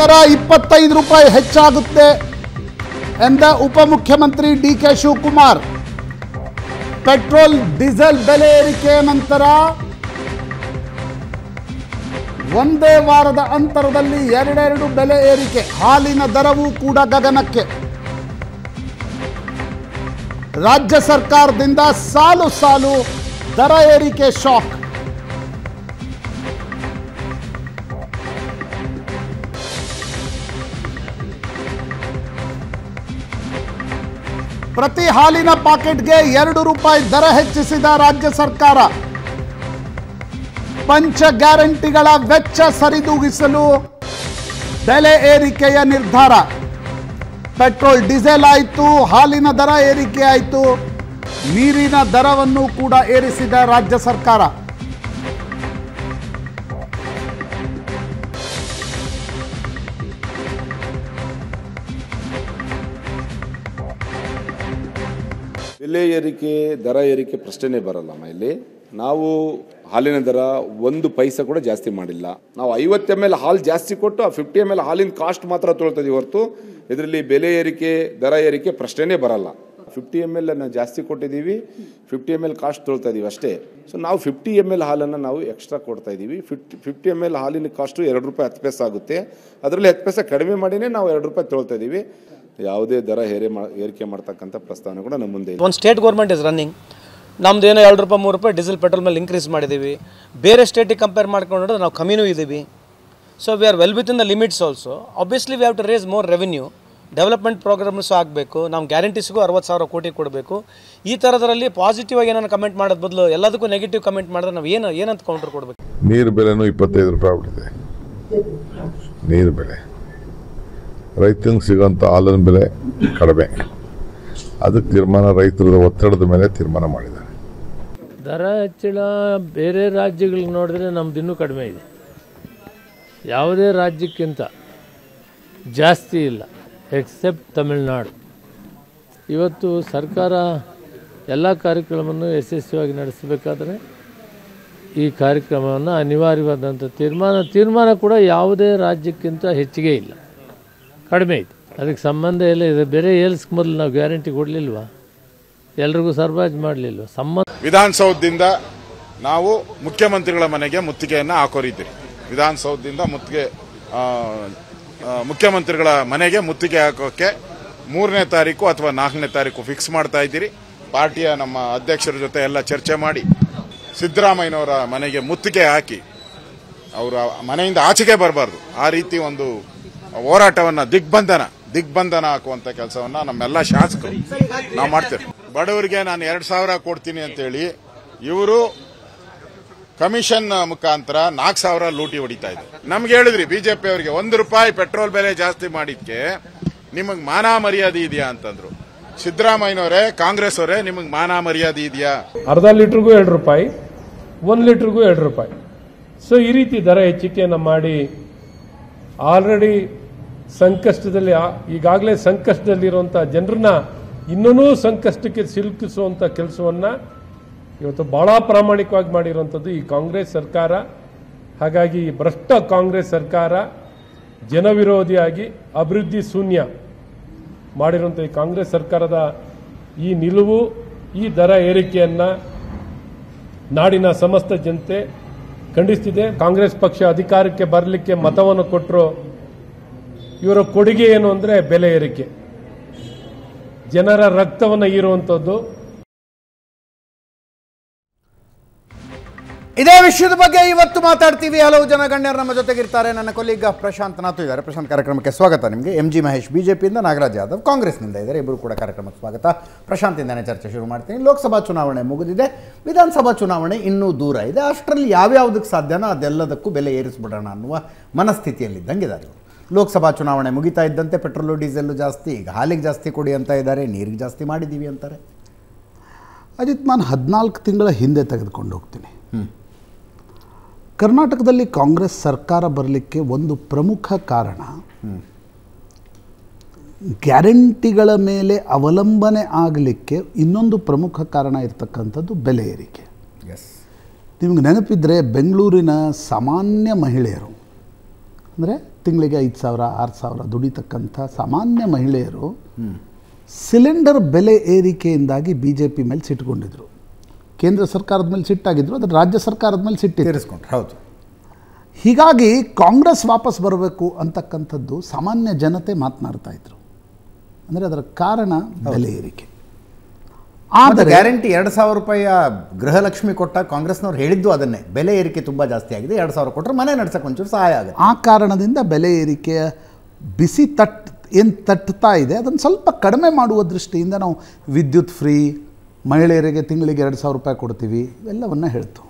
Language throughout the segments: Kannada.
ದರ ಇಪ್ಪತ್ತೈದು ರೂಪಾಯಿ ಹೆಚ್ಚಾಗುತ್ತೆ ಎಂದ ಉಪಮುಖ್ಯಮಂತ್ರಿ D K Shivakumar. Petrol, diesel ಬೆಲೆ ಏರಿಕೆ ನಂತರ ಒಂದೇ ವಾರದ ಅಂತರದಲ್ಲಿ ಎರಡೆರಡು ಬೆಲೆ ಏರಿಕೆ, ಹಾಲಿನ ದರವೂ ಕೂಡ ಗಗನಕ್ಕೆ. ರಾಜ್ಯ ಸರ್ಕಾರದಿಂದ ಸಾಲು ಸಾಲು ದರ ಏರಿಕೆ ಶಾಕ್. ಪ್ರತಿ ಹಾಲಿನ ಪಾಕೆಟ್ಗೆ ಎರಡು ರೂಪಾಯಿ ದರ ಹೆಚ್ಚಿಸಿದ ರಾಜ್ಯ ಸರ್ಕಾರ. ಪಂಚ ಗ್ಯಾರಂಟಿಗಳ ವೆಚ್ಚ ಸರಿದೂಗಿಸಲು ಬೆಲೆ ಏರಿಕೆಯ ನಿರ್ಧಾರ. ಪೆಟ್ರೋಲ್, ಡೀಸೆಲ್ ಆಯಿತು, ಹಾಲಿನ ದರ ಏರಿಕೆ ಆಯಿತು. ನೀರಿನ ದರವನ್ನು ಕೂಡ ಏರಿಸಿದ ರಾಜ್ಯ ಸರ್ಕಾರ. ಬೆಲೆ ಏರಿಕೆ, ದರ ಏರಿಕೆ ಪ್ರಶ್ನೆನೇ ಬರಲ್ಲಮ್ಮ ಇಲ್ಲಿ. ನಾವು ಹಾಲಿನ ದರ ಒಂದು ಪೈಸೆ ಕೂಡ ಜಾಸ್ತಿ ಮಾಡಿಲ್ಲ. ನಾವು ಐವತ್ತು ಎಂ ಎಲ್ ಹಾಲು ಜಾಸ್ತಿ ಕೊಟ್ಟು ಆ ಫಿಫ್ಟಿ ಎಂ ಎಲ್ ಹಾಲಿನ ಕಾಸ್ಟ್ ಮಾತ್ರ ತೊಳ್ತದೆ ಹೊರತು ಇದರಲ್ಲಿ ಬೆಲೆ ಏರಿಕೆ, ದರ ಏರಿಕೆ ಪ್ರಶ್ನೆನೇ ಬರಲ್ಲ. ಫಿಫ್ಟಿ ಎಂ ಎಲ್ ನಾವು ಜಾಸ್ತಿ ಕೊಟ್ಟಿದ್ದೀವಿ ಫಿಫ್ಟಿ ಎಂ ಎಲ್ ಕಾಸ್ಟ್ ತೊಳ್ತಾ ಇದ್ದೀವಿ ಅಷ್ಟೇ. ಸೊ ನಾವು ಫಿಫ್ಟಿ ಎಂ ಎಲ್ ಹಾಲನ್ನು ನಾವು ಎಕ್ಸ್ಟ್ರಾ ಕೊಡ್ತಾ ಇದ್ದೀವಿ. ಫಿಫ್ಟಿ ಫಿಫ್ಟಿ ಎಂ ಎಲ್ ಹಾಲಿನ ಕಾಸ್ಟು ಎರಡು ರೂಪಾಯಿ ಹತ್ತು ಪೈಸೆ ಆಗುತ್ತೆ. ಅದರಲ್ಲಿ ಹತ್ತು ಪೈಸೆ ಕಡಿಮೆ ಮಾಡಿನೇ ನಾವು ಎರಡು ರೂಪಾಯಿ ತೊಳ್ತಾ ಇದ್ದೀವಿ. ಯಾವುದೇ ದರ ಏರಿ ಮಾ ಏರಿಕೆ ಮಾಡ್ತಕ್ಕಂಥ ಪ್ರಸ್ತಾವನೆ ಕೂಡ ನಮ್ಮ ಮುಂದೆ ಇದೆ ಒಂದು ಸ್ಟೇಟ್ ಗೌರ್ಮೆಂಟ್ ಇಸ್ ರನ್ನಿಂಗ್ ನಮ್ದು ಏನೋ ಎರಡು ರೂಪಾಯಿ ಮೂರು ರೂಪಾಯಿ ಡೀಸೆಲ್ ಪೆಟ್ರೋಲ್ ಮೇಲೆ ಇನ್ಕ್ರೀಸ್ ಮಾಡಿದ್ದೀವಿ. ಬೇರೆ ಸ್ಟೇಟಿಗೆ ಕಂಪೇರ್ ಮಾಡ್ಕೊಂಡ್ರೆ ನಾವು ಕಮ್ಮಿನೂ ಇದ್ದೀವಿ. So we are well within the limits also obviously we have to raise more revenue development programmes ಆಗಬೇಕು. ನಾವು ಗ್ಯಾರಂಟೀಸ್ಗೂ ಅರವತ್ತು ಸಾವಿರ ಕೋಟಿ ಕೊಡಬೇಕು. ಈ ಥರದರಲ್ಲಿ ಪಾಸಿಟಿವ್ ಆಗಿ ಏನಾದ್ರು ಕಮೆಂಟ್ ಮಾಡೋದು ಬದಲು ಎಲ್ಲದಕ್ಕೂ ನೆಗೆಟಿವ್ ಕಮೆಂಟ್ ಮಾಡಿದ್ರೆ ನಾವು ಏನು ಏನಂತ ಕೌಂಟರ್ ಕೊಡಬೇಕು? ನೀರು ಬೆಲೆನೂ ಇಪ್ಪತ್ತೈದು ರೂಪಾಯಿ ಆಗ್ಬಿಟ್ಟಿದೆ. ನೀರು ಬೆಲೆ. ರೈತನಿಗೆ ಸಿಗೋಂಥ ಹಾಲಿನ ಬೆಲೆ ಕಡಿಮೆ. ಅದಕ್ಕೆ ತೀರ್ಮಾನ ರೈತರ ಒತ್ತಡದ ಮೇಲೆ ತೀರ್ಮಾನ ಮಾಡಿದ್ದಾರೆ. ದರ ಹೆಚ್ಚಳ ಬೇರೆ ರಾಜ್ಯಗಳಿಗೆ ನೋಡಿದ್ರೆ ನಮ್ದು ಇನ್ನೂ ಕಡಿಮೆ ಇದೆ. ಯಾವುದೇ ರಾಜ್ಯಕ್ಕಿಂತ ಜಾಸ್ತಿ ಇಲ್ಲ ಎಕ್ಸೆಪ್ಟ್ ತಮಿಳ್ನಾಡು. ಇವತ್ತು ಸರ್ಕಾರ ಎಲ್ಲ ಕಾರ್ಯಕ್ರಮವನ್ನು ಯಶಸ್ವಿಯಾಗಿ ನಡೆಸಬೇಕಾದ್ರೆ ಈ ಕಾರ್ಯಕ್ರಮವನ್ನು ಅನಿವಾರ್ಯವಾದಂಥ ತೀರ್ಮಾನ ತೀರ್ಮಾನ ಕೂಡ ಯಾವುದೇ ರಾಜ್ಯಕ್ಕಿಂತ ಹೆಚ್ಚಿಗೆ ಇಲ್ಲ. ಕಡಿಮೆ ಇತ್ತು. ಅದಕ್ಕೆ ಸಂಬಂಧ ಎಲ್ಲ ಇದೆ. ಬೇರೆ ಏಲ್ಸ್ಗೆ ಮೊದಲು ನಾವು ಗ್ಯಾರಂಟಿ ಕೊಡಲಿಲ್ವಾ? ಎಲ್ರಿಗೂ ಸರ್ಬಾಜ್ ಮಾಡಲಿಲ್ವ? ಸಂಬಂಧ ವಿಧಾನಸೌಧದಿಂದ ನಾವು ಮುಖ್ಯಮಂತ್ರಿಗಳ ಮನೆಗೆ ಮುತ್ತಿಗೆಯನ್ನು ಹಾಕೋರಿದ್ದೀವಿ ವಿಧಾನಸೌಧದಿಂದ ಮುತ್ತಿಗೆ ಮುಖ್ಯಮಂತ್ರಿಗಳ ಮನೆಗೆ ಮುತ್ತಿಗೆ ಹಾಕೋಕ್ಕೆ ಮೂರನೇ ತಾರೀಕು ಅಥವಾ ನಾಲ್ಕನೇ ತಾರೀಕು ಫಿಕ್ಸ್ ಮಾಡ್ತಾ ಇದ್ದೀರಿ. ಪಾರ್ಟಿಯ ನಮ್ಮ ಅಧ್ಯಕ್ಷರ ಜೊತೆ ಎಲ್ಲ ಚರ್ಚೆ ಮಾಡಿ ಸಿದ್ದರಾಮಯ್ಯನವರ ಮನೆಗೆ ಮುತ್ತಿಗೆ ಹಾಕಿ, ಅವರ ಮನೆಯಿಂದ ಆಚೆಗೆ ಬರಬಾರ್ದು. ಆ ರೀತಿ ಒಂದು ಹೋರಾಟವನ್ನ ದಿಗ್ಬಂಧನ ದಿಗ್ಬಂಧನ ಹಾಕುವಂತ ಕೆಲಸವನ್ನ ನಮ್ಮೆಲ್ಲ ಶಾಸಕರು ನಾವು ಮಾಡ್ತೇವೆ. ಬಡವರಿಗೆ ನಾನು ಎರಡು ಸಾವಿರ ಕೊಡ್ತೀನಿ ಅಂತೇಳಿ ಇವರು ಕಮಿಷನ್ ಮುಖಾಂತರ ನಾಲ್ಕು ಸಾವಿರ ಲೂಟಿ ಹೊಡಿತಾ ಇದೆ ನಮ್ಗೆ ಹೇಳಿದ್ರಿ, ಬಿಜೆಪಿ ಅವರಿಗೆ ಒಂದು ರೂಪಾಯಿ ಪೆಟ್ರೋಲ್ ಬೆಲೆ ಜಾಸ್ತಿ ಮಾಡಿದ್ಕೆ ನಿಮಗೆ ಮಾನ ಮರ್ಯಾದೆ ಇದೆಯಾ ಅಂತಂದ್ರು. ಸಿದ್ದರಾಮಯ್ಯನವರೇ, ಕಾಂಗ್ರೆಸ್ ಅವರೇ, ನಿಮಗೆ ಮಾನ ಮರ್ಯಾದೆ ಇದೆಯಾ? ಅರ್ಧ ಲೀಟ್ರಿಗೂ ಎರಡು ರೂಪಾಯಿ, ಒಂದು ಲೀಟ್ರಿಗೂ ಎರಡು ರೂಪಾಯಿ. ಸೊ ಈ ರೀತಿ ದರ ಹೆಚ್ಚಿಕೆಯನ್ನು ಮಾಡಿ ಆಲ್ರೆಡಿ ಸಂಕಷ್ಟದಲ್ಲಿ ಈಗಾಗಲೇ ಸಂಕಷ್ಟದಲ್ಲಿರುವಂಥ ಜನರನ್ನ ಇನ್ನೂ ಸಂಕಷ್ಟಕ್ಕೆ ಸಿಲುಕಿಸುವಂಥ ಕೆಲಸವನ್ನ ಇವತ್ತು ಬಹಳ ಪ್ರಾಮಾಣಿಕವಾಗಿ ಮಾಡಿರುವಂಥದ್ದು ಈ ಕಾಂಗ್ರೆಸ್ ಸರ್ಕಾರ. ಹಾಗಾಗಿ ಈ ಭ್ರಷ್ಟ ಕಾಂಗ್ರೆಸ್ ಸರ್ಕಾರ ಜನವಿರೋಧಿಯಾಗಿ ಅಭಿವೃದ್ಧಿ ಶೂನ್ಯ ಮಾಡಿರುವಂಥ ಈ ಕಾಂಗ್ರೆಸ್ ಸರ್ಕಾರದ ಈ ನಿಲುವು, ಈ ದರ ಏರಿಕೆಯನ್ನ ನಾಡಿನ ಸಮಸ್ತ ಜನತೆ ಖಂಡಿಸ್ತಿದೆ. ಕಾಂಗ್ರೆಸ್ ಪಕ್ಷ ಅಧಿಕಾರಕ್ಕೆ ಬರಲಿಕ್ಕೆ ಮತವನ್ನು ಕೊಟ್ಟರು ಇವರ ಕೊಡುಗೆ ಏನು ಅಂದರೆ ಬೆಲೆ ಏರಿಕೆ. ಜನರ ರಕ್ತವನ್ನು ಹೀರುವಂಥದ್ದು ಇದೇ ವಿಷಯದ ಬಗ್ಗೆ ಇವತ್ತು ಮಾತಾಡ್ತೀವಿ. ಹಲವು ಜನ ಗಣ್ಯರು ನಮ್ಮ ಜೊತೆಗಿರ್ತಾರೆ ನನ್ನ ಕೊಲೀಗ ಪ್ರಶಾಂತ್ ನಾಥು ಇದ್ದಾರೆ. ಪ್ರಶಾಂತ್, ಕಾರ್ಯಕ್ರಮಕ್ಕೆ ಸ್ವಾಗತ ನಿಮಗೆ. ಎಂ ಜಿ ಮಹೇಶ್ ಬಿಜೆಪಿಯಿಂದ ನಾಗರಾಜ್ ಯಾದವ್, ಕಾಂಗ್ರೆಸ್ನಿಂದ ಇದ್ದಾರೆ. ಇಬ್ಬರು ಕೂಡ ಕಾರ್ಯಕ್ರಮಕ್ಕೆ ಸ್ವಾಗತ. ಪ್ರಶಾಂತಿಂದನೇ ಚರ್ಚೆ ಶುರು ಮಾಡ್ತೀನಿ. ಲೋಕಸಭಾ ಚುನಾವಣೆ ಮುಗಿದಿದೆ. ವಿಧಾನಸಭಾ ಚುನಾವಣೆ ಇನ್ನೂ ದೂರ ಇದೆ. ಅಷ್ಟರಲ್ಲಿ ಯಾವ್ಯಾವುದಕ್ಕೆ ಸಾಧ್ಯನೋ ಅದೆಲ್ಲದಕ್ಕೂ ಬೆಲೆ ಏರಿಸ್ಬಿಡೋಣ ಅನ್ನುವ ಮನಸ್ಥಿತಿಯಲ್ಲಿದ್ದಂಗಿದ್ದಾರೆ ಇವರು. ಲೋಕಸಭಾ ಚುನಾವಣೆ ಮುಗಿತಾ ಇದ್ದಂತೆ ಪೆಟ್ರೋಲು ಡೀಸೆಲ್ಲು ಜಾಸ್ತಿ ಈಗ ಹಾಲಿಗೆ ಜಾಸ್ತಿ ಕೊಡಿ ಅಂತ ಇದ್ದಾರೆ ನೀರಿಗೆ ಜಾಸ್ತಿ ಮಾಡಿದ್ದೀವಿ ಅಂತಾರೆ. ಅಜಿತ್ ನಾನು ಹದಿನಾಲ್ಕು ತಿಂಗಳ ಹಿಂದೆ ತೆಗೆದುಕೊಂಡು ಹೋಗ್ತೀನಿ. ಕರ್ನಾಟಕದಲ್ಲಿ ಕಾಂಗ್ರೆಸ್ ಸರ್ಕಾರ ಬರಲಿಕ್ಕೆ ಒಂದು ಪ್ರಮುಖ ಕಾರಣ ಗ್ಯಾರಂಟಿಗಳ ಮೇಲೆ ಅವಲಂಬನೆ ಆಗಲಿಕ್ಕೆ ಇನ್ನೊಂದು ಪ್ರಮುಖ ಕಾರಣ ಇರತಕ್ಕಂಥದ್ದು ಬೆಲೆ ಏರಿಕೆ. ಎಸ್ ನಿಮ್ಗೆ ನೆನಪಿದ್ರೆ ಬೆಂಗಳೂರಿನ ಸಾಮಾನ್ಯ ಮಹಿಳೆಯರು ಅಂದರೆ ತಿಂಗಳಿಗೆ ಐದು ಸಾವಿರ ಆರು ಸಾವಿರ ದುಡಿತಕ್ಕಂಥ ಸಾಮಾನ್ಯ ಮಹಿಳೆಯರು ಸಿಲಿಂಡರ್ ಬೆಲೆ ಏರಿಕೆಯಿಂದಾಗಿ ಬಿ ಜೆ ಪಿ ಮೇಲೆ ಸಿಟ್ಕೊಂಡಿದ್ರು ಕೇಂದ್ರ ಸರ್ಕಾರದ ಮೇಲೆ ಸಿಟ್ಟಾಗಿದ್ರು ಅದರ ರಾಜ್ಯ ಸರ್ಕಾರದ ಮೇಲೆ ಸಿಟ್ಟು ತೀರಿಸ್ಕೊಂಡ್ರೆ ಹೌದು. ಹೀಗಾಗಿ ಕಾಂಗ್ರೆಸ್ ವಾಪಸ್ ಬರಬೇಕು ಅಂತಕ್ಕಂಥದ್ದು ಸಾಮಾನ್ಯ ಜನತೆ ಮಾತನಾಡ್ತಾ ಇದ್ರು. ಅಂದರೆ ಅದರ ಕಾರಣ ಬೆಲೆ ಏರಿಕೆ. ಆದರೆ ಗ್ಯಾರಂಟಿ ಎರಡು ಸಾವಿರ ರೂಪಾಯಿಯ ಗೃಹಲಕ್ಷ್ಮಿ ಕೊಟ್ಟ ಕಾಂಗ್ರೆಸ್ನವ್ರು ಹೇಳಿದ್ದು ಅದನ್ನೇ. ಬೆಲೆ ಏರಿಕೆ ತುಂಬ ಜಾಸ್ತಿ ಆಗಿದೆ ಎರಡು ಸಾವಿರ ಕೊಟ್ಟರೆ ಮನೆ ನಡೆಸಕ್ಕೆ ಒಂಚೂರು ಸಹಾಯ ಆಗುತ್ತೆ. ಆ ಕಾರಣದಿಂದ ಬೆಲೆ ಏರಿಕೆಯ ಬಿಸಿ ತಟ್ ಏನು ತಟ್ತಾ ಇದೆ ಅದನ್ನು ಸ್ವಲ್ಪ ಕಡಿಮೆ ಮಾಡುವ ದೃಷ್ಟಿಯಿಂದ ನಾವು ವಿದ್ಯುತ್ ಫ್ರೀ ಮಹಿಳೆಯರಿಗೆ ತಿಂಗಳಿಗೆ ಎರಡು ಸಾವಿರ ರೂಪಾಯಿ ಕೊಡ್ತೀವಿ ಇವೆಲ್ಲವನ್ನು ಹೇಳ್ತು.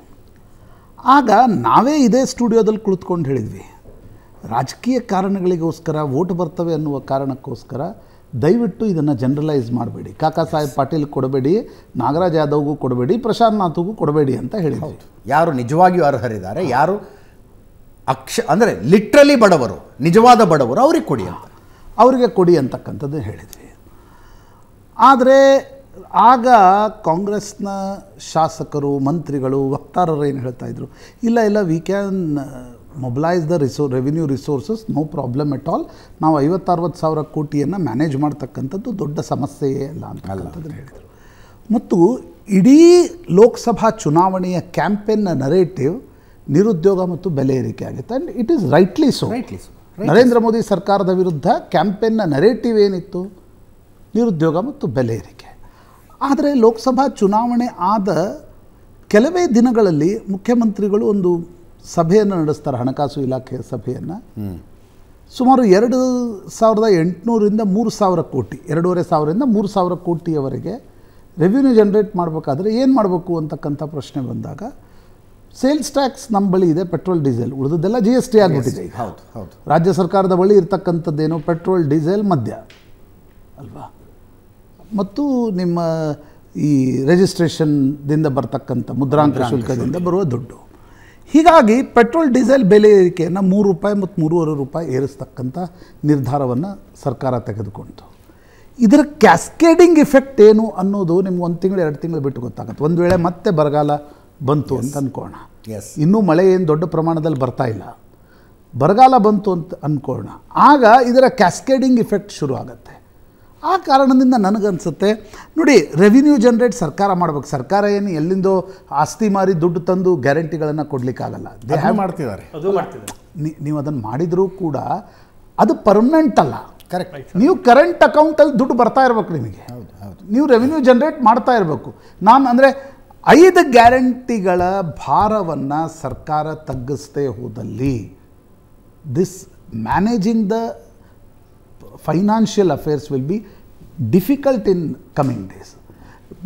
ಆಗ ನಾವೇ ಇದೇ ಸ್ಟುಡಿಯೋದಲ್ಲಿ ಕುಳಿತುಕೊಂಡು ಹೇಳಿದ್ವಿ. ರಾಜಕೀಯ ಕಾರಣಗಳಿಗೋಸ್ಕರ ವೋಟ್ ಬರ್ತವೆ ಅನ್ನುವ ಕಾರಣಕ್ಕೋಸ್ಕರ ದಯವಿಟ್ಟು ಇದನ್ನು ಜನರಲೈಸ್ ಮಾಡಬೇಡಿ. ಕಾಕಾ ಸಾಹೇಬ್ ಪಾಟೀಲ್ ಕೊಡಬೇಡಿ ನಾಗರಾಜ್ ಯಾದವ್ಗೂ ಕೊಡಬೇಡಿ ಪ್ರಶಾಂತ್ ನಾಥ್ಗೂ ಕೊಡಬೇಡಿ ಅಂತ ಹೇಳಿದ್ರು. ಯಾರು ನಿಜವಾಗಿಯೂ ಅರ್ಹರಿದ್ದಾರೆ ಯಾರು ಅಕ್ಷ ಅಂದರೆ ಲಿಟ್ರಲಿ ಬಡವರು ನಿಜವಾದ ಬಡವರು ಅವ್ರಿಗೆ ಕೊಡಿ ಅಂತ. ಅವರಿಗೆ ಕೊಡಿ ಅಂತಕ್ಕಂಥದ್ದು ಹೇಳಿದ್ವಿ ಆದರೆ ಆಗ ಕಾಂಗ್ರೆಸ್ನ ಶಾಸಕರು ಮಂತ್ರಿಗಳು ವಕ್ತಾರರು ಏನು ಹೇಳ್ತಾ ಇದ್ರು? ಇಲ್ಲ ಇಲ್ಲ we can mobilise the reso revenue resources no problem at all ನಾವು ಐವತ್ತರವತ್ತು ಸಾವಿರ ಕೋಟಿಯನ್ನು ಮ್ಯಾನೇಜ್ ಮಾಡ್ತಕ್ಕಂಥದ್ದು ದೊಡ್ಡ ಸಮಸ್ಯೆಯೇ ಅಲ್ಲ ಅಂತಕ್ಕಂಥದ್ದನ್ನು ಹೇಳಿದರು. ಮತ್ತು ಇಡೀ ಲೋಕಸಭಾ ಚುನಾವಣೆಯ ಕ್ಯಾಂಪೇನ್ನ ನರೇಟಿವ್ ನಿರುದ್ಯೋಗ ಮತ್ತು ಬೆಲೆ ಏರಿಕೆ ಆಗುತ್ತೆ. And it is rightly so rightly so Narendra Modi ಸರ್ಕಾರದ ವಿರುದ್ಧ ಕ್ಯಾಂಪೇನ್ನ ನರೇಟಿವ್ ಏನಿತ್ತು? ನಿರುದ್ಯೋಗ ಮತ್ತು ಬೆಲೆ ಏರಿಕೆ. ಆದರೆ ಲೋಕಸಭಾ ಚುನಾವಣೆ ಆದ ಕೆಲವೇ ದಿನಗಳಲ್ಲಿ ಮುಖ್ಯಮಂತ್ರಿಗಳು ಒಂದು ಸಭೆಯನ್ನು ನಡೆಸ್ತಾರೆ ಹಣಕಾಸು ಇಲಾಖೆಯ ಸಭೆಯನ್ನು. ಸುಮಾರು ಎರಡು ಸಾವಿರದ ಎಂಟುನೂರಿಂದ ಮೂರು ಸಾವಿರ ಕೋಟಿ ಎರಡೂವರೆ ಸಾವಿರದಿಂದ ಮೂರು ಸಾವಿರ ಕೋಟಿಯವರೆಗೆ ರೆವಿನ್ಯೂ ಜನ್ರೇಟ್ ಮಾಡಬೇಕಾದ್ರೆ ಏನು ಮಾಡಬೇಕು ಅಂತಕ್ಕಂಥ ಪ್ರಶ್ನೆ ಬಂದಾಗ ಸೇಲ್ಸ್ ಟ್ಯಾಕ್ಸ್ ನಮ್ಮ ಬಳಿ ಇದೆ ಪೆಟ್ರೋಲ್ ಡೀಸೆಲ್ ಉಳಿದದ್ದೆಲ್ಲ ಜಿ ಎಸ್ ಟಿ ಆಗಿಬಿಟ್ಟಿದೆ ಈಗ. ಹೌದು ಹೌದು. ರಾಜ್ಯ ಸರ್ಕಾರದ ಬಳಿ ಇರ್ತಕ್ಕಂಥದ್ದೇನು? ಪೆಟ್ರೋಲ್ ಡೀಸೆಲ್ ಮದ್ಯ. ಅಲ್ವಾ? ಮತ್ತು ನಿಮ್ಮ ಈ ರಿಜಿಸ್ಟ್ರೇಷನ್ದಿಂದ ಬರ್ತಕ್ಕಂಥ ಮುದ್ರಾಂಕ ಶುಲ್ಕದಿಂದ ಬರುವ ದುಡ್ಡು. ಹೀಗಾಗಿ ಪೆಟ್ರೋಲ್ ಡೀಸೆಲ್ ಬೆಲೆ ಏರಿಕೆಯನ್ನು ಮೂರು ರೂಪಾಯಿ ಮತ್ತು ಮೂರುವರೆ ರೂಪಾಯಿ ಏರಿಸ್ತಕ್ಕಂಥ ನಿರ್ಧಾರವನ್ನು ಸರ್ಕಾರ ತೆಗೆದುಕೊಂಡು ಇದರ ಕ್ಯಾಸ್ಕೇಡಿಂಗ್ ಇಫೆಕ್ಟ್ ಏನು ಅನ್ನೋದು ನಿಮ್ಗೆ ಒಂದು ತಿಂಗಳು ಎರಡು ತಿಂಗಳು ಬಿಟ್ಟು ಗೊತ್ತಾಗುತ್ತೆ. ಒಂದು ವೇಳೆ ಮತ್ತೆ ಬರಗಾಲ ಬಂತು ಅಂತ ಅಂದ್ಕೋಣ ಎಸ್ ಇನ್ನೂ ಮಳೆ ಏನು ದೊಡ್ಡ ಪ್ರಮಾಣದಲ್ಲಿ ಬರ್ತಾ ಇಲ್ಲ. ಬರಗಾಲ ಬಂತು ಅಂತ ಅಂದ್ಕೋಣ ಆಗ ಇದರ ಕ್ಯಾಸ್ಕೇಡಿಂಗ್ ಇಫೆಕ್ಟ್ ಶುರು ಆಗುತ್ತೆ ಆ ಕಾರಣದಿಂದ ನನಗನ್ಸುತ್ತೆ ನೋಡಿ ರೆವಿನ್ಯೂ ಜನ್ರೇಟ್ ಸರ್ಕಾರ ಮಾಡ್ಬೇಕು. ಸರ್ಕಾರ ಏನು ಎಲ್ಲಿಂದೋ ಆಸ್ತಿ ಮಾರಿ ದುಡ್ಡು ತಂದು ಗ್ಯಾರಂಟಿಗಳನ್ನು ಕೊಡಲಿಕ್ಕಾಗಲ್ಲ. ದೇಹ ಮಾಡ್ತಿದ್ದಾರೆ. ಅದು ಮಾಡ್ತಿದ್ದಾರೆ. ನೀವು ಅದನ್ನು ಮಾಡಿದರೂ ಕೂಡ ಅದು ಪರ್ಮನೆಂಟ್ ಅಲ್ಲ. ಕರೆಕ್ಟ್ ನೀವು ಕರೆಂಟ್ ಅಕೌಂಟಲ್ಲಿ ದುಡ್ಡು ಬರ್ತಾ ಇರಬೇಕು ನಿಮಗೆ. ನೀವು ರೆವಿನ್ಯೂ ಜನ್ರೇಟ್ ಮಾಡ್ತಾ ಇರಬೇಕು. ನಾನು ಅಂದರೆ ಐದು ಗ್ಯಾರಂಟಿಗಳ ಭಾರವನ್ನು ಸರ್ಕಾರ ತಗ್ಗಿಸ್ತೇ ಹೋದಲ್ಲಿ this managing the financial affairs will be difficult in coming days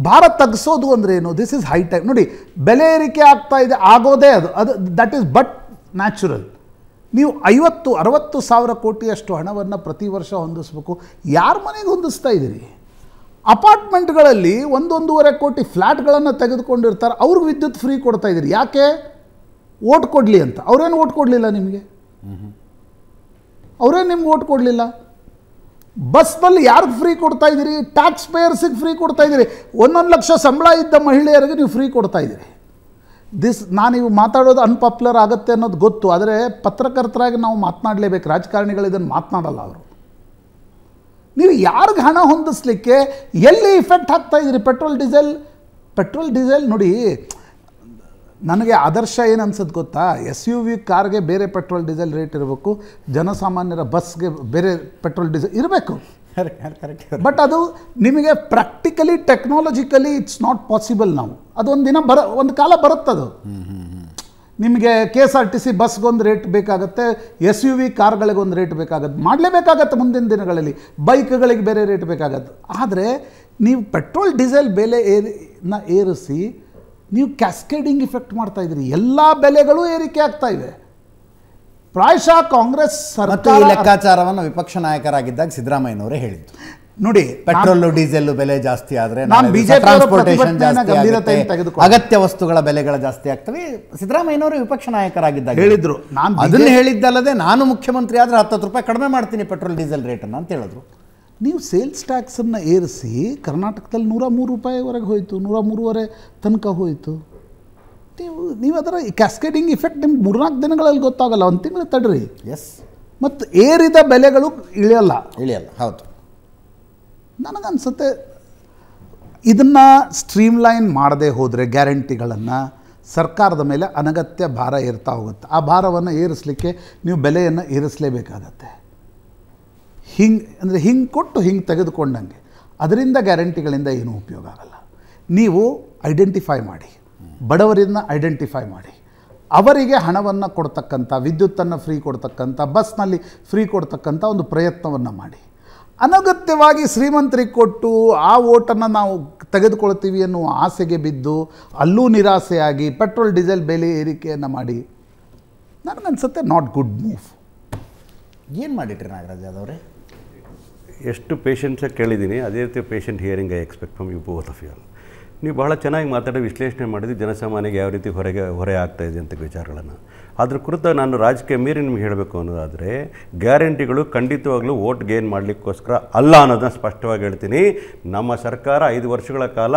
ಭಾರ ತಗ್ಸೋದು ಅಂದ್ರೆ ಏನು? ದಿಸ್ ಇಸ್ ಹೈ ಟೈಮ್ ನೋಡಿ ಬೆಲೆ ಏರಿಕೆ ಆಗ್ತಾ ಇದೆ ಆಗೋದೇ ಅದು. ಅದು ದಟ್ ಈಸ್ ಬಟ್ ನ್ಯಾಚುರಲ್ ನೀವು ಐವತ್ತು ಅರವತ್ತು ಸಾವಿರ ಕೋಟಿಯಷ್ಟು ಹಣವನ್ನು ಪ್ರತಿ ವರ್ಷ ಹೊಂದಿಸ್ಬೇಕು. ಯಾರ ಮನೆಗೆ ಹೊಂದಿಸ್ತಾ ಇದ್ದೀರಿ? ಅಪಾರ್ಟ್ಮೆಂಟ್ಗಳಲ್ಲಿ ಒಂದೊಂದೂವರೆ ಕೋಟಿ ಫ್ಲ್ಯಾಟ್ಗಳನ್ನು ತೆಗೆದುಕೊಂಡಿರ್ತಾರೆ. ಅವ್ರಿಗೆ ವಿದ್ಯುತ್ ಫ್ರೀ ಕೊಡ್ತಾ ಇದ್ದೀರಿ. ಯಾಕೆ? ಓಟ್ ಕೊಡಲಿ ಅಂತ. ಅವ್ರೇನು ಓಟ್ ಕೊಡಲಿಲ್ಲ ನಿಮಗೆ? ಅವರೇನು ನಿಮ್ಗೆ ಓಟ್ ಕೊಡಲಿಲ್ಲ? ಬಸ್ನಲ್ಲಿ ಯಾರಿಗೆ ಫ್ರೀ ಕೊಡ್ತಾ ಇದ್ದೀರಿ? ಟ್ಯಾಕ್ಸ್ ಪೇಯರ್ಸಿಗೆ ಫ್ರೀ ಕೊಡ್ತಾ ಇದ್ದೀರಿ? ಒಂದೊಂದು ಲಕ್ಷ ಸಂಬಳ ಇದ್ದ ಮಹಿಳೆಯರಿಗೆ ನೀವು ಫ್ರೀ ಕೊಡ್ತಾ ಇದ್ದೀರಿ. ದಿಸ್ ನಾನು ಇವು ಮಾತಾಡೋದು ಅನ್ಪಾಪ್ಯುಲರ್ ಆಗುತ್ತೆ ಅನ್ನೋದು ಗೊತ್ತು. ಆದರೆ ಪತ್ರಕರ್ತರಾಗಿ ನಾವು ಮಾತನಾಡಲೇಬೇಕು. ರಾಜಕಾರಣಿಗಳು ಇದನ್ನು ಮಾತನಾಡಲ್ಲ ಅವರು. ನೀವು ಯಾರಿಗೆ ಹಣ ಹೊಂದಿಸ್ಲಿಕ್ಕೆ ಎಲ್ಲಿ ಇಫೆಕ್ಟ್ ಆಗ್ತಾ ಇದ್ದೀರಿ? ಪೆಟ್ರೋಲ್ ಡೀಸೆಲ್ ಪೆಟ್ರೋಲ್ ಡೀಸೆಲ್ ನೋಡಿ ನನಗೆ ಆದರ್ಶ ಏನು ಅನ್ಸುತ್ತೆ ಗೊತ್ತಾ? ಎಸ್ ಯು ವಿ ಕಾರ್ಗೆ ಬೇರೆ ಪೆಟ್ರೋಲ್ ಡೀಸೆಲ್ ರೇಟ್ ಇರಬೇಕು. ಜನಸಾಮಾನ್ಯರ ಬಸ್ಗೆ ಬೇರೆ ಪೆಟ್ರೋಲ್ ಡೀಸೆಲ್ ಇರಬೇಕು. ಕರೆಕ್ಟ್ ಬಟ್ ಅದು ನಿಮಗೆ practically technologically it's not possible ನಾವು ಅದೊಂದು ದಿನ ಬರ ಒಂದು ಕಾಲ ಬರುತ್ತದು. ನಿಮಗೆ K S R T C ಬಸ್ಗೊಂದು rate ಬೇಕಾಗುತ್ತೆ ಎಸ್ ಯು ವಿ ಕಾರ್ಗಳಿಗೊಂದು ರೇಟ್ ಬೇಕಾಗುತ್ತೆ. ಮಾಡಲೇಬೇಕಾಗತ್ತೆ ಮುಂದಿನ ದಿನಗಳಲ್ಲಿ. ಬೈಕ್ಗಳಿಗೆ ಬೇರೆ ರೇಟ್ ಬೇಕಾಗತ್ತೆ. ಆದರೆ ನೀವು ಪೆಟ್ರೋಲ್ ಡೀಸೆಲ್ ಬೆಲೆ ಏರಿನ ಏರಿಸಿ ನೀವು ಕ್ಯಾಸ್ಕೇಡಿಂಗ್ ಇಫೆಕ್ಟ್ ಮಾಡ್ತಾ ಇದ್ದೀರಿ. ಎಲ್ಲ ಬೆಲೆಗಳು ಏರಿಕೆ ಆಗ್ತಾ ಇವೆ. ಪ್ರಾಯಶಃ ಕಾಂಗ್ರೆಸ್ ಸರ್ಕಾರ ಲೆಕ್ಕಾಚಾರವನ್ನು ವಿಪಕ್ಷ ನಾಯಕರಾಗಿದ್ದಾಗ ಸಿದ್ದರಾಮಯ್ಯನವರೇ ಹೇಳಿದ್ದು. ನೋಡಿ ಪೆಟ್ರೋಲ್ ಡೀಸೆಲ್ ಬೆಲೆ ಜಾಸ್ತಿ ಆದ್ರೆ ಟ್ರಾನ್ಸ್ಪೋರ್ಟೇಷನ್ ಜಾಸ್ತಿ. ಅಗತ್ಯ ವಸ್ತುಗಳ ಬೆಲೆಗಳು ಜಾಸ್ತಿ ಆಗ್ತವೆ. ಸಿದ್ದರಾಮಯ್ಯನವರು ವಿಪಕ್ಷ ನಾಯಕರಾಗಿದ್ದಾಗ ಹೇಳಿದ್ರು. ನಾನು ಅದನ್ನ ಹೇಳಿದ್ದಲ್ಲದೆ ನಾನು ಮುಖ್ಯಮಂತ್ರಿ ಆದರೆ ಹತ್ತತ್ತು ರೂಪಾಯಿ ಕಡಿಮೆ ಮಾಡ್ತೀನಿ ಪೆಟ್ರೋಲ್ ಡೀಸೆಲ್ ರೇಟನ್ನು ಅಂತ ಹೇಳಿದ್ರು. ನೀವು ಸೇಲ್ಸ್ ಟ್ಯಾಕ್ಸನ್ನು ಏರಿಸಿ ಕರ್ನಾಟಕದಲ್ಲಿ ನೂರ ಮೂರು ರೂಪಾಯಿವರೆಗೆ ಹೋಯಿತು ನೂರ ಮೂರುವರೆ ತನಕ ಹೋಯಿತು. ನೀವು ನೀವು ಅದರ ಕ್ಯಾಸ್ಕೇಡಿಂಗ್ ಇಫೆಕ್ಟ್ ನಿಮ್ಗೆ ಮೂರ್ನಾಲ್ಕು ದಿನಗಳಲ್ಲಿ ಗೊತ್ತಾಗಲ್ಲ ಒಂದು ತಿಂಗಳು ತಡ್ರಿ. ಎಸ್ ಮತ್ತು ಏರಿದ ಬೆಲೆಗಳು ಇಳಿಯಲ್ಲ. ಇಳಿಯಲ್ಲ ಹೌದು. ನನಗನ್ಸುತ್ತೆ ಇದನ್ನು ಸ್ಟ್ರೀಮ್ಲೈನ್ ಮಾಡದೆ ಹೋದರೆ ಗ್ಯಾರಂಟಿಗಳನ್ನು ಸರ್ಕಾರದ ಮೇಲೆ ಅನಗತ್ಯ ಭಾರ ಏರ್ತಾ ಹೋಗುತ್ತೆ. ಆ ಭಾರವನ್ನು ಏರಿಸಲಿಕ್ಕೆ ನೀವು ಬೆಲೆಯನ್ನು ಏರಿಸಲೇಬೇಕಾಗತ್ತೆ. ಹಿಂಗೆ, ಅಂದರೆ ಹಿಂಗೆ ಕೊಟ್ಟು ಹಿಂಗೆ ತೆಗೆದುಕೊಂಡಂಗೆ. ಅದರಿಂದ ಗ್ಯಾರಂಟಿಗಳಿಂದ ಏನೂ ಉಪಯೋಗ ಆಗಲ್ಲ. ನೀವು ಐಡೆಂಟಿಫೈ ಮಾಡಿ. ಬಡವರನ್ನ ಐಡೆಂಟಿಫೈ ಮಾಡಿ. ಅವರಿಗೆ ಹಣವನ್ನು ಕೊಡ್ತಕ್ಕಂಥ, ವಿದ್ಯುತ್ತನ್ನು ಫ್ರೀ ಕೊಡ್ತಕ್ಕಂಥ, ಬಸ್ನಲ್ಲಿ ಫ್ರೀ ಕೊಡ್ತಕ್ಕಂಥ ಒಂದು ಪ್ರಯತ್ನವನ್ನು ಮಾಡಿ. ಅನಗತ್ಯವಾಗಿ ಶ್ರೀಮಂತರಿಗೆ ಕೊಟ್ಟು ಆ ಓಟನ್ನು ನಾವು ತೆಗೆದುಕೊಳ್ತೀವಿ ಅನ್ನುವ ಆಸೆಗೆ ಬಿದ್ದು ಅಲ್ಲೂ ನಿರಾಸೆಯಾಗಿ ಪೆಟ್ರೋಲ್, ಡೀಸೆಲ್ ಬೆಲೆ ಏರಿಕೆಯನ್ನು ಮಾಡಿ, ನನಗನ್ಸುತ್ತೆ ನಾಟ್ ಗುಡ್ ಮೂವ್. ಏನು ಮಾಡಿಟ್ರಿ ನಾಗರಾಜ್ ಯಾದವ್ರೆ? ಎಷ್ಟು ಪೇಷೆಂಟ್ಸ ಕೇಳಿದ್ದೀನಿ ಅದೇ ರೀತಿ patient hearing I expect from you both of you ನೀವು ಬಹಳ ಚೆನ್ನಾಗಿ ಮಾತಾಡಿ ವಿಶ್ಲೇಷಣೆ ಮಾಡಿದ್ದು ಜನಸಾಮಾನ್ಯಗೆ ಯಾವ ರೀತಿ ಹೊರಗೆ ಹೊರೆ ಆಗ್ತಾ ಇದೆ ಅಂತ ವಿಚಾರಗಳನ್ನು. ಅದ್ರ ಕುರಿತು ನಾನು ರಾಜಕೀಯ ಮೀರಿ ನಿಮ್ಗೆ ಹೇಳಬೇಕು ಅನ್ನೋದಾದರೆ ಗ್ಯಾರಂಟಿಗಳು ಖಂಡಿತವಾಗ್ಲೂ ವೋಟ್ ಗೇನ್ ಮಾಡಲಿಕ್ಕೋಸ್ಕರ ಅಲ್ಲ ಅನ್ನೋದನ್ನ ಸ್ಪಷ್ಟವಾಗಿ ಹೇಳ್ತೀನಿ. ನಮ್ಮ ಸರ್ಕಾರ ಐದು ವರ್ಷಗಳ ಕಾಲ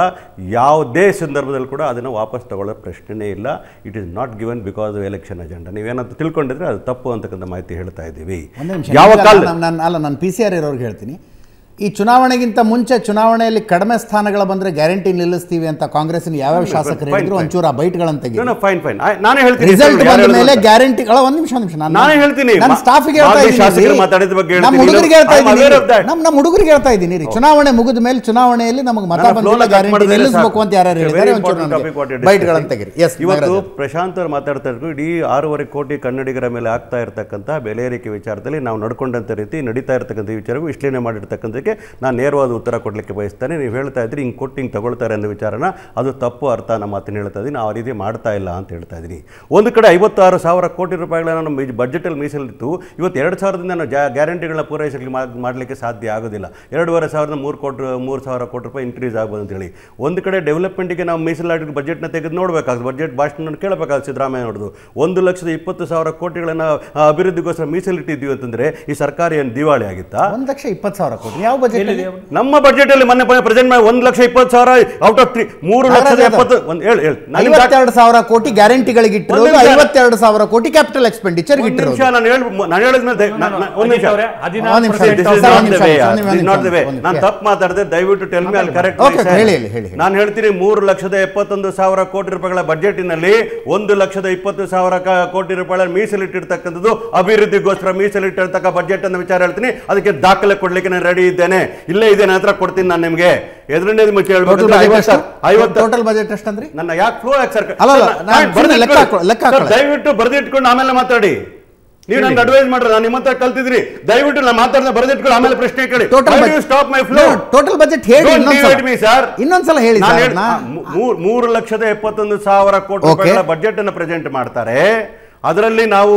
ಯಾವುದೇ ಸಂದರ್ಭದಲ್ಲಿ ಕೂಡ ಅದನ್ನು ವಾಪಸ್ ತಗೊಳ್ಳೋ ಪ್ರಶ್ನೆನೇ ಇಲ್ಲ. It is not given because of election agenda ನೀವೇನಂತ ತಿಳ್ಕೊಂಡಿದ್ರೆ ಅದು ತಪ್ಪು ಅಂತಕ್ಕಂಥ ಮಾಹಿತಿ ಹೇಳ್ತಾ ಇದ್ದೀವಿ. ಯಾವ ಕಾಲ ನಾನು ಅಲ್ಲ ನಾನು ಪಿ ಸಿ ಆರ್ ಇರೋರ್ಗೆ ಹೇಳ್ತೀನಿ. ಈ ಚುನಾವಣೆಗಿಂತ ಮುಂಚೆ ಚುನಾವಣೆಯಲ್ಲಿ ಕಡಿಮೆ ಸ್ಥಾನಗಳ ಬಂದ್ರೆ ಗ್ಯಾರಂಟಿ ನಿಲ್ಲಿಸ್ತೀವಿ ಅಂತ ಕಾಂಗ್ರೆಸ್ಸಿನ ಯಾವ್ಯಾವ ಶಾಸಕರು ಹೇಳಿದ್ರು ಒಂಚೂರ ಆ ಬೈಟ್ಗಳನ್ನು ತೆಗಿ ಫೈನ್ ಫೈನ್ ನಾನೇ ಹೇಳ್ತೀನಿ ರಿಸಲ್ಟ್ ಬಂದ ಮೇಲೆ ಗ್ಯಾರಂಟಿಗಳ ಒಂದು ನಿಮಿಷ ನಿಮಿಷ. ನಾನು ನಾನೇ ಹೇಳ್ತೀನಿ. ನಾನು ಸ್ಟಾಫಿಗೆ ಹೇಳ್ತಾ ಇದ್ದೀನಿ. ಮಾತಾಡಿದ ಬಗ್ಗೆ ನಮ್ಮ. ಹುಡುಗರಿಗೆ ಹೇಳ್ತಾ ಇದ್ದೀನಿ. ನಮ್ಮ ನಮ್ಮ ಹುಡುಗರಿಗೆ ಹೇಳ್ತಾ ಇದ್ದೀನಿ ರೀ. ಚುನಾವಣೆ ಮುಗಿದ ಮೇಲೆ ಚುನಾವಣೆಯಲ್ಲಿ ನಮಗೆ ಮತ ಗ್ಯಾರಂಟಿ ನಿಲ್ಲಿಸಬೇಕು ಅಂತ ಯಾರು ಹೇಳಿದ್ದಾರೆ ಒಂಚೂರು ನನಗೆ ಬೈಟ್ಗಳನ್ನು. ಎಸ್ ಇವತ್ತು ಪ್ರಶಾಂತ್ ಅವರು ಮಾತಾಡ್ತಾ ಇದ್ರು ಇಡೀ ಆರೂವರೆ ಕೋಟಿ ಕನ್ನಡಿಗರ ಮೇಲೆ ಆಗ್ತಾ ಇರತಕ್ಕಂತ ಬೆಲೆ ಏರಿಕೆ ವಿಚಾರದಲ್ಲಿ ನಾವು ನಡ್ಕೊಂಡಂಥ ರೀತಿ ನಡೀತಾ ಇರತಕ್ಕಂಥ ವಿಚಾರಕ್ಕೂ ವಿಶ್ಲೇಷಣೆ ಮಾಡಿರ್ತಕ್ಕಂಥಕ್ಕೆ ನಾನು ನೇರವಾದ ಉತ್ತರ ಕೊಡಲಿಕ್ಕೆ ಬಯಸ್ತೇನೆ. ನೀವು ಹೇಳ್ತಾ ಇದ್ರಿ, ಹಿಂಗೆ ಕೊಟ್ಟು ಹಿಂಗೆ ತಗೊಳ್ತಾರೆ ಅನ್ನೋ ವಿಚಾರನ, ಅದು ತಪ್ಪು ಅರ್ಥ ನಮ್ಮ ಮಾತನ್ನು ಹೇಳ್ತಾ ಇದ್ದೀನಿ. ಆ ರೀತಿ ಮಾಡ್ತಾ ಇಲ್ಲ ಅಂತ ಹೇಳ್ತಾ ಇದ್ದೀನಿ. ಒಂದು ಕಡೆ ಐವತ್ತಾರು ಸಾವಿರ ಕೋಟಿ ರೂಪಾಯಿಗಳನ್ನ ನಮ್ಮ ಬಜೆಟಲ್ಲಿ ಮೀಸಲಿತ್ತು ಇವತ್ತು ಎರಡು ಸಾವಿರದಿಂದ ನಾವು ಜಾ ಗ್ಯಾರಂಟಿಗಳನ್ನ ಪೂರೈಸಲಿಕ್ಕೆ ಮಾಡಲಿಕ್ಕೆ ಸಾಧ್ಯ ಆಗೋದಿಲ್ಲ. ಎರಡೂವರೆ ಸಾವಿರದ ಮೂರು ಕೋಟಿ, ಮೂರು ಸಾವಿರ ಕೋಟಿ ರೂಪಾಯಿ ಇನ್ಕ್ರೀಸ್ ಆಗ್ಬೋದು ಅಂತೇಳಿ ಒಂದು ಕಡೆ ಡೆವಲಪ್ಮೆಂಟಿಗೆ ನಾವು ಮೀಸಲಾಗಿ ಬಜೆಟ್ನ ತೆಗೆದು ನೋಡಬೇಕಾಗ್ತದೆ. ಬಜೆಟ್ ಭಾಷಣ ಕೇಳಬೇಕಾಗ್ತದೆ ಸಿದ್ದರಾಮಯ್ಯ ನೋಡೋದು ಒಂದು ಲಕ್ಷದ ಇಪ್ಪತ್ತು ಸಾವಿರ ಕೋಟಿಗಳನ್ನು ಅಭಿವೃದ್ಧಿಗೋಸ್ಕರ ಮೀಸಲಿಟ್ಟಿದ್ದೀವಿ ಅಂತಂದರೆ ಈ ಸರ್ಕಾರ ಏನು ದಿವಾಳಿ ಆಗಿತ್ತಾ? ಒಂದು ಲಕ್ಷ ಇಪ್ಪತ್ತು ಸಾವಿರ ಕೋಟಿ. ಯಾವ ಬಜೆಟ್ ನಮ್ಮ ಬಜೆಟ್ ಅಲ್ಲಿ ಮೊನ್ನೆ ಪ್ರೆಸೆಂಟ್ ಮಾಡಿ ಒಂದ್ ಲಕ್ಷ ಇಪ್ಪತ್ತು ಸಾವಿರ ಔಟ್ ಆಫ್ ತ್ರೀ ಮೂರು ಲಕ್ಷದ ಎಪ್ಪತ್ತು ಒಂದು ಹೇಳಿ ಹೇಳಿ. ಐವತ್ತೆರಡು ಸಾವಿರ ಕೋಟಿ ಗ್ಯಾರಂಟಿಗಳಿಗೆ ಇಟ್ಟಿರೋದು. ಐವತ್ತೆರಡು ಸಾವಿರ ಕೋಟಿ ಕ್ಯಾಪಿಟಲ್ ಎಕ್ಸ್ಪೆಂಡಿಚರ್ ಇಟ್ಟಿರೋದು. ನಾನು ಹೇಳಿ ನಾನು ಹೇಳಿದ್ಮೇಲೆ ನಾ- ನಾ- ಒಂದು ನಿಮಿಷ. ನಾನು ತಪ್ಪು ಮಾತಾಡಿದೆ ದಯವಿಟ್ಟು ಟೆಲ್ ಮಿ ಅಲ್ಲಿ ಕರೆಕ್ಟ್ ಹೇಳಿ, ಹೇಳಿ. ನಾನು ಹೇಳ್ತೀನಿ ಮೂರು ಲಕ್ಷದ ಎಪ್ಪತ್ತೊಂದು ಸಾವಿರ ಕೋಟಿ ರೂಪಾಯಿಗಳ ಬಜೆಟಿನಲ್ಲಿ ಒಂದು ಲಕ್ಷದ ಇಪ್ಪತ್ತು ಸಾವಿರ ಕೋಟಿ ರೂಪಾಯಿಗಳ ಮೀಸಲಿಟ್ಟಿರ್ತಕ್ಕಂಥದ್ದು ಅಭಿವೃದ್ಧಿಗೋಸ್ಕರ ಮೀಸಲಿಟ್ಟಿರ್ತಕ್ಕ ಬಜೆಟ್ ಅನ್ನ ವಿಚಾರ ಹೇಳ್ತೀನಿ. ಅದಕ್ಕೆ ದಾಖಲೆ ಕೊಡ್ಲಿಕ್ಕೆ ನಾನು ರೆಡಿ ಇದ್ದೇನೆ ಇಲ್ಲೇ ಇದೆ ನನ್ನ ಹತ್ರ ಕೊಡ್ತೀನಿ ನಾನು ನಿಮಗೆ. ಎದುರನೇ ನಿಮಗೆ ಟೋಟಲ್ ಬಜೆಟ್ ಎಷ್ಟು? ಐವತ್ತು ಟೋಟಲ್ ಬಜೆಟ್ ಎಷ್ಟಂದ್ರಿ? ನನ್ನ ಯಾಕೆ ಫ್ಲೋ ಯಾಕೆ ಸರ್ ಬರ್ದಿಟ್ಕೊಳ್ಳಿ. ದಯವಿಟ್ಟು ಬರೆದಿಟ್ಕೊಂಡು ಆಮೇಲೆ ಮಾತಾಡಿ. ನೀವು ನನ್ನ ಅಡ್ವೈಸ್ ಮಾಡ್ರಿ ನಾನು ನಿಮ್ಮ ಹತ್ರ ಕಲ್ತಿದ್ರಿ ದಯವಿಟ್ಟು ನಾನು ಮಾತಾಡ್ದ ಬರೆದಿಟ್ಕೊಂಡು ಆಮೇಲೆ ಪ್ರಶ್ನೆ ಕೇಳಿ. Total stop my flow total budget ಹೇಳಿ ಇನ್ನೊಂದ್ಸಲ. ಮೀ ಸರ್ ಇನ್ನೊಂದ್ಸಲ ಹೇಳಿ ಮೂರ್- ಲಕ್ಷದ ಎಪ್ಪತ್ತೊಂದು ಸಾವಿರ ಕೋಟಿ. ರೂಪಾಯಿಗಳ ಬಜೆಟ್ ಅನ್ನು ಪ್ರೆಸೆಂಟ್ ಮಾಡ್ತಾರೆ. ಅದರಲ್ಲಿ ನಾವು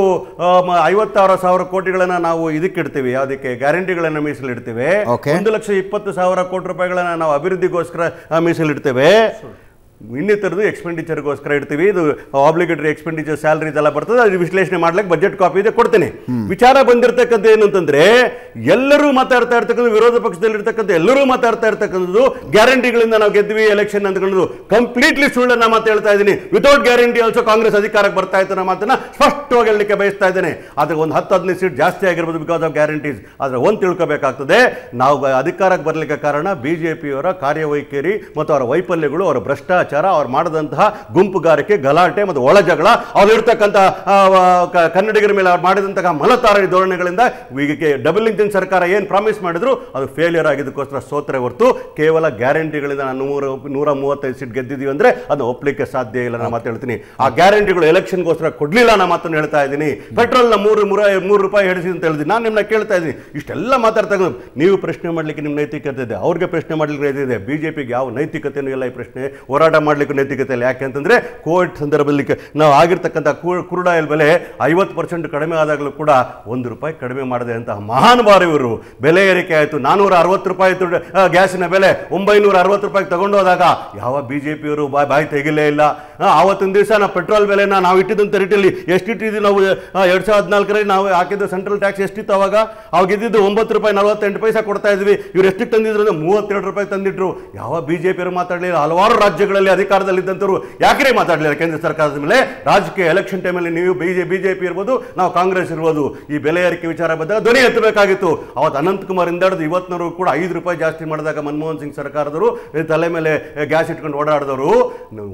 ಐವತ್ತಾರು ಸಾವಿರ ಕೋಟಿಗಳನ್ನ ನಾವು ಇದಕ್ಕಿಡ್ತೀವಿ. ಅದಕ್ಕೆ ಗ್ಯಾರಂಟಿಗಳನ್ನ ಮೀಸಲಿಡ್ತೀವಿ. ಒಂದು ಲಕ್ಷ ಇಪ್ಪತ್ತು ಸಾವಿರ ಕೋಟಿ ರೂಪಾಯಿಗಳನ್ನ ನಾವು ಅಭಿವೃದ್ಧಿಗೋಸ್ಕರ ಮೀಸಲಿಡ್ತೇವೆ. ಇನ್ನಿತರದ್ದು ಎಕ್ಸ್ಪೆಂಡಿಚರ್ಗೋಸ್ಕರ ಇಡ್ತೀವಿ. ಇದು ಆಬ್ಲಿಗೇಟರಿ ಎಕ್ಸ್ಪೆಂಡಿಚರ್ ಸ್ಯಾಲ್ರಿ ಎಲ್ಲ ಬರ್ತದೆ. ಅದು ವಿಶ್ಲೇಷಣೆ ಮಾಡ್ಲಿಕ್ಕೆ ಬಜೆಟ್ ಕಾಪಿ ಇದೆ ಕೊಡ್ತೇನೆ. ವಿಚಾರ ಬಂದಿರತಕ್ಕಂಥ ಏನು ಅಂತಂದ್ರೆ ಎಲ್ಲರೂ ಮಾತಾಡ್ತಾ ಇರ್ತಕ್ಕಂಥ ವಿರೋಧ ಪಕ್ಷದಲ್ಲಿ ಇರ್ತಕ್ಕಂಥ ಎಲ್ಲರೂ ಮಾತಾಡ್ತಾ ಇರ್ತಕ್ಕಂಥದ್ದು ಗ್ಯಾರಂಟಿಗಳಿಂದ ನಾವು ಗೆದ್ವಿ ಎಲೆಕ್ಷನ್ ಅಂದ್ಕೊಂಡು ಕಂಪ್ಲೀಟ್ಲಿ ಸುಳ್ಳನ್ನ ಮಾತು ಹೇಳ್ತಾ ಇದ್ದೀನಿ. ವಿತೌಟ್ ಗ್ಯಾರಂಟಿ ಆಲ್ಸೋ ಕಾಂಗ್ರೆಸ್ ಅಧಿಕಾರಕ್ಕೆ ಬರ್ತಾ ಇತ್ತು ಅನ್ನೋ ಮಾತನ್ನ ಸ್ಪಷ್ಟವಾಗಿ ಹೇಳಲಿಕ್ಕೆ ಬಯಸ್ತಾ ಇದ್ದೇನೆ. ಆದರೆ ಒಂದು ಹತ್ತು ಹದಿನೈದು ಸೀಟ್ ಜಾಸ್ತಿ ಆಗಿರ್ಬೋದು ಬಿಕಾಸ್ ಆಫ್ ಗ್ಯಾರಂಟೀಸ್ ಆದರೆ ಒಂದು ತಿಳ್ಕೋಬೇಕಾಗ್ತದೆ ನಾವು ಬ- ಅಧಿಕಾರಕ್ಕೆ ಬರಲಿಕ್ಕೆ ಕಾರಣ ಬಿಜೆಪಿಯವರ ಕಾರ್ಯವೈಖರಿ ಮತ್ತು ಅವರ ವೈಫಲ್ಯಗಳು ಅವರ ಭ್ರಷ್ಟಾಚಾರ ಅವ್ರು ಮಾಡಿದಂತಹ ಗುಂಪುಗಾರಿಕೆ, ಗಲಾಟೆ ಮತ್ತು ಒಳ ಜಗಳ ಅವ್ರಿರ್ತಕ್ಕಂಥ ಕನ್ನಡಿಗರ ಮೇಲೆ ಅವ್ರು ಮಾಡಿದಂತಹ ಮಲತಾರಿ ಧೋರಣೆಗಳಿಂದ ಡಬಲ್ ಇಂಜಿನ್ ಸರ್ಕಾರ ಏನು ಪ್ರಾಮಿಸ್ ಮಾಡಿದ್ರು, ಅದು ಫೇಲಿಯರ್ ಆಗಿದ್ದಕ್ಕೋಸ್ಕರ ಸೋತ್ರೆ ಹೊರತು ಕೇವಲ ಗ್ಯಾರಂಟಿಗಳಿಂದ ನಾನು ನೂರ ನೂರ ಮೂವತ್ತೈದು ಸೀಟ್ ಗೆದ್ದಿದ್ದೀವಿ ಅಂದ್ರೆ ಅದು ಒಪ್ಪಲಿಕ್ಕೆ ಸಾಧ್ಯ ಇಲ್ಲ, ನಾನು ಮಾತು ಹೇಳ್ತೀನಿ. ಆ ಗ್ಯಾರಂಟಿಗಳು ಎಲೆಕ್ಷನ್ಗೋಸ್ಕರ ಕೊಡ್ಲಿಲ್ಲ ನಾನು ಮಾತನ್ನು ಹೇಳ್ತಾ ಇದ್ದೀನಿ. ಪೆಟ್ರೋಲ್ನ ಮೂರು, ಮೂರ, ಮೂರು ರೂಪಾಯಿ ಹೇಳಿಸಿ ಅಂತ ಹೇಳಿದ್ವಿ ನಾನು ನಿಮ್ಮನ್ನ ಕೇಳ್ತಾ ಇದ್ದೀನಿ. ಇಷ್ಟೆಲ್ಲ ಮಾತಾಡ್ತಾ. ನೀವು ಪ್ರಶ್ನೆ ಮಾಡಲಿಕ್ಕೆ ನಿಮ್ಮ ನೈತಿಕತೆ ಇದೆ. ಅವ್ರಿಗೆ ಪ್ರಶ್ನೆ ಮಾಡಲಿಕ್ಕೆ ಇದೆ. ಬಿಜೆಪಿಗೆ ಯಾವ ನೈತಿಕತೆಯೂ ಇಲ್ಲ ಈ ಪ್ರಶ್ನೆ. ಹೋರಾಟ ಮಾಡಲಿಕ್ಕೆ ನೈತಿಕತೆ ಇಲ್ಲ. ಯಾಕೆ ಅಂತಂದ್ರೆ ಕೋವಿಡ್ ಸಂದರ್ಭದಲ್ಲಿ ನಾವು ಆಗಿರ್ತಕ್ಕಂಥ ಕು- ಕುರುಡ ಆಯಿಲ್ ಬೆಲೆ ಐವತ್ತು ಪರ್ಸೆಂಟ್ ಕಡಿಮೆ ಆದಾಗಲೂ ಕೂಡ ಒಂದು ರೂಪಾಯಿ ಕಡಿಮೆ ಮಾಡದೆ ಅಂತ ಮಹಾನ್ ಬಾರಿ ಇವರು. ಬೆಲೆ ಏರಿಕೆ ಆಯಿತು. ನಾನೂರ ಅರವತ್ತು ರೂಪಾಯಿ ಗ್ಯಾಸಿನ ಬೆಲೆ ಒಂಬೈನೂರ ಅರವತ್ತು ರೂಪಾಯಿ ತಗೊಂಡು ಹೋದಾಗ ಯಾವ ಬಿ ಜೆ ಪಿಯವರು ಬಾಯ್ ಬಾಯಿ ತೆಗಿಲೇ ಇಲ್ಲ. ಆವತ್ತಿನ ದಿವಸ ನಾವು ಪೆಟ್ರೋಲ್ ಬೆಲೆನ ನಾವು ಇಟ್ಟಿದ್ದಂಥ ರೇಟಲ್ಲಿ ಎಷ್ಟಿಟ್ಟಿದ್ವಿ ನಾವು ಎರಡು ಸಾವಿರದ ಹದಿನಾಲ್ಕರಲ್ಲಿ ನಾವು ಹಾಕಿದ್ದು ಸೆಂಟ್ರಲ್ ಟ್ಯಾಕ್ಸ್ ಎಷ್ಟಿತ್ತು ಅವಾಗ? ಅವಾಗ ಇದ್ದಿದ್ದು ಒಂಬತ್ತು ರೂಪಾಯಿ ನಲವತ್ತೆಂಟು ಪೈಸೆ ಕೊಡ್ತಾ ಇದ್ವಿ. ಇವ್ರು ಎಷ್ಟಕ್ಕೆ ತಂದಿದ್ರು ಅಂದ್ರೆ ಮೂವತ್ತೆರಡು ರೂಪಾಯಿ ತಂದಿಟ್ರು. ಯಾವ ಬಿ ಜೆ ಪಿಯವರು ಮಾತಾಡಲಿಲ್ಲ. ಹಲವಾರು ರಾಜ್ಯಗಳಲ್ಲಿ ಅಧಿಕಾರದಲ್ಲಿದ್ದಂಥವ್ರು ಯಾಕೆ ಮಾತಾಡಲಿಲ್ಲ ಕೇಂದ್ರ ಸರ್ಕಾರದ ಮೇಲೆ? ರಾಜಕೀಯ ಎಲೆಕ್ಷನ್ ಟೈಮಲ್ಲಿ ನೀವು ಬಿಜೆ, ಬಿಜೆಪಿ ಇರ್ಬೋದು, ನಾವು ಕಾಂಗ್ರೆಸ್ ಇರ್ಬೋದು. ಈ ಬೆಲೆ ಏರಿಕೆ ವಿಚಾರ ಬಂದಾಗ ಧ್ವನಿ ಎತ್ತಬೇಕಾಗಿತ್ತು. ಅವತ್ತು ಅನಂತಕುಮಾರ್ ಇಂದಾಡ್ದು ಇವತ್ತಿನವರು ಕೂಡ ಐದು ರೂಪಾಯಿ ಜಾಸ್ತಿ ಮಾಡಿದಾಗ ಮನಮೋಹನ್ ಸಿಂಗ್ ಸರ್ಕಾರದವರು ತಲೆ ಮೇಲೆ ಗ್ಯಾಸ್ ಇಟ್ಕೊಂಡು ಓಡಾಡಿದವರು.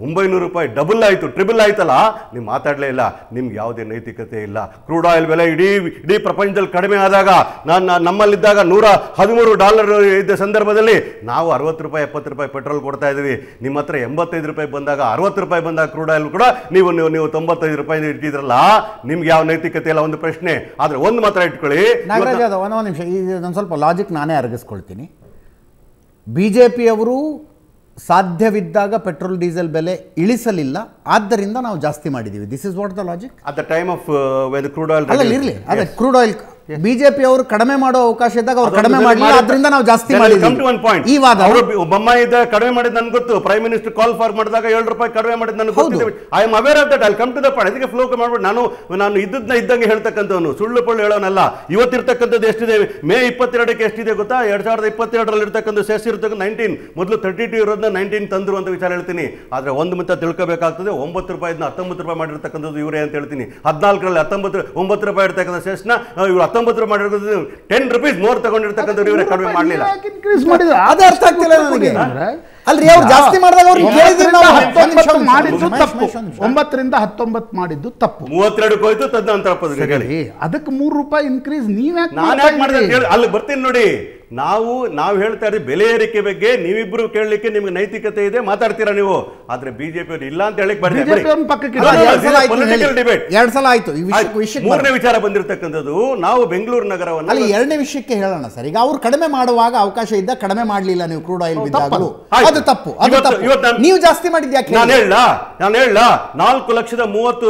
ಒಂಬೈನೂರು ರೂಪಾಯಿ ಡಬಲ್ ಆಯಿತು ಟ್ರಿಬಲ್ ಆಯ್ತಲ್ಲ? ನೀವು ಮಾತಾಡಲೇ ಇಲ್ಲ. ನಿಮ್ಗೆ ಯಾವುದೇ ನೈತಿಕತೆ ಇಲ್ಲ. ಕ್ರೂಡ್ ಆಯಿಲ್ ಬೆಲೆ ಇಡೀ ಇಡೀ ಪ್ರಪಂಚದಲ್ಲಿ ಕಡಿಮೆ ಆದಾಗ, ನಾನು ನಮ್ಮಲ್ಲಿದ್ದಾಗ ನೂರ ಹದಿಮೂರು ಡಾಲರ್ ಇದ್ದ ಸಂದರ್ಭದಲ್ಲಿ ನಾವು ಅರವತ್ತು ರೂಪಾಯಿ, ಎಪ್ಪತ್ತು ರೂಪಾಯಿ ಪೆಟ್ರೋಲ್ ಕೊಡ್ತಾ ಇದ್ದೀವಿ. ನಿಮ್ಮ ಹತ್ರ ಎಂಬತ್ತೈದು ರೂಪಾಯಿ ಬಂದಾಗ ಅರವತ್ತು ರೂಪಾಯಿ ಬಂದಾಗ ಕ್ರೂಡ್ ಆಯಿಲ್ ಕೂಡ ನೀವು ನೀವು ನೀವು ತೊಂಬತ್ತೈದು ರೂಪಾಯಿ ಇಟ್ಟಿದ್ರಲ್ಲ ನಿಮ್ಗೆ ಯಾವ ನೈತಿಕತೆ ಇಲ್ಲ ಒಂದು ಪ್ರಶ್ನೆ. ಆದರೆ ಒಂದು ಮಾತ್ರ ಇಟ್ಕೊಳ್ಳಿ. ನಾಗರಾಜ್ ಯಾದವ್ ಒಂದೊಂದು ನಿಮಿಷ. ಇದೊಂದು ಸ್ವಲ್ಪ ಲಾಜಿಕ್ ನಾನೇ ಅರಗಿಸ್ಕೊಳ್ತೀನಿ. ಬಿ ಜೆ ಪಿಯವರು ಸಾಧ್ಯವಿದ್ದಾಗ ಪೆಟ್ರೋಲ್ ಡೀಸೆಲ್ ಬೆಲೆ ಇಳಿಸಲಿಲ್ಲ. ಆದ್ದರಿಂದ ನಾವು ಜಾಸ್ತಿ ಮಾಡಿದ್ದೀವಿ this is what the logic at the time of crude oil ಅಲ್ಲ ಇರಲಿ. ಅದೇ ಕ್ರೂಡ್ ಆಯಿಲ್ ಬಿಜೆಪಿ ಅವರು ಕಡಿಮೆ ಮಾಡೋ ಅವಕಾಶ ಇದ್ದಾಗ ಅವ್ರು ಕಡಿಮೆ ಮಾಡಲಿಲ್ಲ ಅದರಿಂದ ನಾವು ಜಾಸ್ತಿ ಮಾಡಿ I'll come to one ಈ ವಾದ. ಅವರು ಬೊಮ್ಮಾಯಿ ಇದ್ದ ಕಡಿಮೆ ಮಾಡಿದ ನನಗೆ ಗೊತ್ತು. ಪ್ರೈಮ್ ಮಿನಿಸ್ಟರ್ ಕಾಲ್ ಫಾರ್ ಮಾಡಿದಾಗ ಏಳು ರೂಪಾಯಿ ಕಡಿಮೆ ಮಾಡಿದ್ ನನಗೆ. ಗೊತ್ತಿದೆ I am aware of that I come to the point ಅದಕ್ಕೆ ಫ್ಲೋ ಮಾಡ್ಬಿಟ್ಟು ನಾನು ನಾನು ಇದ್ದದ್ನ ಇದ್ದಂಗೆ ಹೇಳ್ತಕ್ಕಂಥವನು. ಸುಳ್ಳು ಪಳ್ಳು ಹೇಳೋನಲ್ಲ. ಇವತ್ತಿರ್ತಕ್ಕಂಥದ್ದು ಎಷ್ಟಿದೆ? ಮೇ ಇಪ್ಪತ್ತೆರಡಕ್ಕೆ ಎಷ್ಟಿದೆ ಗೊತ್ತಾ? ಎರಡ್ ಸಾವಿರದ ಇಪ್ಪತ್ತೆರಡರಲ್ಲಿ ಇರ್ತಕ್ಕಂಥ ಸೆಸ್ ಇರ್ತಕ್ಕಂಥ ನೈನ್ಟೀನ್ ಮೊದಲು ತರ್ಟಿ ಟು ಇರೋದನ್ನ ನೈನ್ಟೀನ್ ತಂದ್ರು ಅಂತ ವಿಚಾರ ಹೇಳ್ತೀನಿ. ಆದರೆ ಒಂದು ಮಿತ್ತ ತಿಳ್ಕೋಬೇಕಾಗ್ತದೆ. ಒಂಬತ್ತು ರೂಪಾಯಿನ ಹತ್ತೊಂಬತ್ತು ರೂಪಾಯಿ ಮಾಡಿರ್ತಕ್ಕಂಥದ್ದು ಇವರೇ ಅಂತ ಹೇಳ್ತೀನಿ. ಹದಿನಾಲ್ಕರಲ್ಲಿ ಹತ್ತೊಂಬತ್ತು ಒಂಬತ್ತು ರೂಪಾಯಿ ಇರ್ತಕ್ಕಂಥ ಸೆಸ್ನ ಇವರು ಹತ್ತೊಂಬತ್ತು ರೂಪಾಯಿ ಮಾಡಿರೋದು ಟೆನ್ ರುಪೀಸ್ ಮೋರ್ ತಗೊಂಡಿರ್ತಕ್ಕಂಥವ್ರು ಇವರೇ ಕಡಿಮೆ ಮಾಡಲಿಲ್ಲ. ಅರ್ಥ ಆಗ್ತಿಲ್ಲ ನನಗೆ. ಅಲ್ರಿ ಅವ್ರು ಜಾಸ್ತಿ ಮಾಡಿದಾಗ ಅವ್ರಿಗೆ ಕೇಳಿದ್ರೆ ನಾವು ಹತ್ತೊಂಬತ್ತು ಮಾಡಿದ್ದು ತಪ್ಪು. ಒಂಬತ್ತರಿಂದ ಹತ್ತೊಂಬತ್ತು ಮಾಡಿದ್ದು ತಪ್ಪು. ಮೂವತ್ತೆರಡು ಹೋಯ್ತು ತದನಂತರ ಹೇಳಿ ಅದಕ್ಕೆ ಮೂರು ರೂಪಾಯಿ ಇನ್ಕ್ರೀಸ್ ನೀವ್ಯಾಕೆ ನಾನು ಯಾಕೆ ಮಾಡಿದೆ ಅಲ್ಲಿ ಬರ್ತೀನಿ ನೋಡಿ. ನಾವು ನಾವು ಹೇಳ್ತಾ ಇದ್ದೀವಿ ಬೆಲೆ ಏರಿಕೆ ಬಗ್ಗೆ ನೀವಿಬ್ರು ಕೇಳಲಿಕ್ಕೆ ನಿಮ್ಗೆ ನೈತಿಕತೆ ಇದೆ ಮಾತಾಡ್ತೀರಾ ನೀವು? ಆದ್ರೆ ಬಿಜೆಪಿ ಅವರು ಇಲ್ಲ ಅಂತ ಹೇಳಕ್. ಎರಡ್ ಸಲ ಆಯ್ತು ಪೊಲಿಟಿಕಲ್ ಹೇಳಿ. ಡಿಬೇಟ್ ಎರಡ್ ಸಲ ಆಯ್ತು ಈ ವಿಷಯಕ್ಕೆ ವಿಷಯಕ್ಕೆ ಮೂರನೇ ವಿಚಾರ ಬಂದಿರತಕ್ಕಂಥದ್ದು ನಾವು ಬೆಂಗಳೂರು ನಗರವನ್ನು ಅಲ್ಲಿ ಎರಡನೇ ವಿಷಯಕ್ಕೆ ಹೇಳೋಣ ಸರ್. ಈಗ ಅವ್ರು ಕಡಿಮೆ ಮಾಡುವಾಗ ಅವಕಾಶ ಇದ್ದ ಕಡಿಮೆ ಮಾಡಲಿಲ್ಲ ನೀವು ಕ್ರೂಡ್ ಆಯಿಲ್ ಬಿದ್ದಾಗಲೂ. ಅದು ತಪ್ಪು ನೀವು ಜಾಸ್ತಿ ಮಾಡಿದ್ಯಾ ನಾನು ಹೇಳಿ? ನಾನು ಹೇಳ ನಾಲ್ಕು ಲಕ್ಷದ ಮೂವತ್ತು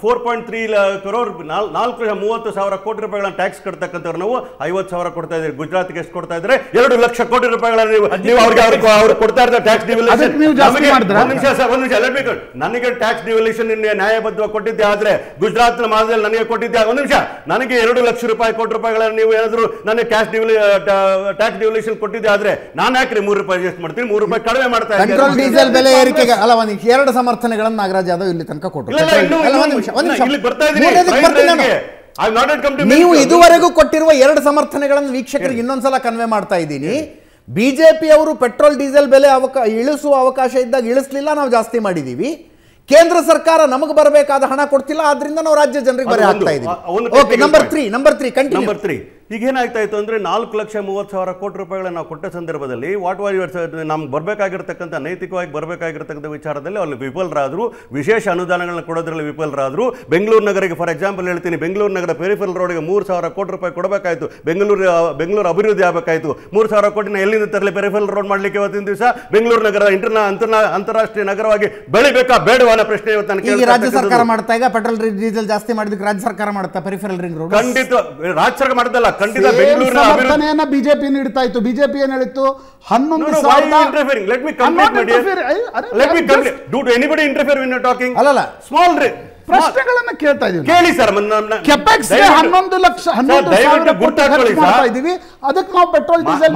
ಫೋರ್ ಪಾಯಿಂಟ್ ತ್ರೀ ಕರೋರ್ ನಾಲ್- ನಾಲ್ಕು ಲಕ್ಷ ಮೂವತ್ತು ಸಾವಿರ ಕೋಟಿ ರೂಪಾಯಿಗಳನ್ನ ಟ್ಯಾಕ್ಸ್ ಕಟ್ತಕ್ಕಂಥವ್ರು ನಾವು. ಐವತ್ತು ಸಾವಿರ ಕೊಡ್ತಾ ಇದ್ದೀರಿ. ಗುಜರಾತ್ಗೆ ಎಷ್ಟು ಕೊಡ್ತಾ ಇದ್ರೆ ಎರಡು ಲಕ್ಷ ಕೋಟಿ ರೂಪಾಯಿಗಳ ನೀವು ನೀವು ಅವ್ರಿಗೆ ಅವ್ರಿಗೆ ಅವ್ರು ಕೊಡ್ತಾ ಇದ್ದಾರೆ ಟ್ಯಾಕ್ಸ್? ಒಂದು ನಿಮಿಷ ಸರ್ ಒಂದು ನಿಮಿಷ let ನನಗೆ ಟ್ಯಾಕ್ಸ್ ಡಿವಲ್ಯೂಷನ್ ನ್ಯಾಯಬದ್ಧವಾಗಿ ಕೊಟ್ಟಿದ್ದೆ ಆದ್ರೆ ಗುಜರಾತ್ನ ಮಾದರಿಯಲ್ಲಿ ನನಗೆ ಕೊಟ್ಟಿದ್ದೆ. ಒಂದು ನಿಮಿಷ. ನನಗೆ ಎರಡು ಲಕ್ಷ ರೂಪಾಯಿ ಕೋಟಿ ರೂಪಾಯಿಗಳನ್ನ ನೀವು ಏನಾದ್ರು ನನಗೆ ಕ್ಯಾಶ್ ಟ್ಯಾಕ್ಸ್ ಡಿವಲ್ಯೂಷನ್ ಕೊಟ್ಟಿದ್ದೆ ಆದ್ರೆ ನಾನು ಯಾಕ್ರಿ ಮೂರು ರೂಪಾಯಿ ಅಡ್ಜಸ್ಟ್ ಮಾಡ್ತೀನಿ ಮೂರು ರೂಪಾಯಿ ಕಡಿಮೆ ಮಾಡ್ತಾ. ಪೆಟ್ರೋಲ್ ಡೀಸೆಲ್ ಬೆಲೆ ಏರಿಕೆಗೆ ಅಲ್ಲ ಒಂದು ಎರಡು ಸಮರ್ಥನೆಗಳನ್ನು ನಾಗರಾಜ್ ಯಾದವ್ ಇಲ್ಲಿ ತನಕ ಕೊಟ್ಟರು. ನೀವು ಇದುವರೆಗೂ ಕೊಟ್ಟಿರುವ ಎರಡು ಸಮರ್ಥನೆಗಳನ್ನು ವೀಕ್ಷಕರಿಗೆ ಇನ್ನೊಂದ್ಸಲ ಕನ್ವೆ ಮಾಡ್ತಾ ಇದ್ದೀನಿ. ಬಿಜೆಪಿ ಅವರು ಪೆಟ್ರೋಲ್ ಡೀಸೆಲ್ ಬೆಲೆ ಅವಕಾಶ ಇಳಿಸುವ ಅವಕಾಶ ಇದ್ದಾಗ ಇಳಿಸ್ಲಿಲ್ಲ ನಾವು ಜಾಸ್ತಿ ಮಾಡಿದೀವಿ. ಕೇಂದ್ರ ಸರ್ಕಾರ ನಮಗೆ ಬರಬೇಕಾದ ಹಣ ಕೊಡ್ತಿಲ್ಲ ಆದ್ರಿಂದ ನಾವು ರಾಜ್ಯ ಜನರಿಗೆ ಬರೆ ಆಗ್ತಾ ಇದೀವಿ number. Three number three continue number three ಈಗ ಏನಾಗ್ತಾ ಇತ್ತು ಅಂದರೆ ನಾಲ್ಕು ಲಕ್ಷ ಮೂವತ್ತು ಸಾವಿರ ಕೋಟಿ ರೂಪಾಯಿಗಳನ್ನ ನಾವು ಕೊಟ್ಟ ಸಂದರ್ಭದಲ್ಲಿ ವಾಟ್ ವಾರ್ ಯುವರ್ ನಮ್ಗೆ ಬರಬೇಕಾಗಿರ್ತಕ್ಕಂಥ ನೈತಿಕವಾಗಿ ಬರಬೇಕಾಗಿರ್ತಕ್ಕಂಥ ವಿಚಾರದಲ್ಲಿ ಅಲ್ಲಿ ವಿಫಲರಾದರು ವಿಶೇಷ ಅನುದಾನಗಳನ್ನ ಕೊಡೋದ್ರಲ್ಲಿ ವಿಫಲರಾದರು. ಬೆಂಗಳೂರು ನಗರಕ್ಕೆ ಫಾರ್ ಎಕ್ಸಾಂಪಲ್ ಹೇಳ್ತೀನಿ. ಬೆಂಗಳೂರು ನಗರ ಪೆರಿಫಲ್ ರೋಡ್ಗೆ ಮೂರು ಸಾವಿರ ಕೋಟಿ ರೂಪಾಯಿ ಕೊಡಬೇಕಾಯಿತು. ಬೆಂಗಳೂರು ಬೆಂಗಳೂರು ಅಭಿವೃದ್ಧಿ ಆಗಬೇಕಾಯಿತು. ಮೂರು ಸಾವಿರ ಕೋಟಿನ ಎಲ್ಲಿಂದ ತರಲಿ ಪೆರಿಫಲ್ ರೋಡ್ ಮಾಡ್ಲಿಕ್ಕೆ ಇವತ್ತಿನ ದಿವಸ? ಬೆಂಗಳೂರು ನಗರ ಇಂಟರ್ನಾ ಅಂತರ್ನಾ ಅಂತಾರಾಷ್ಟ್ರೀಯ ನಗರವಾಗಿ ಬೆಳಿಬೇಕಾ ಬೇಡವಾ ಅನ್ನೋ ಪ್ರಶ್ನೆ ಇವತ್ತು ನನಗೆ ರಾಜ್ಯ ಸರ್ಕಾರ. ಮಾಡ್ತಾ ಈಗ ಪೆಟ್ರೋಲ್ ಡೀಸೆಲ್ ಜಾಸ್ತಿ ಮಾಡಿದಕ್ಕೆ ರಾಜ್ಯ ಸರ್ಕಾರ ಮಾಡುತ್ತಾ ಪೆರಿಫರಲ್ ರಿಂಗ್ ರೋಡ್ ಖಂಡಿತ ರಾಜ್ಯ ಸರ್ಕಾರ ಮಾಡ್ದಲ್ಲ ಖಂಡಿತ ಬೆಂಗಳೂರಿನ ಬಿಜೆಪಿ ನೀಡ್ತಾ ಇತ್ತು. ಬಿಜೆಪಿ ಏನ್ ಹೇಳಿತ್ತು? ಹನ್ನೊಂದು ಸಾವಿರ ಸ್ಮಾಲ್ ಪ್ರಶ್ನೆಗಳನ್ನ ಕೇಳ್ತಾ ಇದೀವಿ ಕೇಳಿ ಸರ್ ಕೆಪೆಕ್ಸ್ ಹನ್ನೊಂದು ಲಕ್ಷ ಹನ್ನೊಂದು ಸಾವಿರ ಕೋಟಿ ಇದೀವಿ. ಅದಕ್ಕೆ ನಾವು petrol diesel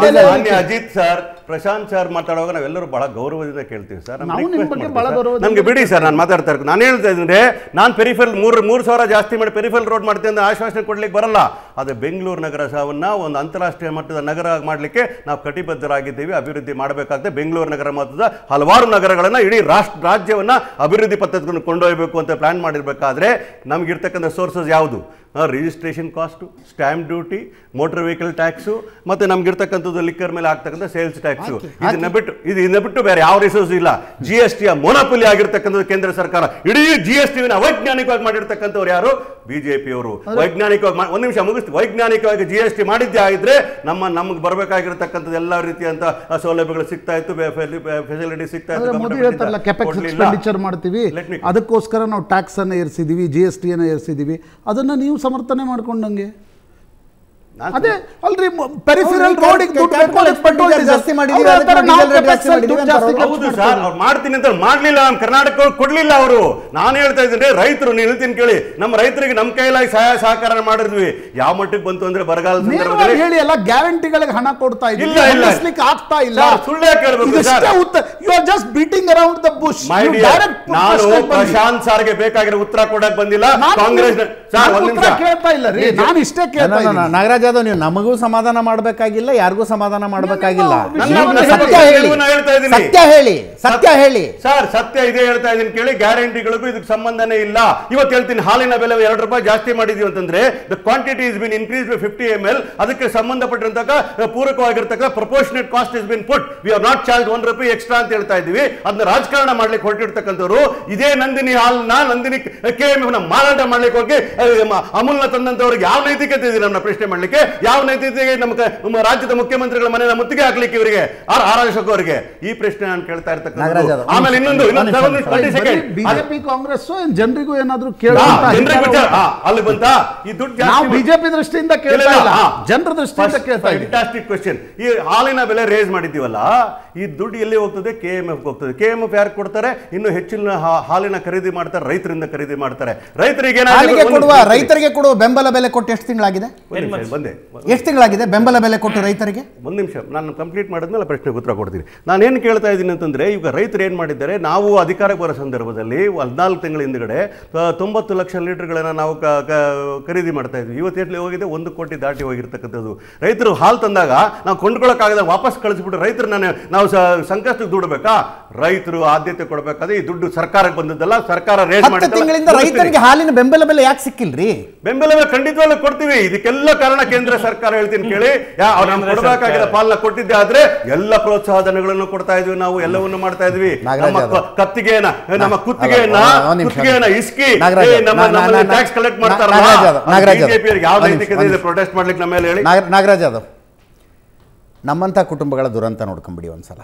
Ajit sir Prashant sir ಮಾತಾಡುವಾಗ ನಾವೆಲ್ಲರೂ ಬಹಳ ಗೌರವದಿಂದ ಕೇಳ್ತೀವಿ ಸರ್. ನಮಗೆ ಬಿಡಿ ಸರ್ ನಾನು ಮಾತಾಡ್ತಾ ಇರ್ತೀನಿ ನಾನು ಹೇಳ್ತಾ ಇದ್ರೆ ನಾನು ಪೆರಿಫೆರಲ್ ಮೂರು ಮೂರು ಸಾವಿರ ಜಾಸ್ತಿ ಮಾಡಿ ಪೆರಿಫೆರಲ್ ರೋಡ್ ಮಾಡ್ತೀನಿ ಅಂತ ಆಶ್ವಾಸನೆ ಕೊಡ್ಲಿಕ್ಕೆ ಬರಲ್ಲ. ಆದರೆ ಬೆಂಗಳೂರು ನಗರ ಸಹವನ್ನ ಒಂದು ಅಂತಾರಾಷ್ಟ್ರೀಯ ಮಟ್ಟದ ನಗರ ಮಾಡಲಿಕ್ಕೆ ನಾವು ಕಟಿಬದ್ಧರಾಗಿದ್ದೀವಿ ಅಭಿವೃದ್ಧಿ ಮಾಡಬೇಕಾಗುತ್ತೆ ಬೆಂಗಳೂರು ನಗರ ಮಟ್ಟದ ಹಲವಾರು ನಗರಗಳನ್ನ ಇಡೀ ರಾಷ್ಟ್ರ ರಾಜ್ಯವನ್ನ ಅಭಿವೃದ್ಧಿ ಪದ್ಧತಿಗಳನ್ನು ಕೊಂಡೊಯ್ಯಬೇಕು ಅಂತ ಪ್ಲಾನ್ ಮಾಡಿರಬೇಕಾದ್ರೆ ನಮಗಿರ್ತಕ್ಕಂಥ ಸೋರ್ಸಸ್ ಯಾವುದು? Registration cost stamp duty motor vehicle tax ಮತ್ತೆ ನಮ್ಗಿರ್ತಕ್ಕಂಥದ್ದು ಲಿಕ್ಕರ್ ಮೇಲೆ ಆಗ್ತಕ್ಕಂಥ ಸೇಲ್ಸ್ ಟ್ಯಾಕ್ಸು ಇದನ್ನ ಬಿಟ್ಟು ಇದು ಇದನ್ನ ಬಿಟ್ಟು ಬೇರೆ ಯಾವ ರಿಸೋರ್ಸ್ ಇಲ್ಲ. ಜಿ ಎಸ್ ಟಿಯ ಮೊನಪುಲಿ ಆಗಿರ್ತಕ್ಕಂಥದ್ದು ಕೇಂದ್ರ ಸರ್ಕಾರ. ಇಡೀ ಜಿ ಎಸ್ ಟಿನ ಅವೈಜ್ಞಾನಿಕವಾಗಿ ಮಾಡಿರ್ತಕ್ಕಂಥವ್ರು ಯಾರು? ಬಿಜೆಪಿಯವರು ವೈಜ್ಞಾನಿಕವಾಗಿ ಒಂದು ನಿಮಿಷ ಮುಗಿಸ್ತೀವಿ ವೈಜ್ಞಾನಿಕವಾಗಿ ಜಿ ಎಸ್ ಟಿ ಮಾಡಿದ್ದೇ ಆಗಿದ್ರೆ ನಮ್ಮ ನಮಗೆ ಬರಬೇಕಾಗಿರತಕ್ಕಂಥದ್ದು ಎಲ್ಲ ರೀತಿಯಂತ ಸೌಲಭ್ಯಗಳು ಸಿಗ್ತಾ ಇತ್ತು ಫೆಸಿಲಿಟಿ ಸಿಗ್ತಾ ಇತ್ತು ಮಾಡ್ತೀವಿ. ಅದಕ್ಕೋಸ್ಕರ ನಾವು ಟ್ಯಾಕ್ಸ್ ಅನ್ನ ಏರಿಸಿದೀವಿ ಜಿ ಎಸ್ ಟಿ ಅನ್ನ ಏರಿಸಿದೀವಿ. ಅದನ್ನ ನೀವು ಸಮರ್ಥನೆ ಮಾಡ್ಕೊಂಡಂಗೆ. ಅದೇ ಅಲ್ರಿ ಪೆರಿಫಿರಲ್ ರೋಡ್ diesel. ಜಾಸ್ತಿ ಮಾಡ್ತೀನಿ ಅಂತ ಮಾಡ್ಲಿಲ್ಲ ನಮ್ಮ ಕರ್ನಾಟಕ ಕೊಡ್ಲಿಲ್ಲ ಅವರು. ನಾನು ಹೇಳ್ತಾ ಇದ್ದೀನಿ ರೈತರು ನೀನು ಹೇಳ್ತೀನಿ ಕೇಳಿ. ನಮ್ಮ ರೈತರಿಗೆ ನಮ್ಮ ಕೈಲಾಗಿ ಸಹಾಯ ಸಹಕಾರ ಮಾಡಿದ್ವಿ. ಯಾವ ಮಟ್ಟಕ್ಕೆ ಬಂತು ಅಂದ್ರೆ ಬರಗಾಲ ಹೇಳಿ ಎಲ್ಲ ಗ್ಯಾರಂಟಿಗಳಿಗೆ ಹಣ ಕೊಡ್ತಾ ಇಲ್ಲ, ಇಲ್ಲ. ಆಗ್ತಾ ಇಲ್ಲ. ಸುಳ್ಳೇ ಇದಷ್ಟೇ sir? You are just beating around the bush ನಾನು ಪ್ರಶಾಂತ್ ಸಾರ್ಗೆ ಬೇಕಾಗಿರೋ ಉತ್ತರ ಕೊಡಕ್ ಬಂದಿಲ್ಲ. ಕಾಂಗ್ರೆಸ್ ಸರ್ ಕೇಳ್ತಾ ಇಲ್ಲ ರೀ. ನಾನು ಇಷ್ಟೇ ಕೇಳ್ತಾ. ನಾಗರಾಜ್ ಯಾದವ್ ನೀವು ನಮಗೂ ಸಮಾಧಾನ ಮಾಡಬೇಕಾಗಿಲ್ಲ ಯಾರಿಗೂ ಸಮಾಧಾನ ಮಾಡಬೇಕಾಗಿಲ್ಲ. ಸತ್ಯ ಹೇಳಿ. ಸತ್ಯ ಹೇಳಿ ಸತ್ಯ ಹೇಳಿ. ಸರ್ ಸತ್ಯ ಇದೇ ಹೇಳ್ತಾ ಇದೀನಿ ಕೇಳಿ. ಗ್ಯಾರಂಟಿಗಳಿಗೂ ಇದಕ್ಕೆ ಸಂಬಂಧನೇ ಇಲ್ಲ. ಇವತ್ತು ಹೇಳ್ತೀನಿ ಹಾಲಿನ ಬೆಲೆ ಎರಡು ರೂಪಾಯಿ ಜಾಸ್ತಿ ಮಾಡಿದೀವಿ ಅಂತಂದ್ರೆ the quantity is been increase by fifty M L ಅದಕ್ಕೆ ಸಂಬಂಧಪಟ್ಟಿರ್ತಕ್ಕ ಪೂರಕವಾಗಿರ್ತಕ್ಕ proportionate cost is been put we are not charge one ರೂಪಾಯಿ ಎಕ್ಸ್ಟ್ರಾ ಅಂತ ಹೇಳ್ತಾ ಇದೀವಿ ಅದನ್ನ ರಾಜಕಾರಣ ಮಾಡ್ಲಿಕ್ಕೆ ಹೊರಟಿರ್ತಕ್ಕಂಥವ್ರು ಇದೇ ನಂದಿನಿ ಹಾಲ್ನ ನಂದಿನಿ ಕೆ ಎಂ ಮಾರಾಟ ಮಾಡ್ಲಿಕ್ಕೆ ಹೋಗಿ ಅಮೂಲ್ನ ತಂದಂತವ್ರಿಗೆ ಯಾವ ನೈತಿಕತೆ ಇದೆ? ನಮ್ಮ ಪ್ರಶ್ನೆ ಮಾಡ್ಲಿಕ್ಕೆ ಯಾವ ನೈತಿಕತೆಗೆ ನಮ್ಮ ನಮ್ಮ ರಾಜ್ಯದ ಮುಖ್ಯಮಂತ್ರಿಗಳ ಮನೆಯ ಮುತ್ತಿಗೆ ಹಾಕ್ಲಿಕ್ಕೆ ಇವರಿಗೆ? ಆರ್ ಆರ್ ಅಶೋಕ್ ಅವರಿಗೆ. ಈ ಪ್ರಶ್ನೆ ನಾನು ಕೇಳ್ತಾ ಇರ್ತಕ್ಕಂಥ. ಆಮೇಲೆ ಇನ್ನೊಂದು ಬಿಜೆಪಿ ಕಾಂಗ್ರೆಸ್ ಜನರಿಗೂ ಏನಾದ್ರೂ ಅಲ್ಲಿ ಬಂತ ಈ ದುಡ್ಡು ನಾವು ಬಿಜೆಪಿ ದೃಷ್ಟಿಯಿಂದ ಕೇಳ್ತಾ ಇಲ್ಲ ಜನರ ದೃಷ್ಟಿಯಿಂದ ಕೇಳ್ತಾ ಫ್ಯಾಂಟಾಸ್ಟಿಕ್ ಕ್ವಶನ್ ಈ ಹಾಲಿನ ಬೆಲೆ ರೇಸ್ ಮಾಡಿದ್ದೀವಲ್ಲ ಈ ದುಡ್ಡು ಎಲ್ಲಿ ಹೋಗ್ತದೆ? ಕೆ ಎಂ ಎಫ್ ಹೋಗ್ತದೆ. ಕೆ ಎಂ ಎಫ್ ಯಾರು ಕೊಡ್ತಾರೆ? ಇನ್ನು ಹೆಚ್ಚಿನ ಹಾಲಿನ ಖರೀದಿ ಮಾಡ್ತಾರೆ ರೈತರಿಂದ ಖರೀದಿ ಮಾಡ್ತಾರೆ. ರೈತರಿಗೆ ರೈತರಿಗೆ ಕೊಡುವ ಬೆಂಬಲ ಬೆಲೆ ಕೊಟ್ಟು ಎಷ್ಟು ತಿಂಗಳಾಗಿದೆ? ಬಂದೆ ಎಷ್ಟು ತಿಂಗಳಾಗಿದೆ? ಬೆಂಬಲ ಬೆಲೆ ಕೊಟ್ಟು ರೈತರಿಗೆ? ಒಂದು ನಿಮಿಷ ನಾನು ಕಂಪ್ಲೀಟ್ ಮಾಡಿದ್ಮೇಲೆ ಪ್ರಶ್ನೆಗೆ ಉತ್ತರ ಕೊಡ್ತೀನಿ. ನಾನೇನು ಕೇಳ್ತಾ ಇದ್ದೀನಿ ಅಂತಂದ್ರೆ ಈಗ ರೈತರು ಏನು ಮಾಡಿದ್ದಾರೆ ನಾವು ಅಧಿಕಾರಕ್ಕೆ ಬರೋ ಸಂದರ್ಭದಲ್ಲಿ ಹದಿನಾಲ್ಕು ತಿಂಗಳ ಹಿಂದ್ಗಡೆ ತೊಂಬತ್ತು ಲಕ್ಷ ಲೀಟರ್ಗಳನ್ನು ನಾವು ಖರೀದಿ ಮಾಡ್ತಾ ಇದ್ವಿ. ಇವತ್ತು ಹೋಗಿದೆ? ಒಂದು ಕೋಟಿ ದಾಟಿ ಹೋಗಿರ್ತಕ್ಕಂಥದ್ದು. ರೈತರು ಹಾಲು ತಂದಾಗ ನಾವು ಕೊಂಡ್ಕೊಳ್ಳೋಕ್ಕಾಗದ ವಾಪಸ್ ಕಳಿಸ್ಬಿಟ್ಟು ರೈತರು ನಾನು ನಾವು ಸಂಕಷ್ಟಕ್ಕೆ ದುಡಬೇಕಾ? ರೈತರು ಆದ್ಯತೆ ಕೊಡಬೇಕಾದ್ರೆ ಈ ದುಡ್ಡು ಸರ್ಕಾರಕ್ಕೆ ಬಂದದ್ದಲ್ಲ ಸರ್ಕಾರ ರೇಟ್ ಮಾಡಿ ತಿಂಗಳಿಂದ ರೈತರಿಗೆ ಹಾಲಿನ ಬೆಂಬಲ ಬೆಲೆ ಯಾಕೆ ಸಿಕ್ಕಿಲ್ರಿ? ಬೆಂಬಲ ಬೆಲೆ ಖಂಡಿತವಾಗ್ಲೂ ಕೊಡ್ತೀವಿ. ಇದಕ್ಕೆಲ್ಲ ಕಾರಣ ಕೇಂದ್ರ ಸರ್ಕಾರ ಹೇಳ್ತೀನಿ ಕೇಳಿ. ನಾವು ಕೊಡಬೇಕಾಗಿರೋ ಪಾಲನ ಕೊಟ್ಟಿದ್ದೆ ಆದ್ರೆ ಎಲ್ಲ ಪ್ರೋತ್ಸಾಹಧನಗಳನ್ನು ಕೊಡ್ತಾ ಇದ್ವಿ ನಾವು ಎಲ್ಲವನ್ನು ಮಾಡ್ತಾ ಇದ್ವಿ. ನಮ್ಮ. ಕತ್ತಿಗೆನ ನಮ್ಮ ಕುತ್ತಿಗೆಯನ್ನ ಕುತ್ತಿಗೆಯನ್ನ ಇಸ್ಕಿ ನಮ್ಮ ಟ್ಯಾಕ್ಸ್ ಕಲೆಕ್ಟ್ ಮಾಡ್ತಾರೆ ಮಾಡ್ತಾರಲ್ಲ ಯಾವ ಒಂದ್ ನೈತಿಕತೆ ಇದೆ ಪ್ರೊಟೆಸ್ಟ್ ಮಾಡ್ಲಿಕ್ಕೆ ನಮ್ಮ ಮೇಲೆ ಹೇಳಿ. ನಾಗ ನಾಗರಾಜ್ ಯಾದವ್ ನಮ್ಮಂತ ಕುಟುಂಬಗಳ ದುರಂತ ನೋಡ್ಕೊಂಬಿಡಿ ಒಂದ್ಸಲ.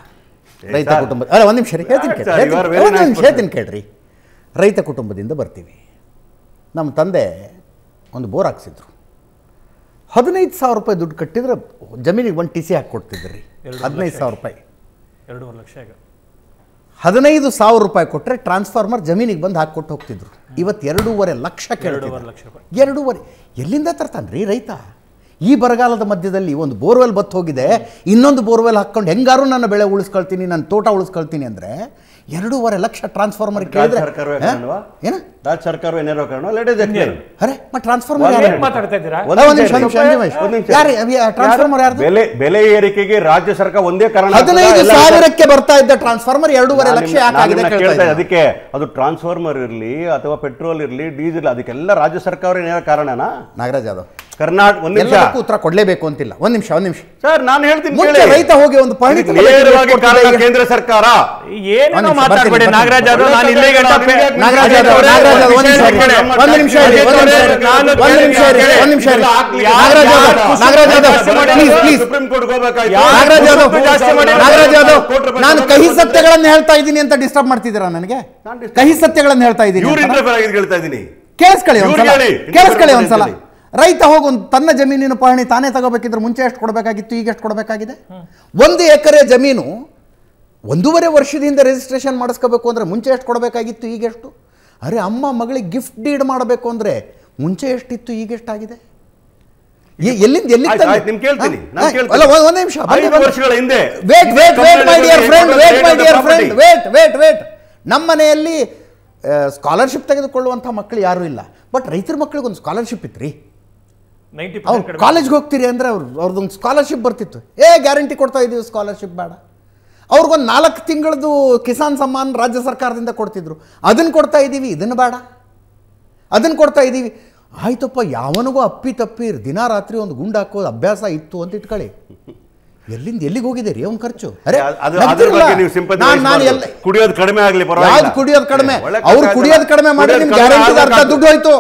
ರೈತ ಕುಟುಂಬ ಅಲ್ಲ ಒಂದು ನಿಮಿಷ ಹೇಳ್ತೀನಿ. ಹೇಳ್ತೀನಿ ಕೇಳ್ರಿ. ರೈತ ಕುಟುಂಬದಿಂದ ಬರ್ತೀವಿ. ನಮ್ಮ ತಂದೆ ಒಂದು ಬೋರ್ ಹಾಕ್ಸಿದ್ರು ಹದಿನೈದು ಸಾವಿರ ರೂಪಾಯಿ ದುಡ್ಡು ಕಟ್ಟಿದ್ರೆ ಜಮೀನಿಗೆ ಒಂದು ಟಿ ಸಿ ಹಾಕಿ ಕೊಡ್ತಿದ್ರಿ ಹದಿನೈದು ಸಾವಿರ ರೂಪಾಯಿ. ಎರಡೂವರೆ ಲಕ್ಷ ಈಗ ಹದಿನೈದು ಸಾವಿರ ರೂಪಾಯಿ ಕೊಟ್ಟರೆ ಟ್ರಾನ್ಸ್ಫಾರ್ಮರ್ ಜಮೀನಿಗೆ ಬಂದು ಹಾಕ್ಕೊಟ್ಟು ಹೋಗ್ತಿದ್ರು. ಇವತ್ತು ಎರಡೂವರೆ ಲಕ್ಷ ರೂಪಾಯಿ. ಎರಡೂವರೆ ಎಲ್ಲಿಂದ ತರ್ತಾನ್ರಿ ರೈತ? ಈ ಬರಗಾಲದ ಮಧ್ಯದಲ್ಲಿ ಒಂದು ಬೋರ್ವೆಲ್ ಬತ್ತು ಹೋಗಿದೆ. ಇನ್ನೊಂದು ಬೋರ್ವೆಲ್ ಹಾಕ್ಕೊಂಡು ಹೆಂಗಾರು ನನ್ನ ಬೆಳೆ ಉಳಿಸ್ಕೊಳ್ತೀನಿ ನನ್ನ ತೋಟ ಉಳಿಸ್ಕೊಳ್ತೀನಿ ಅಂದರೆ ಎರಡೂವರೆ ಲಕ್ಷ ಟ್ರಾನ್ಸ್ಫಾರ್ಮರ್ ರಾಜ್ಯ ಕೇಳಿದ್ರೆ? ಏನ? ರಾಜ್ಯ ಸರ್ಕಾರ ಏನಾರೋ ಕಾರಣ? ಅರೆ ಮತ್ತೆ ಟ್ರಾನ್ಸ್ಫಾರ್ಮರ್ ಟ್ರಾನ್ಸ್ಫಾರ್ಮರ್ ಬೆಲೆ ಬೆಲೆ ಏರಿಕೆಗೆ ರಾಜ್ಯ ಸರ್ಕಾರ ಒಂದೇ ಕಾರಣ? ಹದಿನೈದು ಸಾವಿರಕ್ಕೆ ಬರ್ತಾ ಇದ್ದ ಟ್ರಾನ್ಸ್ಫಾರ್ಮರ್ ಎರಡೂವರೆ ಲಕ್ಷ ಯಾಕಾಗಿದೆ. ಅದಕ್ಕೆ ಅದು ಟ್ರಾನ್ಸ್ಫಾರ್ಮರ್ ಇರಲಿ ಅಥವಾ ಪೆಟ್ರೋಲ್ ಇರಲಿ ಡೀಸೆಲ್ ಅದಕ್ಕೆಲ್ಲ ರಾಜ್ಯ ಸರ್ಕಾರ ಏನಾರ ಕಾರಣನಾ? ನಾಗರಾಜ್ ಯಾದವ್. ಕರ್ನಾಟಕ ಒಂದ್ ನಿಮಿಷ. ಉತ್ತರ ಕೊಡ್ಲೇಬೇಕು ಅಂತಿಲ್ಲ. ಒಂದ್ ನಿಮಿಷ ಒಂದ್ ನಿಮಿಷ. ಸರ್ ನಾನು ಹೇಳ್ತೀನಿ. ರೈತ ಹೋಗಿ ಒಂದು ಪಾಯಿಂಟ್ ನೇರವಾಗಿ ಕೇಂದ್ರ ಸರ್ಕಾರ. ನಿಮಿಷ, ಮಾತಾಡ್ಬೇಡಿ. ನಾಗರಾಜ್ ಯಾದವ್ ನಾನು ಇಲ್ಲೇ ಗಂಟ ನಾಗರಾಜ್ ಯಾದವ್, ನಾಗರಾಜ್ ಯಾದವ್, ಒಂದ್ ನಿಮಿಷ. ಒಂದ್ ನಿಮಿಷ ಒಂದ್ ನಿಮಿಷ Nagaraj Yadav, Nagaraj Yadav, please, please. Supreme court ಹೋಗ್ಬೇಕಾಯ್ತು? ನಾಗರಾಜ್ ಯಾದವ್, ನಾಗರಾಜ್ ಯಾದವ್, ನಾನು ಕಹಿ ಸತ್ಯಗಳನ್ನು ಹೇಳ್ತಾ ಇದ್ದೀನಿ ಅಂತ ಡಿಸ್ಟರ್ಬ್ ಮಾಡ್ತಿದ್ದೀರಾ ನನಗೆ? ಕಹಿ ಸತ್ಯಗಳನ್ನು ಹೇಳ್ತಾ ಇದ್ದೀನಿ. ಹೇಳ್ತಾ ಇದ್ದೀನಿ. ಕೇಳಿಸ್ಕೊಳ್ಳಿ ಒಂದ್ಸಲ ಕೇಳಿಸ್ಕೊಳ್ಳಿ ಒಂದ್ಸಲ. ರೈತ ಹೋಗಿ ಒಂದು ತನ್ನ ಜಮೀನಿನ ಪಹಣಿ ತಾನೇ ತಗೋಬೇಕಿದ್ರೆ ಮುಂಚೆ ಎಷ್ಟು ಕೊಡಬೇಕಾಗಿತ್ತು ಈಗ ಎಷ್ಟು ಕೊಡಬೇಕಾಗಿದೆ? ಒಂದು ಎಕರೆ ಜಮೀನು ಒಂದೂವರೆ ವರ್ಷದಿಂದ ರಿಜಿಸ್ಟ್ರೇಷನ್ ಮಾಡಿಸ್ಕೋಬೇಕು ಅಂದರೆ ಮುಂಚೆ ಎಷ್ಟು ಕೊಡಬೇಕಾಗಿತ್ತು ಈಗ ಎಷ್ಟು ಅರೆ ಅಮ್ಮ ಮಗಳಿಗೆ ಗಿಫ್ಟ್ ಡೀಡ್ ಮಾಡಬೇಕು ಅಂದರೆ ಮುಂಚೆ ಎಷ್ಟಿತ್ತು ಈಗ ಎಷ್ಟಾಗಿದೆ ಎ- ಎಲ್ಲಿಂದ ಎಲ್ಲಿ ಕೇಳ್ತೀನಿ, ಅಲ್ಲ ಒಂದ್- ನಿಮಿಷ ಐದು ವರ್ಷಗಳ ಹಿಂದೆ wait wait wait my dear friend wait my dear friend wait wait wait ನಮ್ಮ ಮನೆಯಲ್ಲಿ ಸ್ಕಾಲರ್ಶಿಪ್ ತೆಗೆದುಕೊಳ್ಳುವಂಥ ಮಕ್ಕಳು ಯಾರು ಇಲ್ಲ. ಬಟ್ ರೈತರ ಮಕ್ಕಳಿಗೆ ಒಂದು ಸ್ಕಾಲರ್ಶಿಪ್ ಇತ್ತು ರೀ ಅವ್ರು ಕಾಲೇಜ್ಗೆ ಹೋಗ್ತೀರಿ ಅಂದ್ರೆ ಅವ್ರು ಅವ್ರದ್ದೊಂದು ಸ್ಕಾಲರ್ಶಿಪ್ ಬರ್ತಿತ್ತು. ಏ ಗ್ಯಾರಂಟಿ ಕೊಡ್ತಾ ಇದೀವಿ ಸ್ಕಾಲರ್ಶಿಪ್ ಬೇಡ. ಅವ್ರಿಗೊಂದು ನಾಲ್ಕು ತಿಂಗಳದು ಕಿಸಾನ್ ಸಮ್ಮಾನ್ ರಾಜ್ಯ ಸರ್ಕಾರದಿಂದ ಕೊಡ್ತಿದ್ರು. ಅದನ್ನು ಕೊಡ್ತಾ ಇದ್ದೀವಿ ಇದನ್ನು ಬೇಡ. ಅದನ್ನು ಕೊಡ್ತಾ ಇದ್ದೀವಿ ಆಯ್ತಪ್ಪ, ಯಾವನಿಗೂ ಅಪ್ಪಿ ತಪ್ಪಿ ದಿನ ರಾತ್ರಿ ಒಂದು ಗುಂಡಾಕೋದು ಅಭ್ಯಾಸ ಇತ್ತು ಅಂತ ಇಟ್ಕೊಳ್ಳಿ. ಎಲ್ಲಿಂದ ಎಲ್ಲಿಗೆ ಹೋಗಿದ್ದೀರಿ? ಅವ್ನ ಖರ್ಚು. ಅರೆ ಕುಡಿಯೋದು ಕಡಿಮೆ ಆಗ್ಲಿ. ಯಾವ್ದು ಕುಡಿಯೋದು ಕಡಿಮೆ? ಅವ್ರು ಕುಡಿಯೋದು ಕಡಿಮೆ ಮಾಡಿ ನಿಮ್ಗೆ ಗ್ಯಾರಂಟಿ ಅರ್ಧ ದುಡ್ಡು ಹೋಯ್ತು.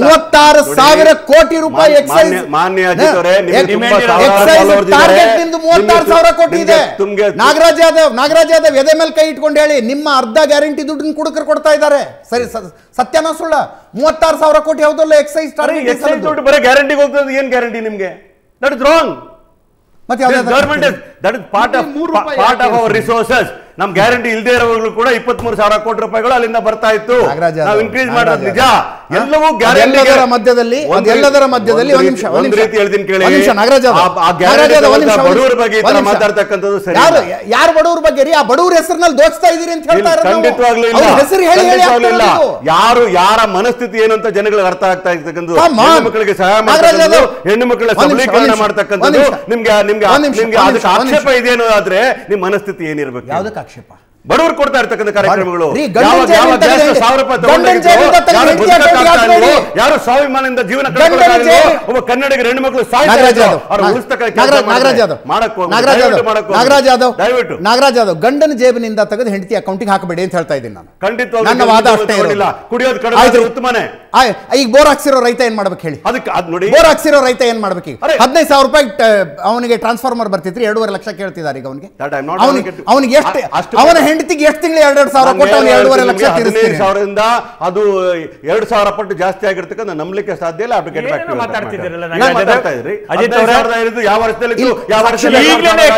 ಮೂವತ್ತಾರು ಸಾವಿರ ಕೋಟಿ ರೂಪಾಯಿ ಎಕ್ಸೈಸ್ ಮಾನ್ಯ ಟಾರ್ಗೆಟ್ ನಿಮ್ದು ಮೂವತ್ತಾರು ಸಾವಿರ ಕೋಟಿ ಇದೆ. ನಾಗರಾಜ್ ಯಾದವ್ ನಾಗರಾಜ್ ಯಾದವ್ ಎದೆ ಮೇಲೆ ಕೈ ಇಟ್ಕೊಂಡು ಹೇಳಿ ನಿಮ್ಮ ಅರ್ಧ ಗ್ಯಾರಂಟಿ ದುಡ್ಡನ್ನ ಕುಡುಕರು ಕೊಡ್ತಾ ಇದ್ದಾರೆ. ಸರಿ ಸತ್ಯನ ಸುಳ್ಳ ಮೂವತ್ತಾರು ಸಾವಿರ ಕೋಟಿ ಯಾವುದಲ್ಲ ಎಕ್ಸೈಸ್ ದುಡ್ಡು ಬರೀ ಗ್ಯಾರಂಟಿಗೆ ಹೋಗ್ತದೆ ಏನ್ ಗ್ಯಾರಂಟಿ ನಿಮ್ಗೆ? That is wrong The government is that is part of part of our resources. ನಮ್ ಗ್ಯಾರಂಟಿ ಇಲ್ಲದೆ ಇರೋವಾಗಲೂ ಕೂಡ ಇಪ್ಪತ್ಮೂರು ಸಾವಿರ ಕೋಟಿ ರೂಪಾಯಿಗಳು ಅಲ್ಲಿಂದ ಬರ್ತಾ ಇತ್ತು. ನಾವು ಇನ್ಕ್ರೀಸ್ ಮಾಡೋದು ನಿಜ. ಎಲ್ಲವೂ ಗ್ಯಾರಂಟಿ ಮಧ್ಯದಲ್ಲಿ ಎಲ್ಲದರ ಮಧ್ಯದಲ್ಲಿ ಒಂದ್ ರೀತಿ- ಹೇಳ್ತೀನಿ ಕೇಳಿ. ಬಡವರ ಬಗ್ಗೆ. ಮಾತಾಡ್ತಕ್ಕಂಥದ್ದು ಸರಿ ಯಾರು ಬಡವ್ರ ಬಗ್ಗೆ ರೀ? ಆ ಬಡವ್ರ ಹೆಸರಿನಲ್ಲಿ ದೋಚ್ತಾ ಇದೀರಿ ಅಂತ ಹೇಳ್ತಾ ಖಂಡಿತವಾಗ್ಲೂ ಇಲ್ಲ. ಅವ್ರ ಹೆಸರು ಹೇಳಿ ಹೇಳಿ ಇಲ್ಲ. ಯಾರು ಯಾರ ಮನಸ್ಥಿತಿ ಏನು ಅಂತ ಜನಗಳಿಗೆ ಅರ್ಥ ಆಗ್ತಾ ಇರ್ತಕ್ಕಂಥದ್ದು. ಮಕ್ಕಳಿಗೆ ಸಹಾಯ ಮಾಡ್ತಕ್ಕಂಥದ್ದು. ಹೆಣ್ಣು ಮಕ್ಕಳ ಸಬಲೀಕರಣ ಮಾಡ್ತಕ್ಕಂಥದ್ದು. ನಿಮ್ಗೆ ನಿಮ್ಗೆ ನಿಮ್ಗೆ ಅದಕ್ಕೆ ಆಕ್ಷೇಪ ಇದೇನು ಆದ್ರೆ ನಿಮ್ ಮನಸ್ಥಿತಿ ಏನಿರ್ಬೇಕು ಯಾವ್ದಕ್ಕೆ ಆಕ್ಷೇಪ ಬಡವರು ಕೊಡ್ತಾ ಇರ್ತಕ್ಕಂಥ ಕಾರ್ಯಕ್ರಮಗಳು. ಯಾರು ಸ್ವಾಭಿಮಾನದಿಂದ ಜೀವನ ಒಬ್ಬ ಕನ್ನಡಿಗರ ಹೆಣ್ಣು ಮಕ್ಕಳು ನಾಗರಾಜ್ ಯಾದವ್. ದಯವಿಟ್ಟು. ನಾಗರಾಜ್ ಯಾದವ್ ಗಂಡನ ಜೇಬಿನಿಂದ ತೆಗೆದು ಹೆಂಡತಿ ಅಕೌಂಟಿಗೆ ಹಾಕಬೇಡಿ ಅಂತ ಹೇಳ್ತಾ ಇದ್ದೀನಿ ನಾನು. ಖಂಡಿತ ನನ್ನ ವಾದ ಅಷ್ಟೇ ಇರಲಿಲ್ಲ. ಕುಡಿಯೋದು ಕಡಿಮೆ ಉತ್ತಮನೇ. ಈಗ ಬೋರ್ ಹಾಕ್ಸಿರೋ ರೈತ ಏನ್ ಮಾಡ್ಬೇಕು ಹೇಳಿ? ಅದಕ್ಕೆ ಅದ್ ನೋಡಿ. ಬೋರ್ ಹಾಕ್ಸಿರೋ ರೈತ ಏನ್ ಮಾಡ್ಬೇಕು ಈಗ. ಹದಿನೈದು ಸಾವಿರ ರೂಪಾಯಿ ಅವನಿಗೆ ಟ್ರಾನ್ಸ್ಫಾರ್ಮರ್ ಬರ್ತಿತ್ತು ಎರಡೂವರೆ ಲಕ್ಷ ಕೇಳ್ತಿದ್ದಾರೆ ಈಗ ಅವನಿಗೆ. ಅವನಿಗೆ ಎಷ್ಟು ಅವನ. ಹೆಂಡತಿಗೆ ಎಷ್ಟು ತಿಂಗಳು? ಎರಡೆರಡು ಸಾವಿರ ಕೊಟ್ಟು ಅವನು ಎರಡೂವರೆ ಲಕ್ಷ ತೀರಿಸ್ತೀನಿ. ಸಾವಿರದಿಂದ ಅದು ಎರಡು ಸಾವಿರ ಪಟ್ಟು ಜಾಸ್ತಿ ಆಗಿರ್ತಕ್ಕಂಥ ನಂಬಲಿಕ್ಕೆ ಸಾಧ್ಯ ಇಲ್ಲ ಅಪ್ಲಿಕೇಟ್ ಮಾತಾಡ್ತಿದ್ದೀರಲ್ಲ ಯಾವ ವರ್ಷದಲ್ಲಿ ಯಾವ ವರ್ಷದಲ್ಲಿ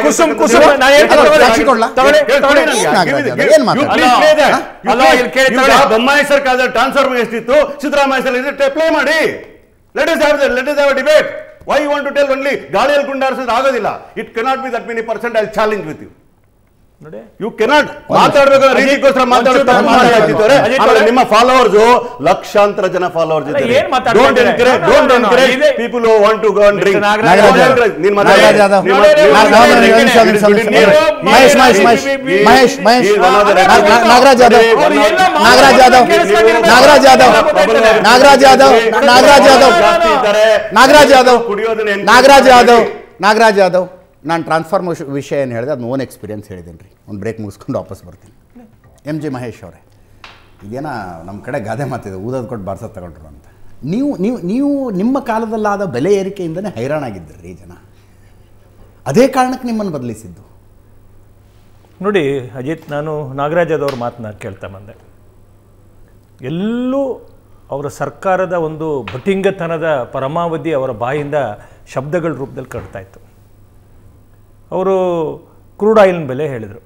ಕುಸುಮ್ ಕುಸುಮ್ ಬೊಮ್ಮಾಯಿ ಸರ್ಕಾರದ ಎಷ್ಟಿತ್ತು ಸಿದ್ದರಾಮಯ್ಯ ಸರ್ ಪ್ಲೇ ಮಾಡಿ. Let us have let us have debate why you want to tell only ಗಾಳಿಯಲ್ಲಿ ಗುಂಡಾರಿಸೋದು ಆಗೋದಿಲ್ಲ? It cannot be that many percent I challenge with you you cannot ಮಾತಾಡ್ಬೇಕಾದ್ರೆ ರೀತಿಗೋಸ್ಕರ ಮಾತಾಡ್ತಾ ಒಂಚೂರು ಮಾಡಿ ಮಾತಾಡಿ. ಹಾಕಿದ್ದಾರೆ. ಅಜಿತ್ ಆಮೇಲೆ ಅವರೇ. ನಿಮ್ಮ ಫಾಲೋವರ್ಸ್ ಲಕ್ಷಾಂತರ ಜನ ಫಾಲೋವರ್ಸ್ ಅಲ್ಲ, ಇದ್ದಾರೆ ಏನ್ ಮಾತಾಡ್ತಾ ಡೋಂಟ್ ಇದ್ದಾರೆ? Encourage No, no, don't no, no. Encourage ಇದೆ- people who want to go and drink Nagaraj Yadav. ನೀನ್ ನಾಗರಾಜ್ ಯಾದವ್. ನಿಮ್ಮ- ನೋಡಿ, ನಿಮ್ಮ- ನಾಗರಾಜ್ ನಾಗರಾಜ್ ಯಾದವ್. ನಿಮಿಷ, ನಿಮಿಷ, ನಿಮಿಷ, ನಿಮಿಷ. ಮಹೇಶ್ ಮಹೇಶ್ ಮಹೇಶ್ ಮಹೇಶ್ ಮಹೇಶ್ ಈ one of the ನಾಗ್- ನಾಗ್- ನಾಗರಾಜ್ ಯಾದವ್ ಅವ್ರು ಎಲ್ಲ ನಾಗರಾಜ್ ಯಾದವ್ ನಾಗರಾಜ್ ಯಾದವ್ ನಾಗರಾಜ್ ಯಾದವ್ ನಾಗರಾಜ್ ಯಾದವ್ ಜಾಸ್ತಿ ಇದ್ದಾರೆ. ನಾಗರಾಜ್ ಯಾದವ್ ಕುಡಿಯೋದನ್ನ encourage ನಾಗರಾಜ್ ಯಾದವ್ ಮಾಡಿ. ನಾಗರಾಜ್ ಯಾದವ್ ನಾನು ಟ್ರಾನ್ಸ್ಫಾರ್ಮೇಷನ್ ವಿಷಯ ಏನು ಹೇಳಿದೆ ಅದು ಓನ್ ಎಕ್ಸ್ಪೀರಿಯನ್ಸ್ ಹೇಳಿದ್ದೀನಿ ರೀ ಒಂದು ಬ್ರೇಕ್ ಮುಗಿಸ್ಕೊಂಡು ವಾಪಸ್ ಬರ್ತೀನಿ. ಎಂ ಜಿ ಮಹೇಶ್ ಅವರೇ ಇದೇನ ನಮ್ಮ ಕಡೆ ಗಾದೆ ಮಾತಿದೆ, ಊದೋದು ಕೊಟ್ಟು ಬಾರ್ಸ ತಗೊಂಡ್ರು ಅಂತ. ನೀವು ನೀವು ನೀವು ನಿಮ್ಮ ಕಾಲದಲ್ಲಾದ ಬೆಲೆ ಏರಿಕೆಯಿಂದನೇ ಹೈರಾಣಾಗಿದ್ದರು ಜನ. ಅದೇ ಕಾರಣಕ್ಕೆ ನಿಮ್ಮನ್ನು ಬದಲಿಸಿದ್ದು. ನೋಡಿ, ಅಜಿತ್, ನಾನು ನಾಗರಾಜದವ್ರ ಮಾತನ್ನ ಕೇಳ್ತಾ ಬಂದೆ. ಎಲ್ಲೂ ಅವರ ಸರ್ಕಾರದ ಒಂದು ಭಟಿಂಗತನದ ಪರಮಾವಧಿ ಅವರ ಬಾಯಿಂದ ಶಬ್ದಗಳ ರೂಪದಲ್ಲಿ ಕಟ್ತಾ ಅವರು ಕ್ರೂಡ್ ಆಯಿಲ್ನ ಬೆಲೆ ಹೇಳಿದರು.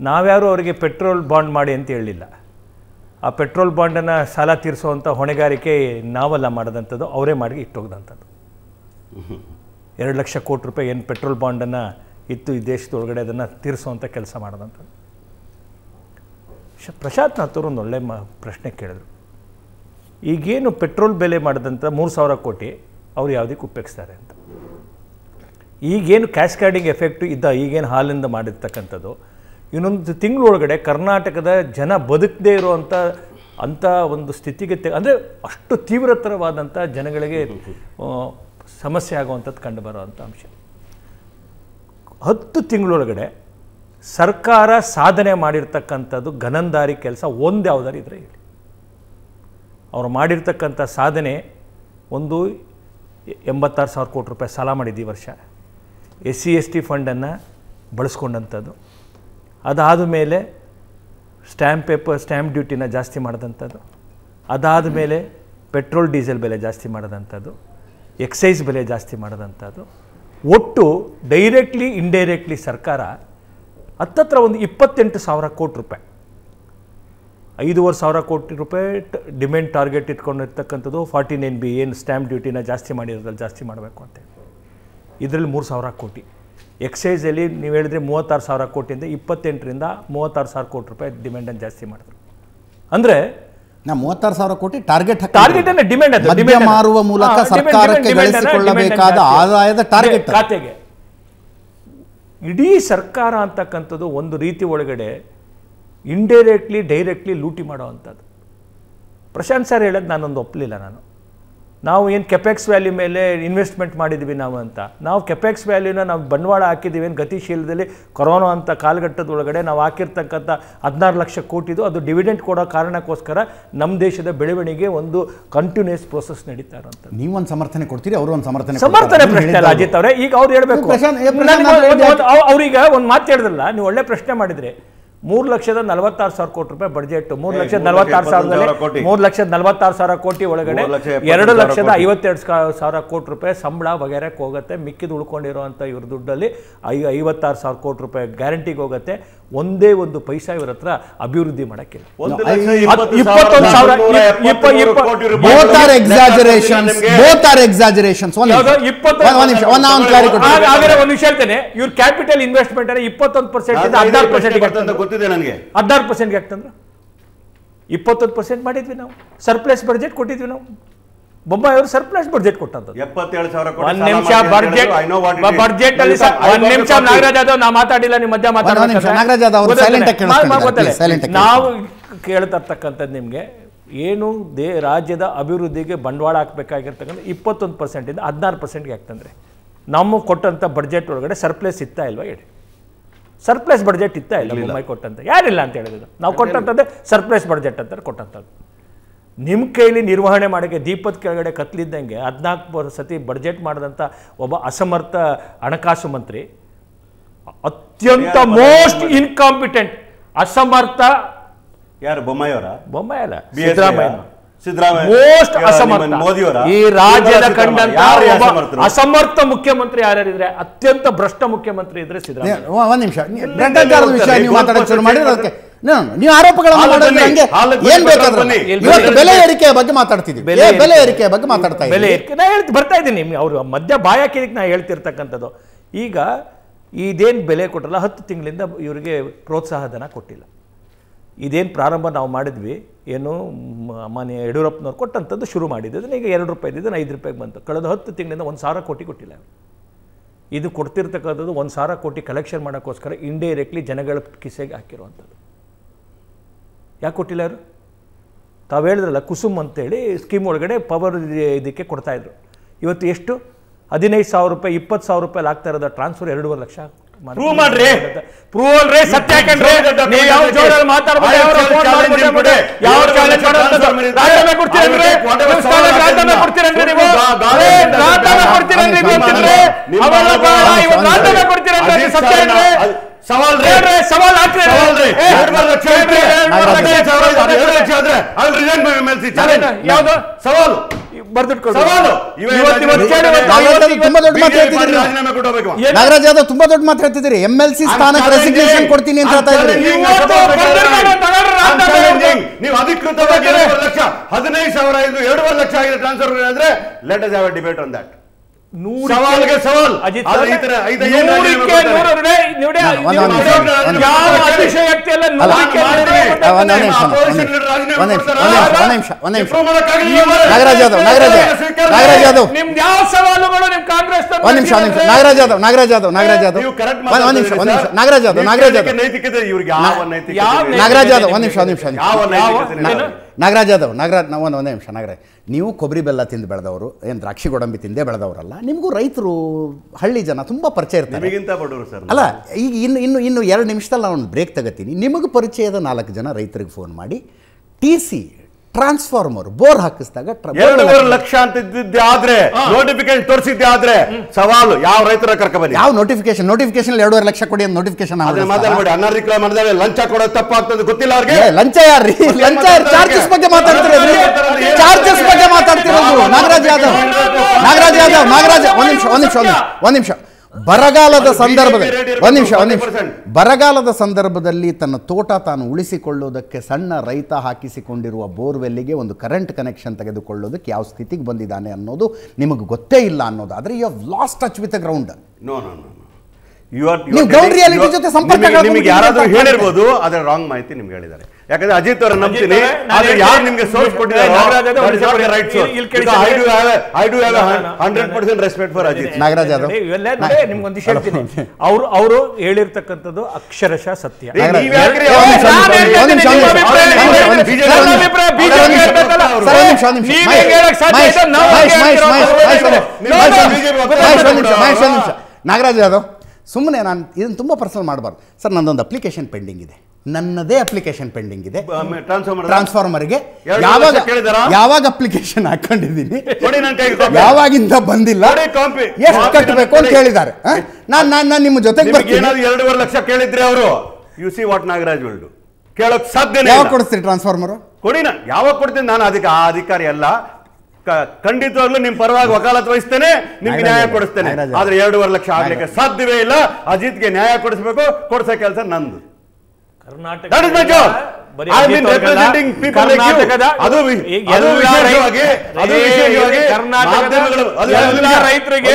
ನಾವ್ಯಾರು ಅವರಿಗೆ ಪೆಟ್ರೋಲ್ ಬಾಂಡ್ ಮಾಡಿ ಅಂತ ಹೇಳಲಿಲ್ಲ. ಆ ಪೆಟ್ರೋಲ್ ಬಾಂಡನ್ನು ಸಾಲ ತೀರಿಸುವಂಥ ಹೊಣೆಗಾರಿಕೆ ನಾವೆಲ್ಲ ಮಾಡಿದಂಥದ್ದು, ಅವರೇ ಮಾಡಿ ಇಟ್ಟೋಗ್ದಂಥದ್ದು. ಎರಡು ಲಕ್ಷ ಕೋಟಿ ರೂಪಾಯಿ ಏನು ಪೆಟ್ರೋಲ್ ಬಾಂಡನ್ನು ಇತ್ತು ಈ ದೇಶದೊಳಗಡೆ ಅದನ್ನು ತೀರಿಸುವಂಥ ಕೆಲಸ ಮಾಡಿದಂಥದ್ದು. ಶ ಪ್ರಶಾಂತ್ ನಾಥವ್ರು ಒಂದು ಒಳ್ಳೆ ಮ, ಪ್ರಶ್ನೆ ಕೇಳಿದ್ರು. ಈಗೇನು ಪೆಟ್ರೋಲ್ ಬೆಲೆ ಮಾಡಿದಂಥ ಮೂರು ಸಾವಿರ ಕೋಟಿ ಅವ್ರು ಯಾವುದಕ್ಕೆ ಉಪಯೋಗಿಸ್ತಾರೆ ಅಂತ. ಈಗೇನು ಕ್ಯಾಸ್ಕ್ಯಾಡಿಂಗ್ ಎಫೆಕ್ಟು ಇದ್ದ ಈಗೇನು ಹಾಲಿಂದ ಮಾಡಿರ್ತಕ್ಕಂಥದ್ದು, ಇನ್ನೊಂದು ತಿಂಗಳೊಳಗಡೆ ಕರ್ನಾಟಕದ ಜನ ಬದುಕದೇ ಇರುವಂಥ ಅಂಥ ಒಂದು ಸ್ಥಿತಿಗತಿ ಅಂದರೆ ಅಷ್ಟು ತೀವ್ರತರವಾದಂಥ ಜನಗಳಿಗೆ ಸಮಸ್ಯೆ ಆಗುವಂಥದ್ದು ಕಂಡು ಬರುವಂಥ ಅಂಶ. ಹತ್ತು ತಿಂಗಳೊಳಗಡೆ ಸರ್ಕಾರ ಸಾಧನೆ ಮಾಡಿರ್ತಕ್ಕಂಥದ್ದು ಘನಂದಾರಿ ಕೆಲಸ ಒಂದು ಯಾವುದಾರು ಇದ್ರೆ ಹೇಳಿ. ಅವರು ಮಾಡಿರ್ತಕ್ಕಂಥ ಸಾಧನೆ ಒಂದು ಎಂಬತ್ತಾರು ಸಾವಿರ ಕೋಟಿ ರೂಪಾಯಿ ಸಾಲ ಮಾಡಿದ್ದು ಈ ವರ್ಷ. ಎಸ್ ಸಿ ಎಸ್ ಟಿ ಫಂಡನ್ನು ಬಳಸ್ಕೊಂಡಂಥದ್ದು. ಅದಾದ ಮೇಲೆ ಸ್ಟ್ಯಾಂಪ್ ಪೇಪರ್, ಸ್ಟ್ಯಾಂಪ್ ಡ್ಯೂಟಿನ ಜಾಸ್ತಿ ಮಾಡಿದಂಥದ್ದು. ಅದಾದ ಮೇಲೆ ಪೆಟ್ರೋಲ್, ಡೀಸೆಲ್ ಬೆಲೆ ಜಾಸ್ತಿ ಮಾಡಿದಂಥದ್ದು. ಎಕ್ಸೈಸ್ ಬೆಲೆ ಜಾಸ್ತಿ ಮಾಡಿದಂಥದ್ದು. ಒಟ್ಟು ಡೈರೆಕ್ಟ್ಲಿ, ಇಂಡೈರೆಕ್ಟ್ಲಿ ಸರ್ಕಾರ ಹತ್ತತ್ರ ಒಂದು ಇಪ್ಪತ್ತೆಂಟು ಸಾವಿರ ಕೋಟಿ ರೂಪಾಯಿ, ಐದೂವರೆ ಸಾವಿರ ಕೋಟಿ ರೂಪಾಯಿ ಡಿಮ್ಯಾಂಡ್ ಟಾರ್ಗೆಟ್ ಇಟ್ಕೊಂಡಿರ್ತಕ್ಕಂಥದ್ದು. ಫಾರ್ಟಿ ನೈನ್ ಬಿ ಏನು ಸ್ಟ್ಯಾಂಪ್ ಡ್ಯೂಟಿನ ಜಾಸ್ತಿ ಮಾಡಿರೋದ್ರಲ್ಲಿ ಜಾಸ್ತಿ ಮಾಡಬೇಕು ಅಂತ ಇದರಲ್ಲಿ ಮೂರು ಸಾವಿರ ಕೋಟಿ. ಎಕ್ಸೈಸಲ್ಲಿ ನೀವು ಹೇಳಿದ್ರೆ ಮೂವತ್ತಾರು ಸಾವಿರ ಕೋಟಿಯಿಂದ ಇಪ್ಪತ್ತೆಂಟರಿಂದ ಮೂವತ್ತಾರು ಸಾವಿರ ಕೋಟಿ ರೂಪಾಯಿ ಡಿಮ್ಯಾಂಡನ್ನು ಜಾಸ್ತಿ ಮಾಡಿದ್ರು. ಅಂದರೆ ನಾ ಮೂವತ್ತಾರು ಸಾವಿರ ಕೋಟಿ ಟಾರ್ಗೆಟ್ ಟಾರ್ಗೆಟ್ ಅನ್ನ ಡಿಮ್ಯಾಂಡ್ ಅದು ಮದ್ಯ ಮಾರುವ ಮೂಲಕ ಸರ್ಕಾರಕ್ಕೆ ಗಳಿಸಿಕೊಳ್ಳಬೇಕಾದ ಆದಾಯದ ಟಾರ್ಗೆಟ್. ಖಾತೆಗೆ. ಇಡೀ ಸರ್ಕಾರ ಅಂತಕ್ಕಂಥದ್ದು ಒಂದು ರೀತಿ ಒಳಗಡೆ ಇಂಡೈರೆಕ್ಟ್ಲಿ ಡೈರೆಕ್ಟ್ಲಿ ಲೂಟಿ ಮಾಡೋವಂಥದ್ದು ಪ್ರಶಾಂತ್ ಸರ್ ಹೇಳೋದು ನಾನೊಂದು ಒಪ್ಪಲಿಲ್ಲ ನಾನು. ನಾವು ಏನು ಕೆಪೆಕ್ಸ್ ವ್ಯಾಲ್ಯೂ ಮೇಲೆ ಇನ್ವೆಸ್ಟ್ಮೆಂಟ್ ಮಾಡಿದ್ವಿ ನಾವು ಅಂತ. ನಾವು ಕೆಪೆಕ್ಸ್ ವ್ಯಾಲ್ಯೂನ ನಾವು ಬಂಡವಾಳ ಹಾಕಿದ್ದೀವಿ ಏನು ಗತಿಶೀಲದಲ್ಲಿ ಕೊರೋನಾ ಅಂತ ಕಾಲಘಟ್ಟದ ಒಳಗಡೆ ನಾವು ಹಾಕಿರ್ತಕ್ಕಂಥ ಹದಿನಾರು ಲಕ್ಷ ಕೋಟಿದು ಅದು ಡಿವಿಡೆಂಟ್ ಕೊಡೋ ಕಾರಣಕ್ಕೋಸ್ಕರ ನಮ್ಮ ದೇಶದ ಬೆಳವಣಿಗೆ ಒಂದು ಕಂಟಿನ್ಯೂಸ್ ಪ್ರೊಸೆಸ್ ನಡೀತಾ ನೀವು ಒಂದು ಸಮರ್ಥನೆ ಕೊಡ್ತೀರಿ ಅವರು ಒಂದು ಸಮರ್ಥನೆ ಸಮರ್ಥನೆ ಪ್ರಶ್ನೆ ಅಲ್ಲ ಅಜಿತ್ ಅವರೇ ಈಗ ಅವ್ರು ಹೇಳಬೇಕು. ಅವ್ರೀಗ ಒಂದು ಮಾತು ಹೇಳಿದ್ರಲ್ಲ ನೀವು ಒಳ್ಳೆ ಪ್ರಶ್ನೆ ಮಾಡಿದ್ರಿ. ಮೂರು ಲಕ್ಷದ ನಲವತ್ತಾರು ಸಾವಿರ ಕೋಟಿ ರೂಪಾಯಿ ಬಜೆಟ್ ಮೂರು ಲಕ್ಷದ ನಲವತ್ತಾರು ಸಾವಿರದಲ್ಲಿ. ಮೂರು ಲಕ್ಷದ ನಲವತ್ತಾರು ಸಾವಿರ ಕೋಟಿ ಒಳಗಡೆ ಎರಡು ಲಕ್ಷದ. ಐವತ್ತೆರಡು ಸಾವಿರ ಕೋಟಿ ರೂಪಾಯಿ ಸಂಬಳ ವಗೇರೆಗೆ ಹೋಗುತ್ತೆ ಮಿಕ್ಕಿದ ಉಳ್ಕೊಂಡಿರುವಂಥ ಇವ್ರ ದುಡ್ಡಲ್ಲಿ ಐ ಐವತ್ತಾರು ಸಾವಿರ ಕೋಟಿ ರೂಪಾಯಿ ಗ್ಯಾರಂಟಿಗೆ ಹೋಗುತ್ತೆ ಒಂದೇ ಒಂದು ಪೈಸಾ ಇವರ ಹತ್ರ ಅಭಿವೃದ್ಧಿ ಮಾಡಕ್ಕಿಲ್ಲ ಒಂದು ವಿಷಯ ಹೇಳ್ತೇನೆ ಇವ್ರ ಕ್ಯಾಪಿಟಲ್ ಇನ್ವೆಸ್ಟ್ಮೆಂಟ್ ಅನ್ನ ಇಪ್ಪತ್ತೊಂದು ಪರ್ಸೆಂಟ್ ಹದಿನಾರು ಪರ್ಸೆಂಟ್ ಗೊತ್ತಿದೆ ನನಗೆ. ಹದಿನಾರು ಪರ್ಸೆಂಟ್ಗೆ ಆಗ್ತಂದ್ರು? ಇಪ್ಪತ್ತೊಂದು ಪರ್ಸೆಂಟ್ ಮಾಡಿದ್ವಿ ನಾವು. ಸರ್ಪ್ಲಸ್ ಬಜೆಟ್ ಕೊಟ್ಟಿದ್ವಿ ನಾವು. ಬೊಮ್ಮಾಯಿ ಅವರು ಸರ್ಪ್ಲಸ್ ಬಜೆಟ್ ಕೊಟ್ಟಂತದ್ದು. ಎಪ್ಪತ್ತೇಳು ಸಾವಿರ ಕೋಟಿ ಒಂದ್ ನಿಮಿಷ ಬಡ್ಜೆಟ್. ಬಡ್ಜೆಟ್ ಅಲ್ಲಿ ಒಂದ್ ನಿಮಿಷ. ನಾಗರಾಜ್ ಯಾದವ್ ನಾ ಮಾತಾಡಿಲ್ಲ ನಿಮ್ಮ ಮಧ್ಯ ಆಗಿ ನಾವು ಕೇಳ್ತಕ್ಕಂಥದ್ದು ನಿಮ್ಗೆ ಏನು ದೇ ರಾಜ್ಯದ ಅಭಿವೃದ್ಧಿಗೆ ಬಂಡವಾಳ ಹಾಕ್ಬೇಕಾಗಿರ್ತಕ್ಕಂಥ ಇಪ್ಪತ್ತೊಂದು ಪರ್ಸೆಂಟಿಂದ ಹದಿನಾರು ಪರ್ಸೆಂಟ್ಗೆ ಯಾಕಂದ್ರೆ ನಮ್ಮ ಕೊಟ್ಟಂಥ ಬಡ್ಜೆಟ್ ಒಳಗಡೆ ಸರ್ಪ್ಲೇಸ್ ಇತ್ತಾ ಇಲ್ವಾ ಹೇಳಿ? ಸರ್ಪ್ಲೇಸ್ ಬಡ್ಜೆಟ್ ಇತ್ತಾ ಇಲ್ಲ ಮುಂಬೈ ಕೊಟ್ಟಂತ? ಯಾರಿಲ್ಲ ಅಂತ ಹೇಳಿದ್ರು ನಾವು ಕೊಟ್ಟಂಥದ್ದೇ ಸರ್ಪ್ಲೇಸ್ ಬಡ್ಜೆಟ್ ಅಂತ ಕೊಟ್ಟಂಥದ್ದು ನಿಮ್ಮ ಕೈಲಿ ನಿರ್ವಹಣೆ ಮಾಡೋಕ್ಕೆ ದೀಪದ ಕೆಳಗಡೆ ಕತ್ಲಿದ್ದಂಗೆ ಹದಿನಾಲ್ಕು ಸತಿ ಬಡ್ಜೆಟ್ ಮಾಡಿದಂಥ ಒಬ್ಬ ಅಸಮರ್ಥ ಹಣಕಾಸು ಮಂತ್ರಿ ಅತ್ಯಂತ ಮೋಸ್ಟ್ ಇನ್ಕಾಂಪಿಟೆಂಟ್ ಅಸಮರ್ಥ ಯಾರು ಬೊಮ್ಮಾಯಿ ಅವರ ಬೊಮ್ಮಾಯಿ ಅಲ್ಲ ಸಿದ್ದರಾಮಯ್ಯ. ಸಿದ್ದರಾಮಯ್ಯ ಮೋಸ್ಟ್ ಅಸಮರ್ಥ. ಈ ರಾಜ್ಯದ. ಕಂಡಂತ ಅಸಮರ್ಥ ಮುಖ್ಯಮಂತ್ರಿ ಯಾರ್ಯಾರಿದ್ರೆ ಅತ್ಯಂತ ಭ್ರಷ್ಟ ಮುಖ್ಯಮಂತ್ರಿ ಇದ್ರೆ ಸಿದ್ದರಾಮಯ್ಯ. ಒಂದ್ ನಿಮಿಷ. ವಿಷಯ ನೀವು ಮಾತಾಡೋಕೆ ಶುರು ಮಾಡಿದ್ರೆ ಅದಕ್ಕೆ ನೀವು ಆರೋಪಗಳನ್ನು ಏನ್ ಬೇಕಾದ್ರೆ ಇವತ್ತು ಬೆಲೆ ಏರಿಕೆಯ ಬಗ್ಗೆ ಮಾತಾಡ್ತಿದ್ವಿ ಬೆಲೆ ಬೆಲೆ ಏರಿಕೆ. ಏರಿಕೆಯ ಬಗ್ಗೆ ಮಾತಾಡ್ತಾ ಬೆಲೆ ಇದ್ದೀವಿ. ಏರಿಕೆ. ನಾ ಹೇಳ್ತಿ ಬರ್ತಾ ಇದ್ದೀನಿ. ನಿಮ್ಗೆ ಅವರು ಮಧ್ಯ ಬಾಯ ಹಾಕಿದಕ್ಕೆ ನಾ ಹೇಳ್ತಿರ್ತಕ್ಕಂಥದ್ದು. ಈಗ ಇದೇನು ಬೆಲೆ ಕೊಟ್ಟಲ್ಲ ಹತ್ತು ತಿಂಗಳಿಂದ ಇವರಿಗೆ ಪ್ರೋತ್ಸಾಹ ಧನ ಕೊಟ್ಟಿಲ್ಲ. ಇದೇನು ಪ್ರಾರಂಭ ನಾವು ಮಾಡಿದ್ವಿ ಏನು ಮಾನ್ಯ ಯಡಿಯೂರಪ್ಪನವ್ರು ಕೊಟ್ಟಂಥದ್ದು ಶುರು ಮಾಡಿದ್ದು. ಅದನ್ನ ಈಗ ಎರಡು ರೂಪಾಯಿ ಇದ್ದಿದ್ದು ಐದು ರೂಪಾಯಿಗೆ ಬಂತು. ಕಳೆದ ಹತ್ತು ತಿಂಗಳಿಂದ ಒಂದು ಸಾವಿರ ಕೋಟಿ ಕೊಟ್ಟಿಲ್ಲ ಇದು ಕೊಡ್ತಿರ್ತಕ್ಕಂಥದ್ದು ಒಂದು ಸಾವಿರ ಕೋಟಿ ಕಲೆಕ್ಷನ್ ಮಾಡೋಕ್ಕೋಸ್ಕರ ಇಂಡೈರೆಕ್ಟ್ಲಿ ಜನಗಳ ಕಿಸೆಗೆ ಹಾಕಿರುವಂಥದ್ದು. ಯಾಕೆ ಕೊಟ್ಟಿಲ್ಲ ಅವರು? ತಾವು ಹೇಳಿದ್ರಲ್ಲ ಕುಸುಮ್ ಅಂತೇಳಿ ಸ್ಕೀಮ್ ಒಳಗಡೆ ಪವರ್ ಇದಕ್ಕೆ ಕೊಡ್ತಾಯಿದ್ರು ಇವತ್ತು ಎಷ್ಟು? ಹದಿನೈದು ಸಾವಿರ ರೂಪಾಯಿ ಇಪ್ಪತ್ತು ಸಾವಿರ ರೂಪಾಯಿ ಆಗ್ತಾ ಇರೋದ ಟ್ರಾನ್ಸ್ಫರ್ ಎರಡೂವರೆ ಲಕ್ಷ. ಮಾಡ್ರಿ. ಪ್ರೂವ್ ಅಲ್ರಿ ಸತ್ಯ ನೀವು ಯಾವ ಜೋರಲ್ಲಿ ಮಾತಾಡ್ಬೋದು ಯಾವ ಚಾಲೆಂಜ್ ರಾಜೀನಾಮೆ ಕೊಡ್ತೀರನ್ರಿ ರಾಜೀನಾಮೆ. ಕೊಡ್ತೀರನ್ರಿ ನೀವು ರಾಜೀನಾಮೆ ಕೊಡ್ತೀರನ್ರಿ ಅವೆಲ್ಲ ಬೇಡ ಇವತ್ತು ರಾಜೀನಾಮೆ ಕೊಡ್ತೀರನ್ರಿ ಸವಾಲ್ ರೀ. ಸವಾಲ್ ಹಾಕ್ರಿ. ಸವಾಲ್ ರೀ. ಲಕ್ಷ ಲಕ್ಷ ಆದ್ರೆ ಯಾವ್ದು? ನಾಗರಾಜ್ ಯಾದವ್ ತುಂಬಾ ದೊಡ್ಡ ಮಾತು ಹೇಳ್ತಿದ್ದೀರಿ. ಎಂ ಎಲ್ ಸಿ ಸ್ಥಾನಕ್ಕೆ ರೆಸಿಗ್ನೇಷನ್ ಕೊಡ್ತೀನಿ ಅಂತ ಹೇಳ್ತಾ ಇದ್ರಿ ನೀವು ಅಧಿಕೃತವಾಗಿ ಹದಿನೈದು ಸಾವಿರ ಎರಡೂವರೆ ಲಕ್ಷ ಆಗಿದೆ ಟ್ರಾನ್ಸ್ಫರ್ ಅಂದ್ರೆ let us have a debate on that ಸವಾಲ್ಗೆ ಸವಾಲ್. ನಾಗರಾಜ್ ಯಾದವ್, ನಾಗರಾಜ್ ಯಾದವ್, ನಾಗರಾಜ್ ಯಾದವ್. ಯಾವ ಸವಾಲುಗಳು ನಿಮ್ ಕಾಂಗ್ರೆಸ್ ಒಂದ್ ನಿಮಿಷ ಒಂದ್ ನಿಮಿಷ. ನಾಗರಾಜ್ ಯಾದವ್ ನಾಗರಾಜ್ ಯಾದವ್ ನಾಗರಾಜ್ ಯಾದವ್. ನೀವು ಕರೆಕ್ಟ್ ಒಂದ್ ಒಂದ್ ನಿಮಿಷ ಒಂದ್ ನಿಮಿಷ. ನಾಗರಾಜ್ ಯಾದವ್ ನಾಗರಾಜ್ ಯಾದವ್? ನಾಗರಾಜ್ ಯಾದವ್ ಒಂದ್ ನಿಮಿಷ ಒಂದ್ ನಿಮಿಷ ನಾಗರಾಜ್ ಯಾದವ್ ನಾಗರಾಜ್ ನಾವು ಒಂದು ಒಂದೇ ನಿಮಿಷ ನಾಗರಾಜ್. ನೀವು ಕೊಬ್ಬರಿ ಬೆಲ್ಲ ತಿಂದು ಬೆಳೆದವರು ಏನು ದ್ರಾಕ್ಷಿ ಗೋಡಂಬಿ ತಿಂದೇ ಬೆಳೆದವರಲ್ಲ ನಿಮಗೂ ರೈತರು ಹಳ್ಳಿ ಜನ ತುಂಬ ಪರಿಚಯ ಇರ್ತಾರೆ. ಸರ್ ಅಲ್ಲ ಈಗ ಇನ್ನು ಇನ್ನು ಇನ್ನು ಎರಡು ನಿಮಿಷದಲ್ಲಿ ನಾನು ಒಂದು ಬ್ರೇಕ್ ತಗೋತೀನಿ. ನಿಮಗೆ ಪರಿಚಯದ ನಾಲ್ಕು ಜನ ರೈತರಿಗೆ ಫೋನ್ ಮಾಡಿ. ಟಿ ಸಿ ಟ್ರಾನ್ಸ್ಫಾರ್ಮರ್ ಬೋರ್ ಹಾಕಿಸಿದಾಗ ಎರಡೂವರೆ ಲಕ್ಷ ಅಂತ ಇದ್ದಿದ್ದೆ ಆದ್ರೆ ನೋಟಿಫಿಕೇಶನ್ ತೋರಿಸಿದ್ದೆ ಆದ್ರೆ ಸವಾಲು ಯಾವ ರೈತರ ಕರ್ಕ ಬನ್ನಿ? ಯಾವ ನೋಟಿಫಿಕೇಶನ್ ನೋಟಿಫಿಕೇಶನ್ ಎರಡೂವರೆ ಲಕ್ಷ ಕೊಡಿ ಅಂತ ನೋಟಿಫಿಕೇಶನ್ ಮಾತಾಡ್ಬೇಡಿ ಅನಧಿಕೃತ ಮಾಡಿದ್ರೆ ಲಂಚ ಕೊಡೋದು ತಪ್ಪಾಗ್ತದೆ ಗೊತ್ತಿಲ್ಲ ಅವ್ರಿಗೆ? ಲಂಚ ಯಾರ್ರಿ? ಲಂಚ ಚಾರ್ಜಸ್ ಬಗ್ಗೆ ಮಾತಾಡ್ತಿರೋದ್ರಿ ಚಾರ್ಜಸ್ ಬಗ್ಗೆ ಮಾತಾಡ್ತಿರೋದು ನಾಗರಾಜ್ ಯಾದವ್ ನಾಗರಾಜ್ ಯಾದವ್ ನಾಗರಾಜ್ ಒಂದ್ ನಿಮಿಷ ಒಂದ್ ನಿಮಿಷ ಒಂದ್ ನಿಮಿಷ ಒಂದ್ ನಿಮಿಷ. ಬರಗಾಲದ ಸಂದರ್ಭದಲ್ಲಿ ಒಂದ್ ನಿಮಿಷ ಒಂದ್ ನಿಮಿಷ. ಬರಗಾಲದ ಸಂದರ್ಭದಲ್ಲಿ ತನ್ನ ತೋಟ ತಾನು ಉಳಿಸಿಕೊಳ್ಳುವುದಕ್ಕೆ ಸಣ್ಣ ರೈತ ಹಾಕಿಸಿಕೊಂಡಿರುವ ಬೋರ್ವೆಲ್ಲಿಗೆ ಒಂದು ಕರೆಂಟ್ ಕನೆಕ್ಷನ್ ತೆಗೆದುಕೊಳ್ಳೋದಕ್ಕೆ ಯಾವ ಸ್ಥಿತಿಗೆ ಬಂದಿದ್ದಾನೆ ಅನ್ನೋದು ನಿಮಗೆ ಗೊತ್ತೇ ಇಲ್ಲ ಅನ್ನೋದಾದ್ರೆ you have lost touch with ground no no no you are you are- ಜೊತೆ ಸಂಪರ್ಕ ನಿಮಗೆ- ಯಾರಾದರೂ ನಿಮಗೆ ಯಾರಾದ್ರೂ ಹೇಳಿರ್ಬೋದು ಅದರ ರಾಂಗ್ ಮಾಹಿತಿ ನಿಮ್ಗೆ ಹೇಳಿದ್ದಾರೆ. ಯಾಕಂದ್ರೆ ಅಜಿತ್ ಅವರ ನಂಬ್ತೀನಿ ಆದ್ರೆ ಯಾರು ನಿಮ್ಗೆ ಸೋರ್ಸ್ ಕೊಟ್ಟಿದ್ದಾರೆ ರೆಸ್ಪೆಕ್ಟ್ ಫಾರ್ ಅಜಿತ್. ನಾಗರಾಜ್ ಯಾದವ್? ಇವೆಲ್ಲ ನಿಮ್ಗೆ ಹೇಳ್ತೀನಿ. ಅವರು ಅವರು ಹೇಳಿರ್ತಕ್ಕಂಥದ್ದು ಅಕ್ಷರಶಃ ಸತ್ಯ. ನಾಗರಾಜ್ ಯಾದವ್ ಸುಮ್ಮನೆ ನಾನು ಇದನ್ನು ತುಂಬ ಪರ್ಸನಲ್ ಮಾಡಬಾರ್ದು. ಸರ್ ನಂದೊಂದು ಅಪ್ಲಿಕೇಶನ್ ಪೆಂಡಿಂಗ್ ಇದೆ ನನ್ನದೇ ಅಪ್ಲಿಕೇಶನ್ ಪೆಂಡಿಂಗ್ ಇದೆ. ಟ್ರಾನ್ಸ್ಫಾರ್ಮರ್ ಟ್ರಾನ್ಸ್ಫಾರ್ಮರ್ಗೆ ಯಾವಾಗ? ಯಾವಾಗ ಅಪ್ಲಿಕೇಶನ್ ಹಾಕೊಂಡಿದ್ದೀನಿ? ಯಾವಾಗಿಂದ ಬಂದಿಲ್ಲ. ಎಷ್ಟು ಕಟ್ಟಬೇಕು ಅಂತ. ಹೇಳಿದ್ದಾರೆ ನಾನು ನಾನು ನಿಮ್ಮ ಜೊತೆಗೆ ಬರ್ತೀನಿ. ಎರಡೂವರೆ ಲಕ್ಷ ಕೇಳಿದ್ರೆ ಅವರು? You see what Nagaraj will ಕೇಳಕ್ ಸಾಧ್ಯ ಯಾವಾಗ. ಕೊಡಿಸ್ತೀರಿ ಟ್ರಾನ್ಸ್ಫಾರ್ಮರು ಕೊಡಿ ನಾನು ಯಾವಾಗ ಕೊಡ್ತೀನಿ? ನಾನು ಅದಕ್ಕೆ ಆ ಅಧಿಕಾರಿ ಅಲ್ಲ. ಖಂಡಿತವಾಗ್ಲೂ ನಿಮ್ ಪರವಾಗಿ ವಕಾಲತ್ ವಹಿಸ್ತೇನೆ. ನಿಮ್ಗೆ ನ್ಯಾಯ ಕೊಡಿಸ್ತೇನೆ. ಆದ್ರೆ ಎರಡೂವರೆ ಲಕ್ಷ ಆಗ್ಲಿಕ್ಕೆ ಸಾಧ್ಯವೇ ಇಲ್ಲ. ಅಜಿತ್ಗೆ ನ್ಯಾಯ ಕೊಡಿಸ್ಬೇಕು ಕೊಡ್ಸೋ ಕೆಲಸ ನಂದು. ರೈತರಿಗೆ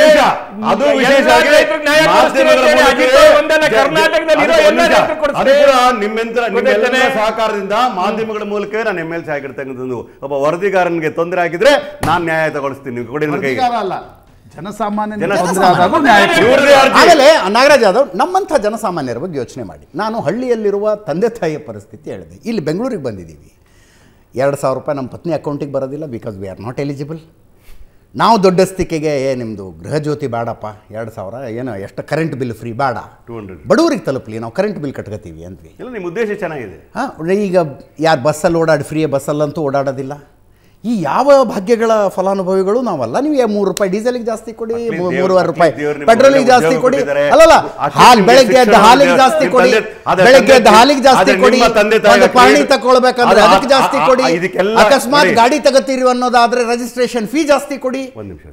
ಅದು? ಸಹಕಾರದಿಂದ ಮಾಧ್ಯಮಗಳ ಮೂಲಕ ನಾನು ಎಂ ಎಲ್ ಸಿ ಆಗಿರ್ತಕ್ಕಂಥದ್ದು. ಒಬ್ಬ ವರದಿಗಾರನಿಗೆ ತೊಂದರೆ ಆಗಿದ್ರೆ ನಾನು ನ್ಯಾಯ ತಗೊಳಿಸ್ತೀನಿ. ಕೊಡಿ ಅಲ್ಲ. ಜನಸಾಮಾನ್ಯ. ಆಮೇಲೆ ನಾಗರಾಜ್ ಯಾದವ್ ನಮ್ಮಂಥ ಜನಸಾಮಾನ್ಯರ ಬಗ್ಗೆ ಯೋಚನೆ ಮಾಡಿ. ನಾನು ಹಳ್ಳಿಯಲ್ಲಿರುವ ತಂದೆ ತಾಯಿಯ ಪರಿಸ್ಥಿತಿ ಹೇಳಿದೆ. ಇಲ್ಲಿ ಬೆಂಗಳೂರಿಗೆ ಬಂದಿದ್ದೀವಿ. ಎರಡು ಸಾವಿರ ರೂಪಾಯಿ ನಮ್ಮ ಪತ್ನಿ ಅಕೌಂಟಿಗೆ ಬರೋದಿಲ್ಲ because we are not eligible ನಾವು ದೊಡ್ಡಸ್ತಿಕೆಗೆ ಏ ನಿಮ್ಮದು ಗೃಹಜ್ಯೋತಿ ಬೇಡಪ್ಪ. ಎರಡು ಸಾವಿರ ಏನೋ ಎಷ್ಟು ಕರೆಂಟ್ ಬಿಲ್ ಫ್ರೀ ಬೇಡ. 200. ಬಡವರಿಗೆ ತಲುಪಲಿ ನಾವು ಕರೆಂಟ್ ಬಿಲ್ ಕಟ್ಕೋತೀವಿ ಅಂದ್ವಿ. ಇಲ್ಲ ನಿಮ್ಮ ಉದ್ದೇಶ ಚೆನ್ನಾಗಿದೆ. ಹಾಂ ಈಗ ಯಾರು ಬಸ್ಸಲ್ಲಿ ಓಡಾಡಿ ಫ್ರೀ ಬಸ್ಸಲ್ಲಂತೂ ಓಡಾಡೋದಿಲ್ಲ. ಈ ಯಾವ ಭಾಗ್ಯಗಳ ಫಲಾನುಭವಿಗಳು ನಾವಲ್ಲ? ನೀವು ಮೂರು ರೂಪಾಯಿ ಡೀಸೆಲ್ಗೆ ಜಾಸ್ತಿ ಕೊಡಿ ಮೂರುವರೆ ರೂಪಾಯಿ ಪೆಟ್ರೋಲ್ ಪೆಟ್ರೋಲಿಗೆ ಜಾಸ್ತಿ ಕೊಡಿ. ಅಲ್ಲಲ್ಲ ಹಾಲು ಬೆಳಗ್ಗೆ ಎದ್ದ ಹಾಲಿಗೆ ಜಾಸ್ತಿ ಕೊಡಿ. ಬೆಳಗ್ಗೆ ಎದ್ದ ಹಾಲಿಗೆ ಜಾಸ್ತಿ ಕೊಡಿ. ಒಂದು ಪಾಣಿ ತಕೊಳ್ಬೇಕಂದ್ರೆ ತಗೊಳ್ಬೇಕಂದ್ರೆ ಅದಕ್ಕೆ ಜಾಸ್ತಿ ಕೊಡಿ. ಅಕಸ್ಮಾತ್ ಗಾಡಿ ತಗೋತೀರಿ ಅನ್ನೋದಾದ್ರೆ ರಿಜಿಸ್ಟ್ರೇಷನ್ ಫೀ ಜಾಸ್ತಿ ಕೊಡಿ. ಒಂದು ನಿಮಿಷ.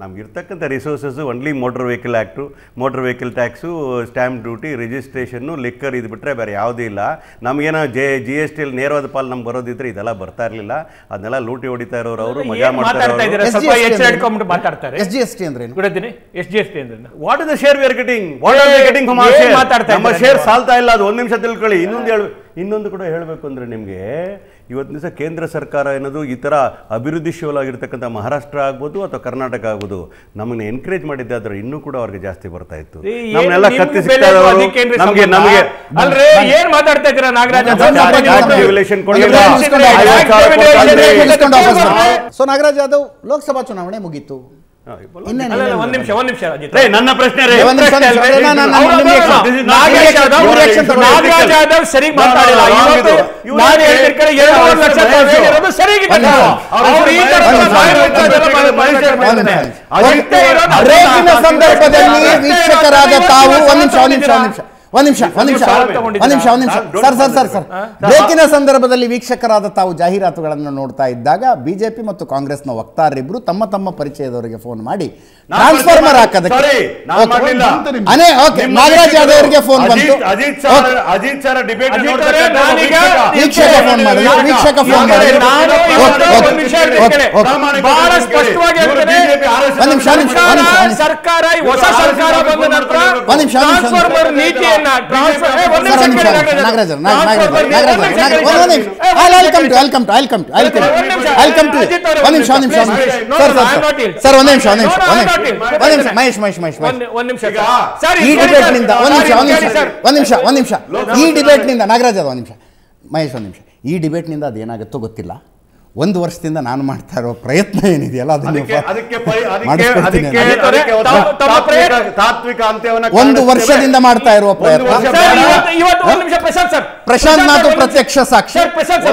ಹಾ? ಒಂದು ನಿಮಿಷ ಒಂದು ನಿಮಿಷ ನಮ್ಗೆ ಇರ್ತಕ್ಕಂಥ resources only motor vehicle act motor vehicle tax stamp duty registration liquor ಇದು ಬಿಟ್ಟರೆ ಬೇರೆ ಯಾವುದೂ ಇಲ್ಲ. ನಮಗೇನೋ ಜೆ ಜಿ ಎಸ್ ಟಿಯಲ್ಲಿ ನೇರವಾದ ಪಾಲ್ ನಮ್ಗೆ ಬರೋದಿದ್ರೆ ಇದೆಲ್ಲ ಬರ್ತಾ ಇರಲಿಲ್ಲ. ಅದನ್ನೆಲ್ಲ ಲೂಟಿ ಹೊಡಿತಾ ಇರೋರು ಅವರು ಮಜಾ ಮಾಡ್ತಾರೆ ಎಸ್ ಜಿ ಎಸ್ ಟಿ ಅಂದ್ರೆ ಏನು? ಗೊತ್ತಿನಿ ಎಸ್ ಜಿ ಎಸ್ ಟಿ ಅಂದ್ರೆ what is the share we are getting what are we getting from ಏನ್ ಶೇರ್ ನಮ್ಮ ಶೇರ್ ಸಾಲ್ತಾ ಇಲ್ಲ ಅದು ಒಂದು ನಿಮಿಷ ತಿಳ್ಕೊಳ್ಳಿ. ಇನ್ನೊಂದು ಹೇಳ ಇನ್ನೊಂದು ಕೂಡ ಹೇಳಬೇಕು ಅಂದ್ರೆ ನಿಮಗೆ ಇವತ್ತು ದಿವಸ ಕೇಂದ್ರ ಸರ್ಕಾರ ಏನದು ಈ ಥರ ಅಭಿವೃದ್ಧಿಶೀಲ ಆಗಿರ್ತಕ್ಕಂಥ ಮಹಾರಾಷ್ಟ್ರ ಆಗ್ಬೋದು ಅಥವಾ ಕರ್ನಾಟಕ ಆಗ್ಬೋದು ನಮಗೆ ಎನ್ಕರೇಜ್ ಮಾಡಿದ್ದೆ ಆದರೆ ಇನ್ನೂ ಕೂಡ ಅವ್ರಿಗೆ ಜಾಸ್ತಿ ಬರ್ತಾ ಇತ್ತು. ನಮ್ಮನ್ನೆಲ್ಲ ಕತ್ತಿ ನಮಗೆ? ನಮಗೆ ಏನ್ ಮಾತಾಡ್ತಾ ಇದ್ದೀರಾ ನಾಗರಾಜ್. ಸೊ ನಾಗರಾಜ್ ಯಾದವ್ ಲೋಕಸಭಾ ಚುನಾವಣೆ ಮುಗೀತು. ಒಂದ್ ನಿಮಿಷ ಒಂದ್ ನಿಮಿಷ ನನ್ನ ಪ್ರಶ್ನೆ ನಾಗರಾಜ್ ಯಾದವ್ ಸರಿಗ್ ಮಾತಾಡಿಲ್ಲ ಸಂದರ್ಭದಲ್ಲಿ ವೀಕ್ಷಕರಾದ ತಾವು ಒಂದ್ ನಿಮಿಷ ಒಂದ್ ನಿಮಿಷ ಒಂದ್ ನಿಮಿಷ ಒಂದ್ ನಿಮಿಷ ಒಂದ್ ನಿಮಿಷ ಒಂದ್? ನಿಮಿಷ ಒಂದ್ ನಿಮಿಷ ಸರ್ ಸರ್ ಸರ್ ಸರ್ ಬ್ರೇಕಿನ ಸಂದರ್ಭದಲ್ಲಿ ವೀಕ್ಷಕರಾದ ತಾವು ಜಾಹೀರಾತುಗಳನ್ನು ನೋಡ್ತಾ ಇದ್ದಾಗ ಬಿಜೆಪಿ ಮತ್ತು ಕಾಂಗ್ರೆಸ್ನ ವಕ್ತಾರರಿಬ್ರು ತಮ್ಮ ತಮ್ಮ ಪರಿಚಯದವರಿಗೆ ಫೋನ್ ಮಾಡಿ ಟ್ರಾನ್ಸ್ಫಾರ್ಮರ್ ಹಾಕೋದಕ್ಕೆ ನಾಗರಾಜ್ ಯಾದವ್ ಅವರಿಗೆ ಫೋನ್ ಬಂತು. Ajit Ajit sir Ajit sir debate ನಾನೀಗ ವೀಕ್ಷಕ. ಫೋನ್ ಮಾಡಿದ್ರು, ವೀಕ್ಷಕ ಫೋನ್ ಮಾಡಿದ್ರು. ಒಂದ್ ನಿಮಿಷ ಒಂದ್ ನಿಮಿಷ, ಒಂದ್ ನಿಮಿಷ, ಸರ್, ನಿಮಿಷ ಒಂದ್ ನಿಮಿಷ, ಒಂದ್ ನಿಮಿಷ ಮಹೇಶ್ ಮಹೇಶ್ ಮಹೇಶ್ ಮಹೇಶ್ ಒಂದ್ ಒಂದ್ ನಿಮಿಷ ಸರ್ ಈ ಡಿಬೇಟ್ನಿಂದ ಒಂದ್ ನಿಮಿಷ ಒಂದ್ ನಿಮಿಷ ಸರ್. ಒಂದ್ ನಿಮಿಷ ಒಂದ್ ನಿಮಿಷ ಈ ಡಿಬೇಟ್ನಿಂದ ನಾಗರಾಜ್ ಅದ ಒಂದ್ ನಿಮಿಷ ಮಹೇಶ್ ಒಂದ್ ನಿಮಿಷ ಈ ಡಿಬೇಟ್ನಿಂದ ಅದೇನಾಗುತ್ತೋ ಗೊತ್ತಿಲ್ಲ. ಒಂದು ವರ್ಷದಿಂದ ನಾನು ಮಾಡ್ತಾ ಇರೋ ಪ್ರಯತ್ನ ಏನಿದೆಯಲ್ಲ ಅದನ್ನ ಒಂದು ವರ್ಷದಿಂದ ಮಾಡ್ತಾ ಇರುವ ಪ್ರಯತ್ನ. ಪ್ರಶಾಂತ್ ಸರ್. ಪ್ರಶಾಂತ್ ಮಾತು ಪ್ರತ್ಯಕ್ಷ ಸಾಕ್ಷಿ.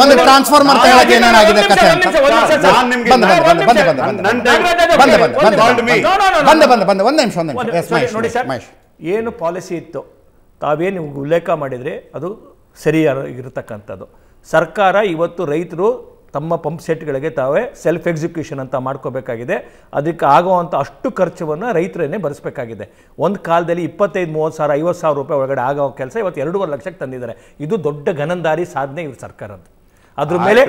ಒಂದು ಟ್ರಾನ್ಸ್ಫಾರ್ಮರ್ ತಗೊಳಕ್ಕೆ ಏನೇನಾಗಿದೆ ಕಥೆ? ಅಂತ ಬಂದ ಬಂದ ಬಂದ ಬಂದ ನಿಮಿಷ. ಬಂದ ಬಂದ ನನ್ನ ಬಂದ ಬಂದ ಬಂದ ಒಂದ್ ಬಂದ ನಿಮಿಷ. ಒಂದ್ ನಿಮಿಷ ಮಹೇಶ್ ಏನು ಪಾಲಿಸಿ ಇತ್ತು? ತಾವೇನು ಉಲ್ಲೇಖ ಮಾಡಿದರೆ ಅದು ಸರಿಯಾಗಿರತಕ್ಕಂಥದ್ದು ಸರ್ಕಾರ ಇವತ್ತು ರೈತರು ತಮ್ಮ ಪಂಪ್ ಸೆಟ್ಗಳಿಗೆ ತಾವೇ ಸೆಲ್ಫ್ ಎಕ್ಸಿಕ್ಯೂಷನ್ ಅಂತ ಮಾಡ್ಕೋಬೇಕಾಗಿದೆ. ಅದಕ್ಕೆ ಆಗುವಂಥ ಅಷ್ಟು ಖರ್ಚವನ್ನು ರೈತರನ್ನೇ ಭರಿಸಬೇಕಾಗಿದೆ ಒಂದು ಕಾಲದಲ್ಲಿ ಇಪ್ಪತ್ತೈದು, ಮೂವತ್ತು ಸಾವಿರ, ಐವತ್ತು ಸಾವಿರ ರೂಪಾಯಿ ಒಳಗಡೆ ಆಗೋ ಕೆಲಸ ಇವತ್ತು ಎರಡೂವರೆ ಲಕ್ಷಕ್ಕೆ ತಂದಿದ್ದಾರೆ. ಇದು ದೊಡ್ಡ ಘನಂದಾರಿ ಸಾಧನೆ ಇವ್ರ ಸರ್ಕಾರದ್ದು. ಅದ್ರ ಮೇಲೆ.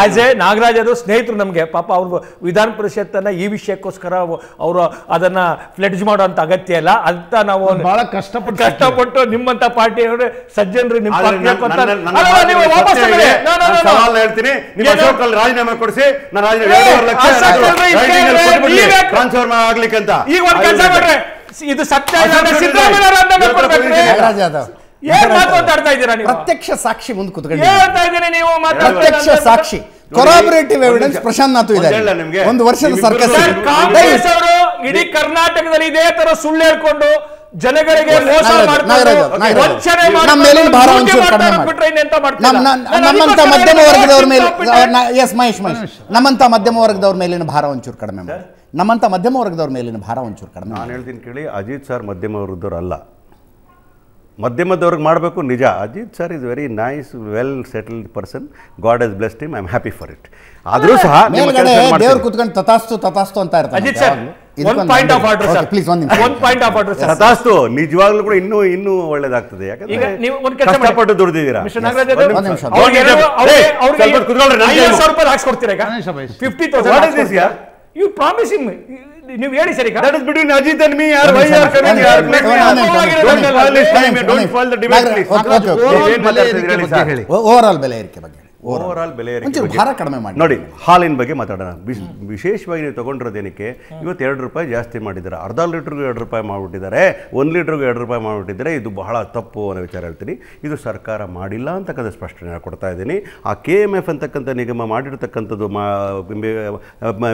ಆಸ್ ಎ ನಾಗರಾಜ್ ಅವರು ಸ್ನೇಹಿತರು ನಮಗೆ ಪಾಪ ಅವ್ರ ವಿಧಾನ ಪರಿಷತ್ತನ್ನ ಈ ವಿಷಯಕ್ಕೋಸ್ಕರ ಅವರು ಅದನ್ನ ಫ್ಲೆಡ್ಜ್ ಮಾಡುವಂತ ಅಗತ್ಯ ಇಲ್ಲ. ಅಂತ ನಾವು ಬಹಳ ಕಷ್ಟಪಟ್ಟು ಕಷ್ಟಪಟ್ಟು ನಿಮ್ಮಂತ ಪಾರ್ಟಿಯವರು ಸಜ್ಜನರು ನಿಮ್ಮ ಪಾರ್ಟಿ ನಾನು ಹೇಳ್ತೀನಿ. ನಿಮ್ಮ ಏನು? ರಾಜೀನಾಮೆ ಕೊಡಿಸಿ. ನಾನು ಟ್ರಾನ್ಸ್ಫರ್ ಆಗ್ಲಿಕ್ಕೆ ಅಂತ. ಈಗ ಒಂದು ಕೆಲಸ ಮಾಡ್ರೆ. ಇದು ಸತ್ಯ ಅವ್ರು ಸಿದ್ದರಾಮಯ್ಯ ಏನ್ ಮಾತಾಡ್ತಾ ಇದ್ದೀರಾ ನೀವು? ಪ್ರತ್ಯಕ್ಷ ಸಾಕ್ಷಿ ಮುಂದೆ ಕುತ್ಕೊಂಡು ಹೇಳ್ತಾ ಇದ್ದೀನಿ ನೀವು ಮಾತಾಡ್ತಾ ಪ್ರತ್ಯಕ್ಷ? ಸಾಕ್ಷಿ. ಕೊರಾಬರೇಟಿವ್ ಎವಿಡೆನ್ಸ್ ಪ್ರಶಾಂತ್ ನಾಥು ಇದೆ ಒಂದ್ ಹೇಳ ನಿಮ್ಗೆ. ಒಂದು ವರ್ಷದ ಸರ್ಕಸ್ ಸರ್, ಕಾಂಗ್ರೆಸ್ ಅವರು ಇಡೀ ಕರ್ನಾಟಕದಲ್ಲಿ ಇದೇ ತರ ಸುಳ್ಳು ಹೇಳ್ಕೊಂಡು ಜನಗಳಿಗೆ ಮೋಸ ನಮ್ಮಂತ ಮಧ್ಯಮ ವರ್ಗದವ್ರ ಮೇಲೆ ಎಸ್ ಮಹೇಶ್ ಮಹೇಶ್. ನಮ್ಮಂತ ಮಧ್ಯಮ ವರ್ಗದವ್ರ ಮೇಲಿನ ಭಾರ ಒಂಚೂರು ಕಡಿಮೆ ಮಾಡಿ. ನಮ್ಮಂತ ಮಧ್ಯಮ ವರ್ಗದವ್ರ ಮೇಲಿನ ಭಾರ ಒಂಚೂರು ಕಡಿಮೆ ನಾನು ಹೇಳ್ತೀನಿ ಕೇಳಿ ಅಜಿತ್ ಸರ್ ಮಧ್ಯಮ ವರ್ಗದವ್ರು ಅಲ್ಲ. ಮಧ್ಯಮದವ್ರಿಗೆ ಮಾಡಬೇಕು. ನಿಜ Ajit sir is very nice well settled person god is blessed him I am happy for it ಆದರೂ ಸಹ. ದೇವ್ರು ಕುತ್ಕೊಂಡು ತಥಾಸ್ತು ತಥಾಸ್ತು ಅಂತ ಇರ್ತಾರೆ ಅಜಿತ್ ಸರ್ ಒಂದು point of order sir please ಒಂದು ಒಂದು ಪಾಯಿಂಟ್ ಆಫ್ ಆರ್ಡರ್ ಸರ್ ತಥಾಸ್ತು ನಿಜವಾಗ್ಲೂ ಕೂಡ ಇನ್ನೂ ಇನ್ನೂ ಒಳ್ಳೇದಾಗ್ತದೆ. ಯಾಕಂದ್ರೆ ಈಗ ನೀವು ಒಂದು ಕೆಲಸ. ಕಷ್ಟಪಟ್ಟು ದುಡಿದಿದ್ದೀರಾ? ಮಿಸ್ಟರ್ ನಾಗರಾಜ್ ಒಂದು ಒಂದು ನಿಮಿಷ. ಅವ್ರಿಗೆ ಅವ್ರಿಗೆ ಸ್ವಲ್ಪ ನನ್ನ ಸಾವಿರ ರೂಪಾಯಿ ಹಾಕ್ಸ್ಕೊಡ್ತೀರಾ ಈಗ? Ganesha bhai. Fifty this yeah? You promising ನೀವು ಹೇಳಿ ಸರಿ that is between Ajit and me ಯಾರ್ ವೈ ಯಾರ್ ಕರೆಕ್ಟ್ ಯಾರ್ don't fall the debate please over all ಬೆಲೆ ಏರಿಕೆ ಬಗ್ಗೆ. ಓವರ್ ಆಲ್ ಬೆಲೆ ಭಾರ ಕಡಿಮೆ ಮಾಡಿ. ನೋಡಿ ಹಾಲಿನ ಬಗ್ಗೆ ಮಾತಾಡೋಣ. ವಿಶೇಷವಾಗಿ ನೀವು ತಗೊಂಡಿರೋದೇನಕ್ಕೆ ಇವತ್ತು ಎರಡು ರೂಪಾಯಿ ಜಾಸ್ತಿ ಮಾಡಿದ್ದಾರೆ. ಅರ್ಧ ಲೀಟ್ರಿಗೂ ಎರಡು ರೂಪಾಯಿ ಮಾಡಿಬಿಟ್ಟಿದ್ದಾರೆ. ಒಂದು ಲೀಟ್ರಿಗೂ ಎರಡು ರೂಪಾಯಿ ಮಾಡಿಬಿಟ್ಟಿದ್ದಾರೆ. ಇದು ಬಹಳ ತಪ್ಪು ಅನ್ನೋ ವಿಚಾರ ಹೇಳ್ತೀನಿ. ಇದು ಸರ್ಕಾರ ಮಾಡಿಲ್ಲ ಅಂತಕ್ಕಂಥ ಸ್ಪಷ್ಟನೆ ಕೊಡ್ತಾ ಇದ್ದೀನಿ. ಆ ಕೆ ಎಂ ಎಫ್ ಅಂತಕ್ಕಂಥ ನಿಗಮ ಮಾಡಿರ್ತಕ್ಕಂಥದ್ದು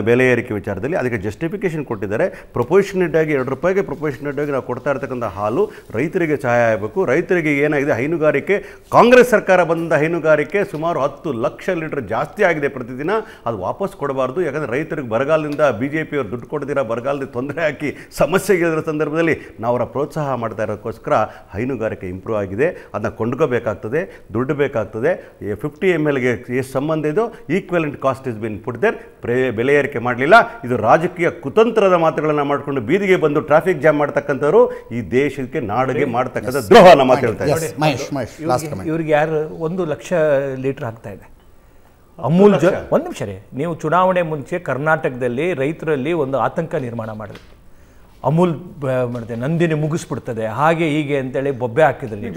ಬೆಲೆ ಏರಿಕೆ ವಿಚಾರದಲ್ಲಿ ಅದಕ್ಕೆ ಜಸ್ಟಿಫಿಕೇಶನ್ ಕೊಟ್ಟಿದ್ದಾರೆ. ಪ್ರೊಪೋಷನೇಟ್ ಆಗಿ ಎರಡು ರೂಪಾಯಿಗೆ ಪ್ರೊಪೋಷನೇಟ್ ಆಗಿ ನಾವು ಕೊಡ್ತಾ ಇರ್ತಕ್ಕಂಥ ಹಾಲು ರೈತರಿಗೆ ಸಹಾಯ ಆಗಬೇಕು. ರೈತರಿಗೆ ಏನಾಗಿದೆ? ಹೈನುಗಾರಿಕೆ. ಕಾಂಗ್ರೆಸ್ ಸರ್ಕಾರ ಬಂದ ಹೈನುಗಾರಿಕೆ ಸುಮಾರು ಹತ್ತು ಲಕ್ಷ ಲೀಟರ್ ಜಾಸ್ತಿ ಆಗಿದೆ ಪ್ರತಿದಿನ ಅದು ವಾಪಸ್ ಕೊಡಬಾರ್ದು. ಯಾಕಂದರೆ ರೈತರಿಗೆ ಬರಗಾಲದಿಂದ ಬಿ ಜೆ ಪಿಯವರು ದುಡ್ಡು ಕೊಡ್ತೀರಾ ಬರಗಾಲದಿಂದ ತೊಂದರೆ ಹಾಕಿ ಸಮಸ್ಯೆಗಿರೋ ಸಂದರ್ಭದಲ್ಲಿ ನಾವು ಅವರ ಪ್ರೋತ್ಸಾಹ ಮಾಡ್ತಾ ಇರೋದಕ್ಕೋಸ್ಕರ ಹೈನುಗಾರಿಕೆ ಇಂಪ್ರೂವ್ ಆಗಿದೆ. ಅದನ್ನ ಕೊಂಡ್ಕೋಬೇಕಾಗ್ತದೆ ದುಡ್ಡು ಬೇಕಾಗ್ತದೆ. ಫಿಫ್ಟಿ ಎಂ ಎಲ್ಗೆ ಎಷ್ಟು ಸಂಬಂಧ ಇದು equivalent cost is been put there ಬೆಲೆ ಏರಿಕೆ ಮಾಡಲಿಲ್ಲ. ಇದು ರಾಜಕೀಯ ಕುತಂತ್ರದ ಮಾತುಗಳನ್ನು ಮಾಡಿಕೊಂಡು ಬೀದಿಗೆ ಬಂದು ಟ್ರಾಫಿಕ್ ಜಾಮ್ ಮಾಡ್ತಕ್ಕಂಥವ್ರು ಈ ದೇಶಕ್ಕೆ ನಾಡಿಗೆ ಮಾಡ್ತಕ್ಕಂಥ ದ್ರೋಹ ನಮ್ಮ ಮಾತು ಹೇಳ್ತಾರೆ ಇವ್ರಿಗೆ- ಯಾರು ಒಂದು ಲಕ್ಷ ಲೀಟರ್ ಹಾಕ್ತಾರೆ ಅಮೂಲ್ ಜ ಒಂದು ನಿಮಿಷ ರೀ. ನೀವು ಚುನಾವಣೆ ಮುಂಚೆ ಕರ್ನಾಟಕದಲ್ಲಿ ರೈತರಲ್ಲಿ ಒಂದು ಆತಂಕ ನಿರ್ಮಾಣ ಮಾಡಿದ್ರಿ. ಅಮೂಲ್ ಮಾಡಿದೆ ನಂದಿನಿ ಮುಗಿಸ್ಬಿಡ್ತದೆ. ಹಾಗೆ ಹೀಗೆ ಅಂತೇಳಿ ಬೊಬ್ಬೆ ಹಾಕಿದ್ರಿ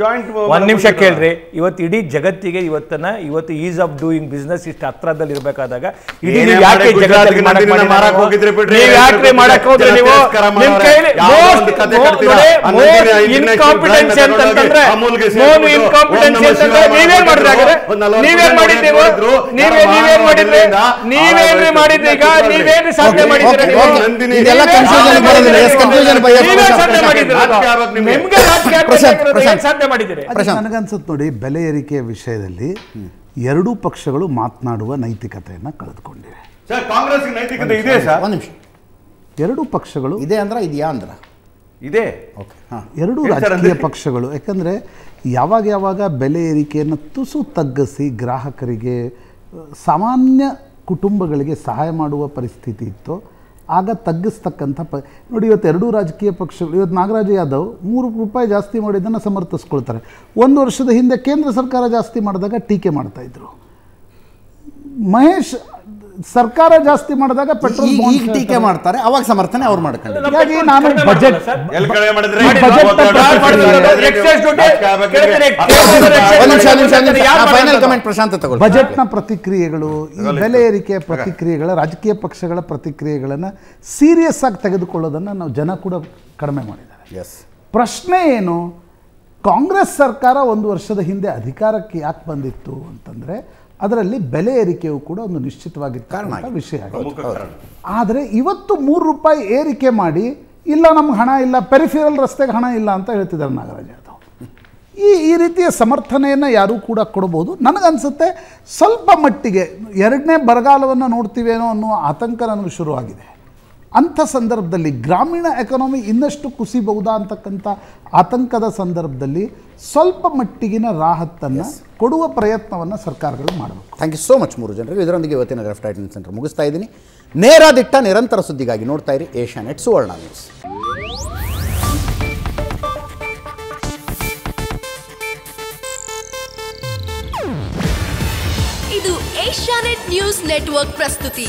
ಒಂದ್ ನಿಮಿಷ ಕೇಳ್ರಿ ಇವತ್ತು ಇಡೀ ಜಗತ್ತಿಗೆ ಇವತ್ತನ್ನ ಇವತ್ತು ಈಸ್ ಆಫ್ ಡೂಯಿಂಗ್ ಬಿಸ್ನೆಸ್ ಇಷ್ಟು ಹತ್ರದಲ್ಲಿ ಇರಬೇಕಾದಾಗ ಇಡೀ ಯಾಕೆ ಜಗತ್ತಿಗೆ ಮಾಡಕ್ ನೀವು? ನಿಮ್. ಕೈಲಿ ಮೋನ್ ಅಂತಂದ್ರೆ ನೀವೇನ್ ಮಾಡಿದ್ರಿ ಹಾಗಾದ್ರೆ? ಒಂದು ನೀವೇನ್ ಮಾಡಿದ್ರಿ ನೀವು? ಮಾಡಿದ್ರು. ನೀವೇ ನಮ್ಮ ನೀವೇನ್ ಮಾಡಿದ್ರಿ? ಮಾನವರಿಂದ ನೀವೇನ್ರಿ ಮಾಡಿದ್ರಿ ಈಗ ರೈತರು ನೀವೇನ್ರಿ ಸಾಧನೆ ಮಾಡಿದ್ರಿ ನನಗನ್ಸುತ್ತೆ ನೋಡಿ ಬೆಲೆ ಏರಿಕೆಯ ವಿಷಯದಲ್ಲಿ ಎರಡೂ ಪಕ್ಷಗಳು ಮಾತನಾಡುವ ನೈತಿಕತೆಯನ್ನು ಕಳೆದುಕೊಂಡಿವೆ. ಸರ್ ಕಾಂಗ್ರೆಸ್ ನೈತಿಕತೆ ಇದೆ ಸರ್? ಒಂದು ನಿಮಿಷ. ಎರಡೂ ಪಕ್ಷಗಳು ಇದೆ ಅಂದ್ರೆ ಇದೆಯಾ ಅಂದ್ರ? ಇದೆ. ಓಕೆ ಹಾಂ. ಎರಡೂ ರಾಜಕೀಯ ಪಕ್ಷಗಳು ಯಾಕಂದ್ರೆ ಯಾವಾಗ ಯಾವಾಗ ಬೆಲೆ ಏರಿಕೆಯನ್ನು ತುಸು ತಗ್ಗಿಸಿ ಗ್ರಾಹಕರಿಗೆ ಸಾಮಾನ್ಯ ಕುಟುಂಬಗಳಿಗೆ ಸಹಾಯ ಮಾಡುವ ಪರಿಸ್ಥಿತಿ ಇತ್ತು ಆಗ ತಗ್ಗಿಸ್ತಕ್ಕಂಥ ಪ, ನೋಡಿ ಇವತ್ತು ಎರಡೂ ರಾಜಕೀಯ ಪಕ್ಷಗಳು, ಇವತ್ತು ನಾಗರಾಜ್ ಯಾದವ್ ಮೂರು ರೂಪಾಯಿ ಜಾಸ್ತಿ ಮಾಡಿದ್ದನ್ನು ಸಮರ್ಥಿಸ್ಕೊಳ್ತಾರೆ. ಒಂದು ವರ್ಷದ ಹಿಂದೆ ಕೇಂದ್ರ ಸರ್ಕಾರ ಜಾಸ್ತಿ ಮಾಡಿದಾಗ ಟೀಕೆ ಮಾಡ್ತಾಯಿದ್ರು ಮಹೇಶ್ ಸರ್ಕಾರ ಜಾಸ್ತಿ ಮಾಡಿದಾಗ ಪೆಟ್ರೋಲ್ ಈಗ ಟೀಕೆ ಮಾಡ್ತಾರೆ ಅವಾಗ ಸಮರ್ಥನೆ ಅವ್ರು ಮಾಡ್ಕೊಂಡಿದ್ದಾರೆ ಹೀಗಾಗಿ ನಾನು ಬಜೆಟ್ನ ಬಜೆಟ್ನ ಪ್ರತಿಕ್ರಿಯೆಗಳು ಈ ಬೆಲೆ ಏರಿಕೆಯ ಪ್ರತಿಕ್ರಿಯೆಗಳ ರಾಜಕೀಯ ಪಕ್ಷಗಳ ಪ್ರತಿಕ್ರಿಯೆಗಳನ್ನು ಸೀರಿಯಸ್ ಆಗಿ ತೆಗೆದುಕೊಳ್ಳೋದನ್ನ ನಾವು ಜನ ಕೂಡ ಕಡಿಮೆ ಮಾಡಿದ್ದಾರೆ. ಎಸ್ ಪ್ರಶ್ನೆ ಏನು? ಕಾಂಗ್ರೆಸ್ ಸರ್ಕಾರ ಒಂದು ವರ್ಷದ ಹಿಂದೆ ಅಧಿಕಾರಕ್ಕೆ ಯಾಕೆ ಬಂದಿತ್ತು ಅಂತಂದರೆ ಅದರಲ್ಲಿ ಬೆಲೆ ಏರಿಕೆಯು ಕೂಡ ಒಂದು ನಿಶ್ಚಿತವಾಗಿರ್ತಕ್ಕಂಥ ವಿಷಯ ಆಗಿದೆ. ಆದರೆ ಇವತ್ತು ಮೂರು ರೂಪಾಯಿ ಏರಿಕೆ ಮಾಡಿ ಇಲ್ಲ ನಮ್ಗೆ ಹಣ ಇಲ್ಲ ಪೆರಿಫಿರಲ್ ರಸ್ತೆಗೆ ಹಣ ಇಲ್ಲ ಅಂತ ಹೇಳ್ತಿದ್ದಾರೆ ನಾಗರಾಜ್ ಯಾದವ್. ಈ ಈ ರೀತಿಯ ಸಮರ್ಥನೆಯನ್ನು ಯಾರೂ ಕೂಡ ಕೊಡ್ಬೋದು. ನನಗನ್ಸುತ್ತೆ ಸ್ವಲ್ಪ ಮಟ್ಟಿಗೆ ಎರಡನೇ ಬರಗಾಲವನ್ನು ನೋಡ್ತೀವೇನೋ ಅನ್ನೋ ಆತಂಕ ನನಗೆ ಶುರುವಾಗಿದೆ. ಅಂಥ ಸಂದರ್ಭದಲ್ಲಿ ಗ್ರಾಮೀಣ ಎಕಾನಮಿ ಇನ್ನಷ್ಟು ಕುಸಿಬಹುದಾ ಅಂತಕ್ಕಂಥ ಆತಂಕದ ಸಂದರ್ಭದಲ್ಲಿ ಸ್ವಲ್ಪ ಮಟ್ಟಿಗಿನ ರಾಹತ್ತನ್ನು ಕೊಡುವ ಪ್ರಯತ್ನವನ್ನು ಸರ್ಕಾರಗಳು ಮಾಡಬೇಕು. ಥ್ಯಾಂಕ್ ಯು ಸೋ ಮಚ್ ಮೂರು ಜನರು. ಇದರೊಂದಿಗೆ ಇವತ್ತಿನ ಗ್ರಫ್ಟ್ ರೈಟ್ ಸೆಂಟರ್ ಮುಗಿಸ್ತಾ ಇದ್ದೀನಿ. ನೇರ ದಿಟ್ಟ ನಿರಂತರ ಸುದ್ದಿಗಾಗಿ ನೋಡ್ತಾ ಇರಿ ಏಷ್ಯಾ ನೆಟ್ ಸುವರ್ಣ ನ್ಯೂಸ್. ಇದು ಏಷ್ಯಾನೆಟ್ ನ್ಯೂಸ್ ನೆಟ್ವರ್ಕ್ ಪ್ರಸ್ತುತಿ.